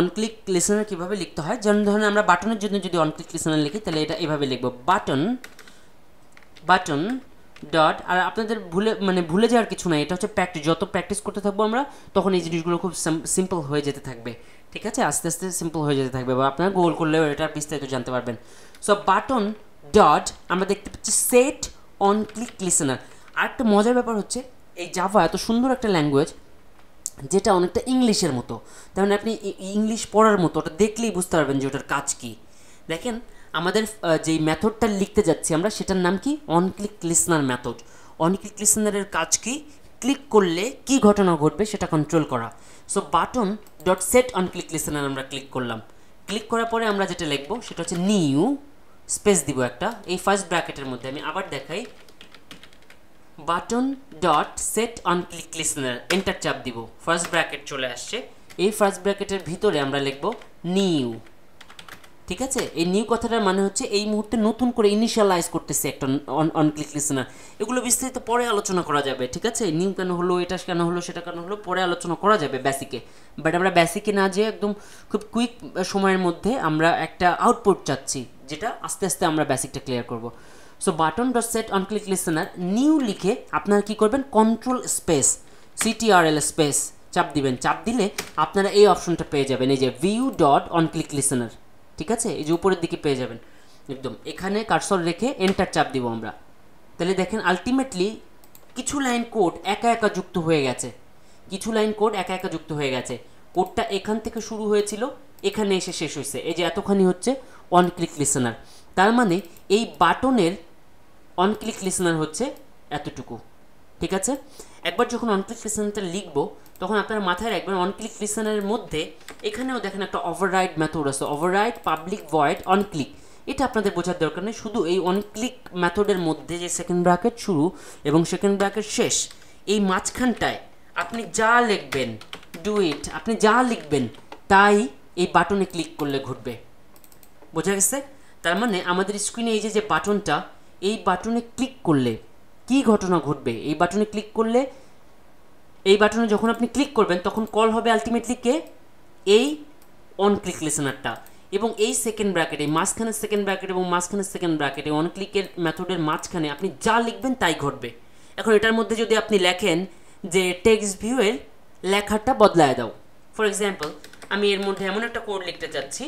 Speaker 1: অনক্লিক লিসনার কীভাবে লিখতে হয়? যেমন ধরুন আমরা বাটনের জন্য যদি অনক্লিক লিসনার লিখি, তাহলে এটা এভাবে লিখব। বাটন বাটন ডট আর আপনাদের ভুলে মানে ভুলে যাওয়ার কিছু নাই। এটা হচ্ছে প্র্যাকটিস যত প্র্যাকটিস করতে থাকব আমরা, তখন এই জিনিসগুলো খুব সিম্পল হয়ে যেতে থাকবে। ঠিক আছে? আস্তে আস্তে সিম্পল হয়ে যেতে থাকবে। বা আপনারা গোল করলেও এটা বিস্তারিত জানতে পারবেন। সো বাটন ডট আমরা দেখতে পাচ্ছি সেট অন ক্লিক লিসেনার আর একটা মজার ব্যাপার হচ্ছে, এই জাভা এত সুন্দর একটা ল্যাঙ্গুয়েজ যেটা অনেকটা ইংলিশের মতো। তার মানে আপনি ইংলিশ পড়ার মতো, ওটা দেখলেই বুঝতে পারবেন যে ওটার কাজ কী। দেখেন আমাদের যেই মেথডটা লিখতে যাচ্ছি আমরা, সেটার নাম কি? On click listener method on click লিসনারের কাজ কি? ক্লিক করলে কি ঘটনা ঘটবে সেটা কন্ট্রোল করা। So button dot set on click listener আমরা ক্লিক করলাম। ক্লিক করার পরে আমরা যেটা লিখব, সেটা হচ্ছে নিউ স্পেস দিব একটা। এই ফার্স্ট ব্র্যাকেটের মধ্যে আমি আবার দেখাই। Button dot set on click listener enter চাপ দিব। ফার্স্ট ব্র্যাকেট চলে আসছে। এই ফার্স্ট ব্র্যাকেটের ভিতরে আমরা লিখব নিউ ঠিক আছে? এই নিউ কথাটার মানে হচ্ছে এই মুহূর্তে নতুন করে ইনিশিয়ালাইজ করতেছে একটা অন ক্লিক লিসনার এগুলো বিস্তারিত পরে আলোচনা করা যাবে, ঠিক আছে? নিউ কেন হলো, এটা কেন হলো, সেটা কেন হলো, পরে আলোচনা করা যাবে বেসিকে বাট আমরা বেসিকে না যেয়ে একদম খুব কুইক সময়ের মধ্যে আমরা একটা আউটপুট চাচ্ছি, যেটা আস্তে আস্তে আমরা বেসিকটা ক্লিয়ার করব। So button dot set on click listener new লিখে আপনারা কি করবেন? কন্ট্রোল স্পেস সিটিআরএল স্পেস চাপ দিবেন। চাপ দিলে আপনারা এই অপশনটা পেয়ে যাবেন, এই যে view dot on click listener ঠিক আছে? এই যে উপরের দিকে পেয়ে যাবেন। একদম। এখানে কারসর রেখে এন্টার চাপ দিব আমরা। তাহলে দেখেন আলটিমেটলি কিছু লাইন কোড একা একা যুক্ত হয়ে গেছে। কিছু লাইন কোড একা একা যুক্ত হয়ে গেছে। কোডটা এখান থেকে শুরু হয়েছিল, এখানে এসে শেষ হয়েছে। এই যে এতখানি হচ্ছে অন ক্লিক লিসনার তার মানে এই বাটনের অন ক্লিক লিসনার হচ্ছে এতটুকু। ঠিক আছে? একবার যখন অন ক্লিক লিসনারটা লিখব, তখন আপনার মাথায় রাখবেন অন ক্লিক লিসনারের মধ্যে এখানেও দেখেন একটা ওভাররাইড মেথড আছে। Override public void on click এটা আপনাদের বোঝার দরকার নেই। শুধু এই অন ক্লিক মেথডের মধ্যে যে সেকেন্ড ব্র্যাকেট শুরু এবং সেকেন্ড ব্র্যাকেট শেষ, এই মাঝখানটায় আপনি যা লিখবেন ডু ইট আপনি যা লিখবেন, তাই এই বাটনে ক্লিক করলে ঘটবে। বোঝা গেছে? তার মানে আমাদের স্ক্রিনে এই যে যে বাটনটা এই বাটনে ক্লিক করলে কি ঘটনা ঘটবে? এই বাটনে ক্লিক করলে, এই বাটনে যখন আপনি ক্লিক করবেন, তখন কল হবে আলটিমেটলি কে? এই অন ক্লিক লিসেনারটা এবং এই সেকেন্ড ব্র্যাকেট এই মাঝখানের সেকেন্ড ব্র্যাকেট এবং মাঝখানের সেকেন্ড ব্র্যাকেট অন ক্লিকের মেথডের মাঝখানে আপনি যা লিখবেন তাই ঘটবে। এখন এটার মধ্যে যদি আপনি লেখেন যে টেক্সট ভিউয়ের লেখাটা বদলায় দাও। ফর এক্সাম্পল আমি এর মধ্যে এমন একটা কোড লিখতে চাচ্ছি।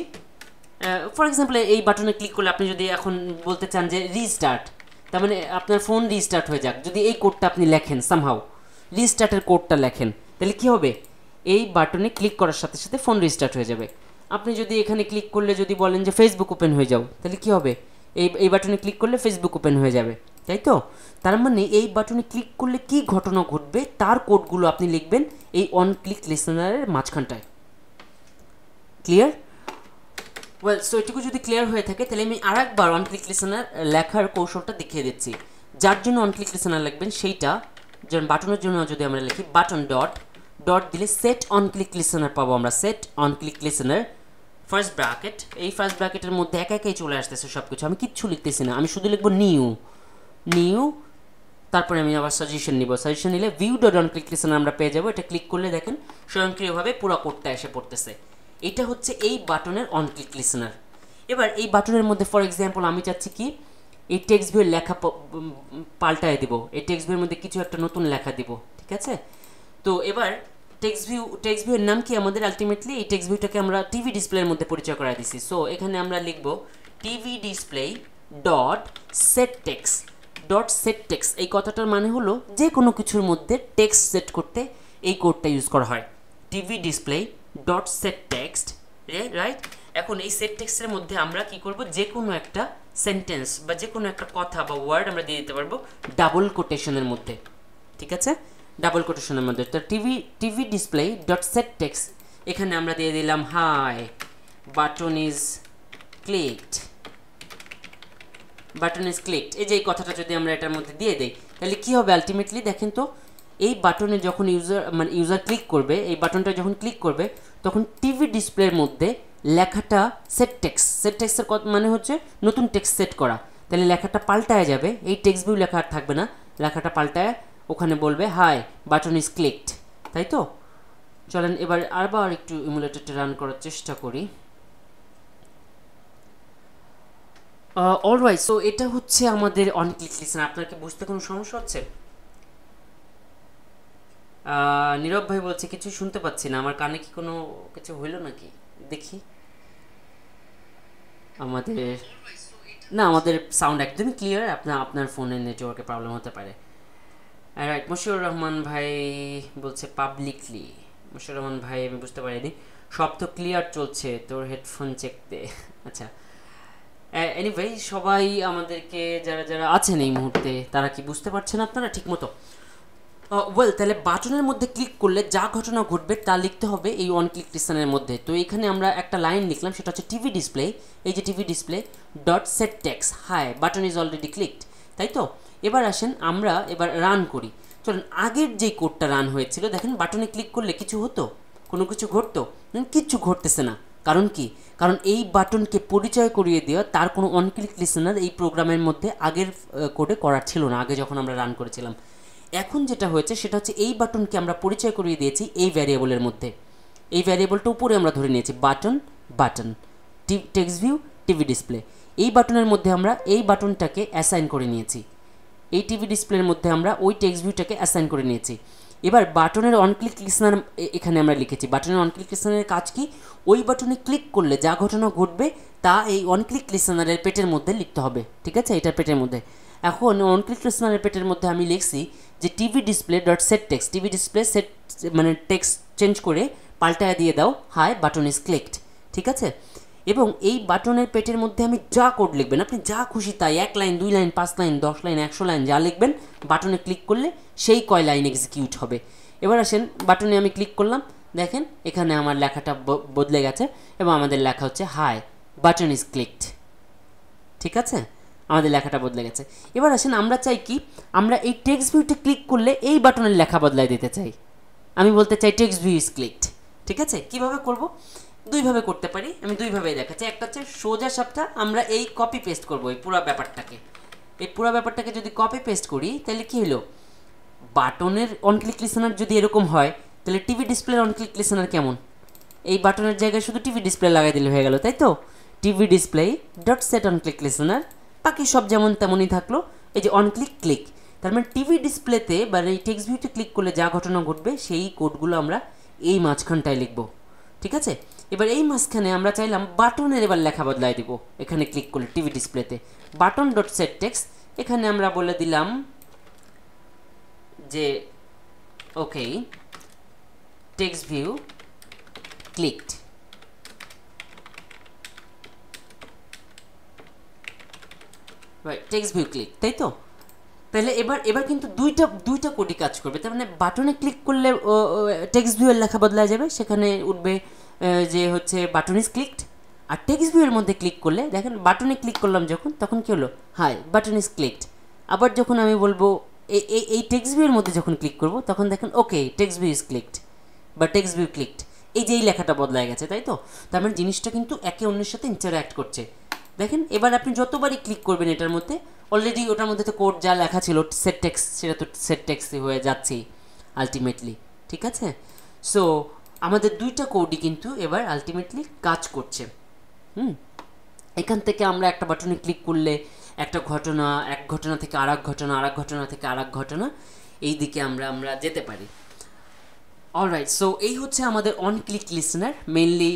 Speaker 1: ফর এক্সাম্পল এই বাটনে ক্লিক করলে আপনি যদি এখন বলতে চান যে রিস্টার্ট তার মানে আপনার ফোন রিস্টার্ট হয়ে যাক। যদি এই কোডটা আপনি লেখেন সামহাও রিস্টার্টের কোডটা লেখেন, তাহলে কী হবে? এই বাটনে ক্লিক করার সাথে সাথে ফোন রিস্টার্ট হয়ে যাবে। আপনি যদি এখানে ক্লিক করলে যদি বলেন যে ফেসবুক ওপেন হয়ে যাও, তাহলে কী হবে? এই এই বাটনে ক্লিক করলে ফেসবুক ওপেন হয়ে যাবে, তাই তো? তার মানে এই বাটনে ক্লিক করলে কি ঘটনা ঘটবে? তার কোডগুলো আপনি লিখবেন এই অন ক্লিক লিসনারের মাঝখানটায়। ক্লিয়ার ওয়েল সো এটুকু যদি ক্লিয়ার হয়ে থাকে, তাহলে আমি আর একবার অন ক্লিক লিসনার লেখার কৌশলটা দেখিয়ে দিচ্ছি। যার জন্য অন ক্লিক লিসনার লিখবেন সেইটা, যেমন বাটনের জন্য যদি আমরা লিখি বাটন ডট ডট দিলে সেট অন ক্লিক লিসনার পাবো আমরা set on click listener first bracket এই ফার্স্ট ব্র্যাকেটের মধ্যে একা একাই চলে আসতেছে সব কিছু আমি কিচ্ছু লিখতেছি না, আমি শুধু লিখব নিউ নিউ তারপরে আমি আবার সাজেশন নিব। সাজেশন নিলে view dot on click listener আমরা পেয়ে যাব, এটা ক্লিক করলে দেখেন স্বয়ংক্রিয়ভাবে পুরো কোডটা এসে পড়তেছে। এটা হচ্ছে এই বাটনের অন ক্লিক লিসনার এবার এই বাটনের মধ্যে ফর এক্সাম্পল আমি চাচ্ছি কি, এই টেক্সট ভিউয়ের লেখা পাল্টায় দিব। এই টেক্সট ভিউয়ের মধ্যে কিছু একটা নতুন লেখা দিব, ঠিক আছে? তো এবার টেক্সট ভিউ টেক্সট ভিউয়ের নাম কি আমাদের আলটিমেটলি এই টেক্সট ভিউটাকে আমরা টিভি ডিসপ্লের মধ্যে পরিচয় করা দিছি। সো এখানে আমরা লিখব TV display dot set text dot set text এই কথাটার মানে হলো যে কোনো কিছুর মধ্যে টেক্সট সেট করতে এই কোডটা ইউজ করা হয়। TV display dot set text right এখন এই সেট টেক্সটের মধ্যে আমরা কি করব? যে কোনো একটা সেন্টেন্স বা যে কোনো একটা কথা বা ওয়ার্ড আমরা দিয়ে দিতে পারব ডাবল কোটেশনের মধ্যে। ঠিক আছে? ডাবল কোটেশনের মধ্যে। তো TV TV display dot set text এখানে আমরা দিয়ে দিলাম hi button is clicked button is clicked এই যে এই কথাটা যদি আমরা এটার মধ্যে দিয়ে দিই, তাহলে কী হবে আলটিমেটলি দেখেন তো এই বাটনে যখন ইউজার মানে ইউজার ক্লিক করবে, এই বাটনটা যখন ক্লিক করবে, তখন টিভি ডিসপ্লের মধ্যে লেখাটা সেট টেক্স সেট টেক্সের মানে হচ্ছে নতুন টেক্স সেট করা। তাহলে লেখাটা পাল্টায় যাবে, এই টেক্সট ভিউ লেখা আর থাকবে না। লেখাটা পাল্টায় ওখানে বলবে হাই বাটন ইজ ক্লিকড তাই তো? চলেন, এবার আবার একটু ইমুলেটরটা রান করার চেষ্টা করি। অলরাইট সো এটা হচ্ছে আমাদের অন ক্লিক লিসেন আপনার কি বুঝতে কোনো সমস্যা হচ্ছে? নীরব ভাই বলছে, কিছু শুনতে পাচ্ছি না। আমার কানে কি কোনো কিছু হইল নাকি? দেখি। আমাদের না, আমাদের সাউন্ড একদমই ক্লিয়ার আপনার আপনার ফোনের নেটওয়ার্কে প্রবলেম হতে পারে। রাইট মশিউর রহমান ভাই বলছে পাবলিকলি মশিউর রহমান ভাই, আমি বুঝতে পারিনি। সব তো ক্লিয়ার চলছে, তোর হেডফোন চেক দে। আচ্ছা। এনিওয়ে সবাই আমাদেরকে, যারা যারা আছেন এই মুহূর্তে, তারা কি বুঝতে পারছেন আপনারা? ঠিক মতো ওয়েল তাহলে বাটনের মধ্যে ক্লিক করলে যা ঘটনা ঘটবে তা লিখতে হবে এই অন ক্লিক লিসনের মধ্যে। তো এখানে আমরা একটা লাইন লিখলাম, সেটা হচ্ছে টিভি ডিসপ্লে এই যে TV display dot set text hi button is already clicked তাই তো? এবার আসেন আমরা এবার রান করি। চলুন, আগের যে কোডটা রান হয়েছিল, দেখেন বাটনে ক্লিক করলে কিছু হতো? কোনো কিছু ঘটতো? কিচ্ছু ঘটতেছে না। কারণ কি? কারণ এই বাটনকে পরিচয় করিয়ে দেওয়া, তার কোনো অন ক্লিক লিসনার এই প্রোগ্রামের মধ্যে আগের কোডে করার ছিল না, আগে যখন আমরা রান করেছিলাম। এখন যেটা হয়েছে, সেটা হচ্ছে এই বাটনকে আমরা পরিচয় করিয়ে দিয়েছি এই ভ্যারিয়েবলের মধ্যে। এই ভ্যারিয়েবলটা উপরে আমরা ধরে নিয়েছি button button text view TV display এই বাটনের মধ্যে আমরা এই বাটনটাকে অ্যাসাইন করে নিয়েছি। এই টিভি ডিসপ্লের মধ্যে আমরা ওই টেক্সট ভিউটাকে অ্যাসাইন করে নিয়েছি। এবার বাটনের অন ক্লিক লিসনার এখানে আমরা লিখেছি, বাটনের অন ক্লিক লিসনারের কাজ কি? ওই বাটনে ক্লিক করলে যা ঘটনা ঘটবে, তা এই অন ক্লিক লিসনারের পেটের মধ্যে লিখতে হবে। ঠিক আছে? এটার পেটের মধ্যে। এখন অন ক্লিক লিসনারের পেটের মধ্যে আমি লিখছি যে TV display dot set text TV display set মানে টেক্সট চেঞ্জ করে পাল্টায় দিয়ে দাও হাই বাটন ইজ ক্লিকড ঠিক আছে? এবং এই বাটনের পেটের মধ্যে আমি যা কোড লিখবেন, আপনি যা খুশি তাই, এক লাইন দুই লাইন পাঁচ লাইন দশ লাইন একশো লাইন যা লিখবেন বাটনে ক্লিক করলে সেই কয় লাইন এক্সিকিউট হবে। এবার আসেন বাটনে আমি ক্লিক করলাম, দেখেন, এখানে আমার লেখাটা বদলে গেছে, এবং আমাদের লেখা হচ্ছে হাই বাটন ইজ ক্লিকড ঠিক আছে? আমাদের লেখাটা বদলে গেছে। এবার আসেন আমরা চাই কি, আমরা এই টেক্সট ভিউতে ক্লিক করলে এই বাটনের লেখা বদলাই দিতে চাই। আমি বলতে চাই টেক্সট ভিউ ইজ ক্লিকড ঠিক আছে? কীভাবে করব? দুইভাবে করতে পারি, আমি দুইভাবেই দেখাচ্ছি। একটা হচ্ছে সোজা সাপটা, আমরা এই কপি পেস্ট করব এই পুরো ব্যাপারটাকে। এই পুরো ব্যাপারটাকে যদি কপি পেস্ট করি, তাহলে কি হলো? বাটনের অন ক্লিক লিসনার যদি এরকম হয়, তাহলে টিভি ডিসপ্লের অন ক্লিক লিসনার কেমন? এই বাটনের জায়গায় শুধু টিভি ডিসপ্লে লাগাই দিলে হয়ে গেল, তাই তো? TV display dot set on click listener বাকি সব যেমন তেমনই থাকল। এই যে অন ক্লিক ক্লিক তার মানে টিভি ডিসপ্লেতে বা এই টেক্সট ভিউতে ক্লিক করলে যা ঘটনা ঘটবে, সেই কোডগুলো আমরা এই মাঝখানটায় লিখব। ঠিক আছে? এবার এই মাঝখানে আমরা চাইলাম বাটনের এবার লেখা বদলাই দিব, এখানে ক্লিক করলে টিভি ডিসপ্লেতে বাটন ডট সেট টেক্স এখানে আমরা বলে দিলাম যে okay text view clicked text view click তাই তো? তাহলে এবার এবার কিন্তু দুইটা দুইটা কোডই কাজ করবে। তার মানে বাটনে ক্লিক করলে টেক্সট ভিউয়ের লেখা বদলা যাবে। সেখানে উঠবে যে হচ্ছে বাটন ইজ ক্লিকড আর টেক্সট ভিউয়ের মধ্যে ক্লিক করলে, দেখেন বাটনে ক্লিক করলাম যখন, তখন কি হলো? হাই বাটন ইজ ক্লিকড আবার যখন আমি বলব এই এই- টেক্সট ভিউয়ের মধ্যে যখন ক্লিক করব, তখন দেখেন okay text view is clicked বা টেক্সট ভিউ ক্লিকড এই যে এই লেখাটা বদলায় গেছে, তাই তো? তার মানে জিনিসটা কিন্তু একে অন্যের সাথে ইন্টারঅ্যাক্ট করছে। দেখেন, এবার আপনি যতবারই ক্লিক করবেন এটার মধ্যে অলরেডি ওটার মধ্যে তো কোড যা লেখা ছিল সেট টেক্স সেটা তো সেট টেক্স হয়ে যাচ্ছেই আলটিমেটলি ঠিক আছে? সো আমাদের দুইটা কোডই কিন্তু এবার আলটিমেটলি কাজ করছে। হুম? এখান থেকে আমরা একটা বাটনে ক্লিক করলে একটা ঘটনা, এক ঘটনা থেকে আর ঘটনা আর ঘটনা থেকে আর ঘটনা, এই দিকে আমরা আমরা যেতে পারি। অলরাইট সো এই হচ্ছে আমাদের অন ক্লিক লিসনার মেনলি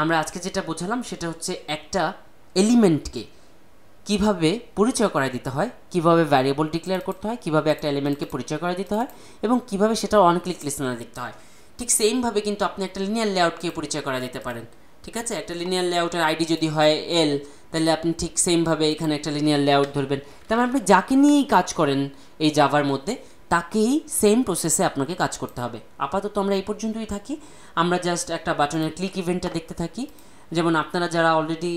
Speaker 1: আমরা আজকে যেটা বোঝালাম সেটা হচ্ছে একটা এলিমেন্টকে কীভাবে পরিচয় করায় দিতে হয়, কীভাবে ভ্যারিয়েবল ডিক্লেয়ার করতে হয়, কীভাবে একটা এলিমেন্টকে পরিচয় করায় দিতে হয় এবং কীভাবে সেটা অন ক্লিক লিসনার দিতে হয়। ঠিক সেমভাবে কিন্তু আপনি একটা লিনিয়ার লেআউটকে পরিচয় করা দিতে পারেন। ঠিক আছে? একটা লিনিয়ার লেআউটের আইডি যদি হয় এল তাহলে আপনি ঠিক সেমভাবে এখানে একটা লিনিয়ার লেআউট ধরবেন। তার মানে আপনি যাকে নিয়েই কাজ করেন এই জাভার মধ্যে, তাকেই সেম প্রসেসে আপনাকে কাজ করতে হবে। আপাতত আমরা এই পর্যন্তই থাকি। আমরা জাস্ট একটা বাটনের ক্লিক ইভেন্টটা দেখতে থাকি। যেমন আপনারা যারা অলরেডি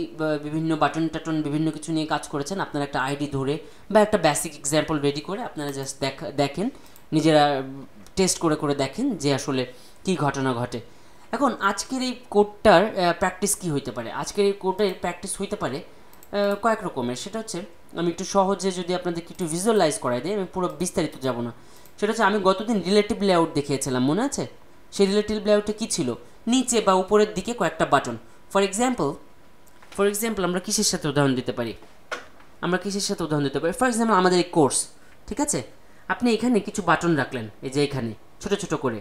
Speaker 1: বিভিন্ন বাটন টাটন বিভিন্ন কিছু নিয়ে কাজ করেছেন, আপনারা একটা আইডি ধরে বা একটা বেসিক এক্সাম্পল রেডি করে আপনারা জাস্ট দেখা, দেখেন, নিজেরা টেস্ট করে করে দেখেন যে আসলে কি ঘটনা ঘটে। এখন আজকের এই কোডটার প্র্যাকটিস কি হইতে পারে? আজকের এই কোডের প্র্যাকটিস হইতে পারে কয়েক রকমের। সেটা হচ্ছে, আমি একটু সহজে যদি আপনাদেরকে একটু ভিজুয়ালাইজ করাই দিই, আমি পুরো বিস্তারিত যাব না। সেটা হচ্ছে, আমি গতদিন রিলেটিভ লেআউট দেখিয়েছিলাম, মনে আছে? সেই রিলেটিভ লেআউটে কী ছিল? নিচে বা উপরের দিকে কয়েকটা button for example for example আমরা কিসের সাথে উদাহরণ দিতে পারি? আমরা কিসের সাথে উদাহরণ দিতে পারি? ফর এক্সাম্পল আমাদের এই কোর্স ঠিক আছে? আপনি এখানে কিছু বাটন রাখলেন, এই যে এখানে, ছোট ছোট করে।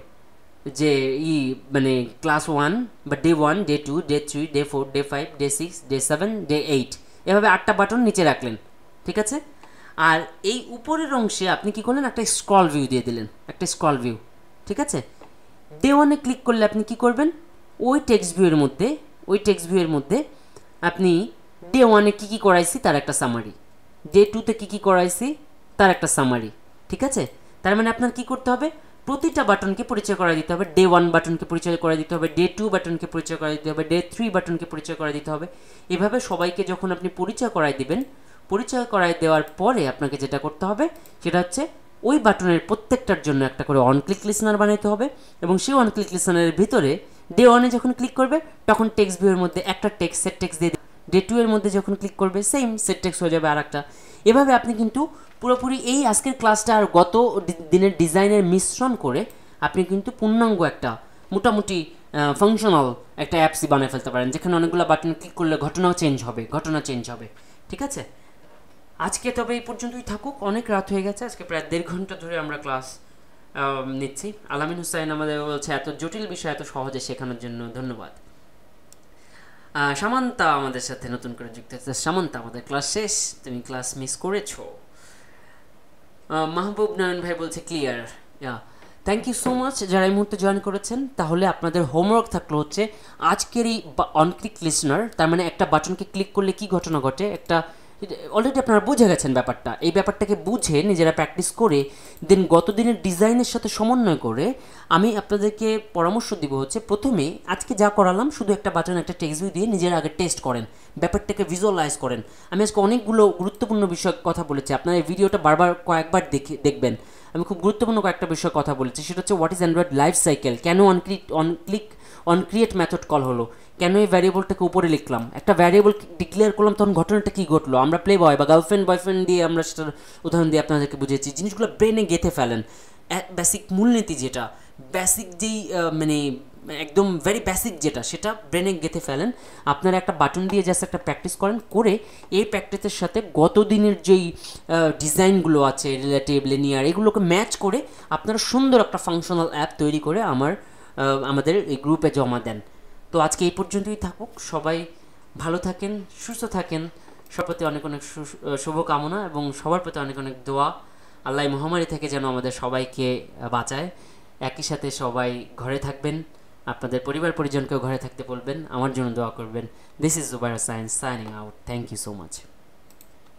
Speaker 1: যে ই মানে ক্লাস ওয়ান বা day one day two day three day four day five day six day seven day eight এভাবে আটটা বাটন নিচে রাখলেন, ঠিক আছে? আর এই উপরের অংশে আপনি কি করলেন? একটা স্ক্রল ভিউ দিয়ে দিলেন, একটা স্ক্রল ভিউ ঠিক আছে? ডে ওয়ানে ক্লিক করলে আপনি কি করবেন? ওই টেক্সট ভিউয়ের মধ্যে ওই টেক্সট ভিউয়ের মধ্যে আপনি ডে ওয়ানে কী কী করাইছি তার একটা সামারি ডে টুতে কী কী করাইছি তার একটা সামারি ঠিক আছে? তার মানে আপনার কি করতে হবে? প্রতিটা বাটনকে পরিচয় করা দিতে হবে। ডে ওয়ান বাটনকে পরিচয় করা দিতে হবে। ডে টু বাটনকে পরিচয় করা দিতে হবে। ডে থ্রি বাটনকে পরিচয় করা দিতে হবে। এভাবে সবাইকে যখন আপনি পরিচয় করাই দিবেন, পরিচয় করাই দেওয়ার পরে আপনাকে যেটা করতে হবে, সেটা হচ্ছে ওই বাটনের প্রত্যেকটার জন্য একটা করে অন ক্লিক লিসনার বানাইতে হবে এবং সেই অন ক্লিক লিসনারের ভিতরে ডে ওয়ানে যখন ক্লিক করবে, তখন টেক্সট ভিউয়ের মধ্যে একটা টেক্সট সেট টেক্সট দিয়ে ডে টু এর মধ্যে যখন ক্লিক করবে সেম সেট টেক্সট হয়ে যাবে আর একটা এভাবে আপনি কিন্তু পুরোপুরি এই আজকের ক্লাসটা আর গত দিনের ডিজাইনের মিশ্রণ করে আপনি কিন্তু পূর্ণাঙ্গ একটা মোটামুটি ফাংশনাল একটা অ্যাপসই বানিয়ে ফেলতে পারেন, যেখানে অনেকগুলো বাটন ক্লিক করলে ঘটনাও চেঞ্জ হবে, ঘটনা চেঞ্জ হবে। ঠিক আছে? আজকে তবে এই পর্যন্তই থাকুক। অনেক রাত হয়ে গেছে। আজকে প্রায় দেড় ঘণ্টা ধরে আমরা ক্লাস নিচ্ছি। আলামিন হুসাইন আমাদের বলছে, এত জটিল বিষয়, এত সহজে শেখানোর জন্য ধন্যবাদ। সামান্তা আমাদের সাথে নতুন করে যুক্ত হচ্ছে সামান্তা, আমাদের ক্লাস শেষ, তুমি ক্লাস মিস করেছ। মাহবুব নয়ন ভাই বলছে clear thank you so much যারা এই মুহূর্তে জয়েন করেছেন। তাহলে আপনাদের হোমওয়ার্ক থাকল হচ্ছে আজকের এই অনক্লিক লিসনার তার মানে একটা বাটনকে ক্লিক করলে কি ঘটনা ঘটে? একটা অলরেডি আপনারা বুঝে গেছেন ব্যাপারটা। এই ব্যাপারটাকে বুঝে নিজেরা প্র্যাকটিস করে দেন গত দিনের ডিজাইনের সাথে সমন্বয় করে আমি আপনাদেরকে পরামর্শ দিব হচ্ছে প্রথমে আজকে যা করালাম শুধু একটা বাটন একটা টেক্সট দিয়ে নিজেরা আগে টেস্ট করেন, ব্যাপারটাকে ভিজুয়ালাইজ করেন। আমি আজকে অনেকগুলো গুরুত্বপূর্ণ বিষয় কথা বলেছি, আপনারা এই ভিডিওটা বারবার কয়েকবার দেখে, দেখবেন। আমি খুব গুরুত্বপূর্ণ কয়েকটা বিষয় কথা বলেছি, সেটা হচ্ছে what is Android life cycle কেন on click on click on create method call হলো? কেন এই ভ্যারিয়েবলটাকে উপরে লিখলাম? একটা ভ্যারিয়েবল ডিক্লেয়ার করলাম, তখন ঘটনাটা কী ঘটলো? আমরা প্লে বয় বা গার্লফ্রেন্ড বয়ফ্রেন্ড দিয়ে আমরা সেটার উদাহরণ দিয়ে আপনাদেরকে বুঝিয়েছি। জিনিসগুলো ব্রেনে গেঁথে ফেলেন। বেসিক মূলনীতি যেটা বেসিক যেই মানে একদম ভেরি বেসিক যেটা, সেটা ব্রেনে গেঁথে ফেলেন। আপনারা একটা বাটন দিয়ে জাস্ট একটা প্র্যাকটিস করেন, করে এই প্র্যাকটিসের সাথে গত দিনের যেই ডিজাইনগুলো আছে রিলেটিভ লিনিয়ার এগুলোকে ম্যাচ করে আপনারা সুন্দর একটা ফাংশনাল অ্যাপ তৈরি করে আমার আমাদের এই গ্রুপে জমা দেন। তো আজকে এই পর্যন্তই থাকুক। সবাই ভালো থাকেন, সুস্থ থাকেন। সবার প্রতি অনেক অনেক শুভকামনা এবং সবার প্রতি অনেক অনেক দোয়া। আল্লাহ মহামারী থেকে যেন আমাদের সবাইকে বাঁচায়। একই সাথে সবাই ঘরে থাকবেন। আপনাদের পরিবার পরিজনকেও ঘরে থাকতে বলবেন। আমার জন্য দোয়া করবেন। This is Zubair science signing out thank you so much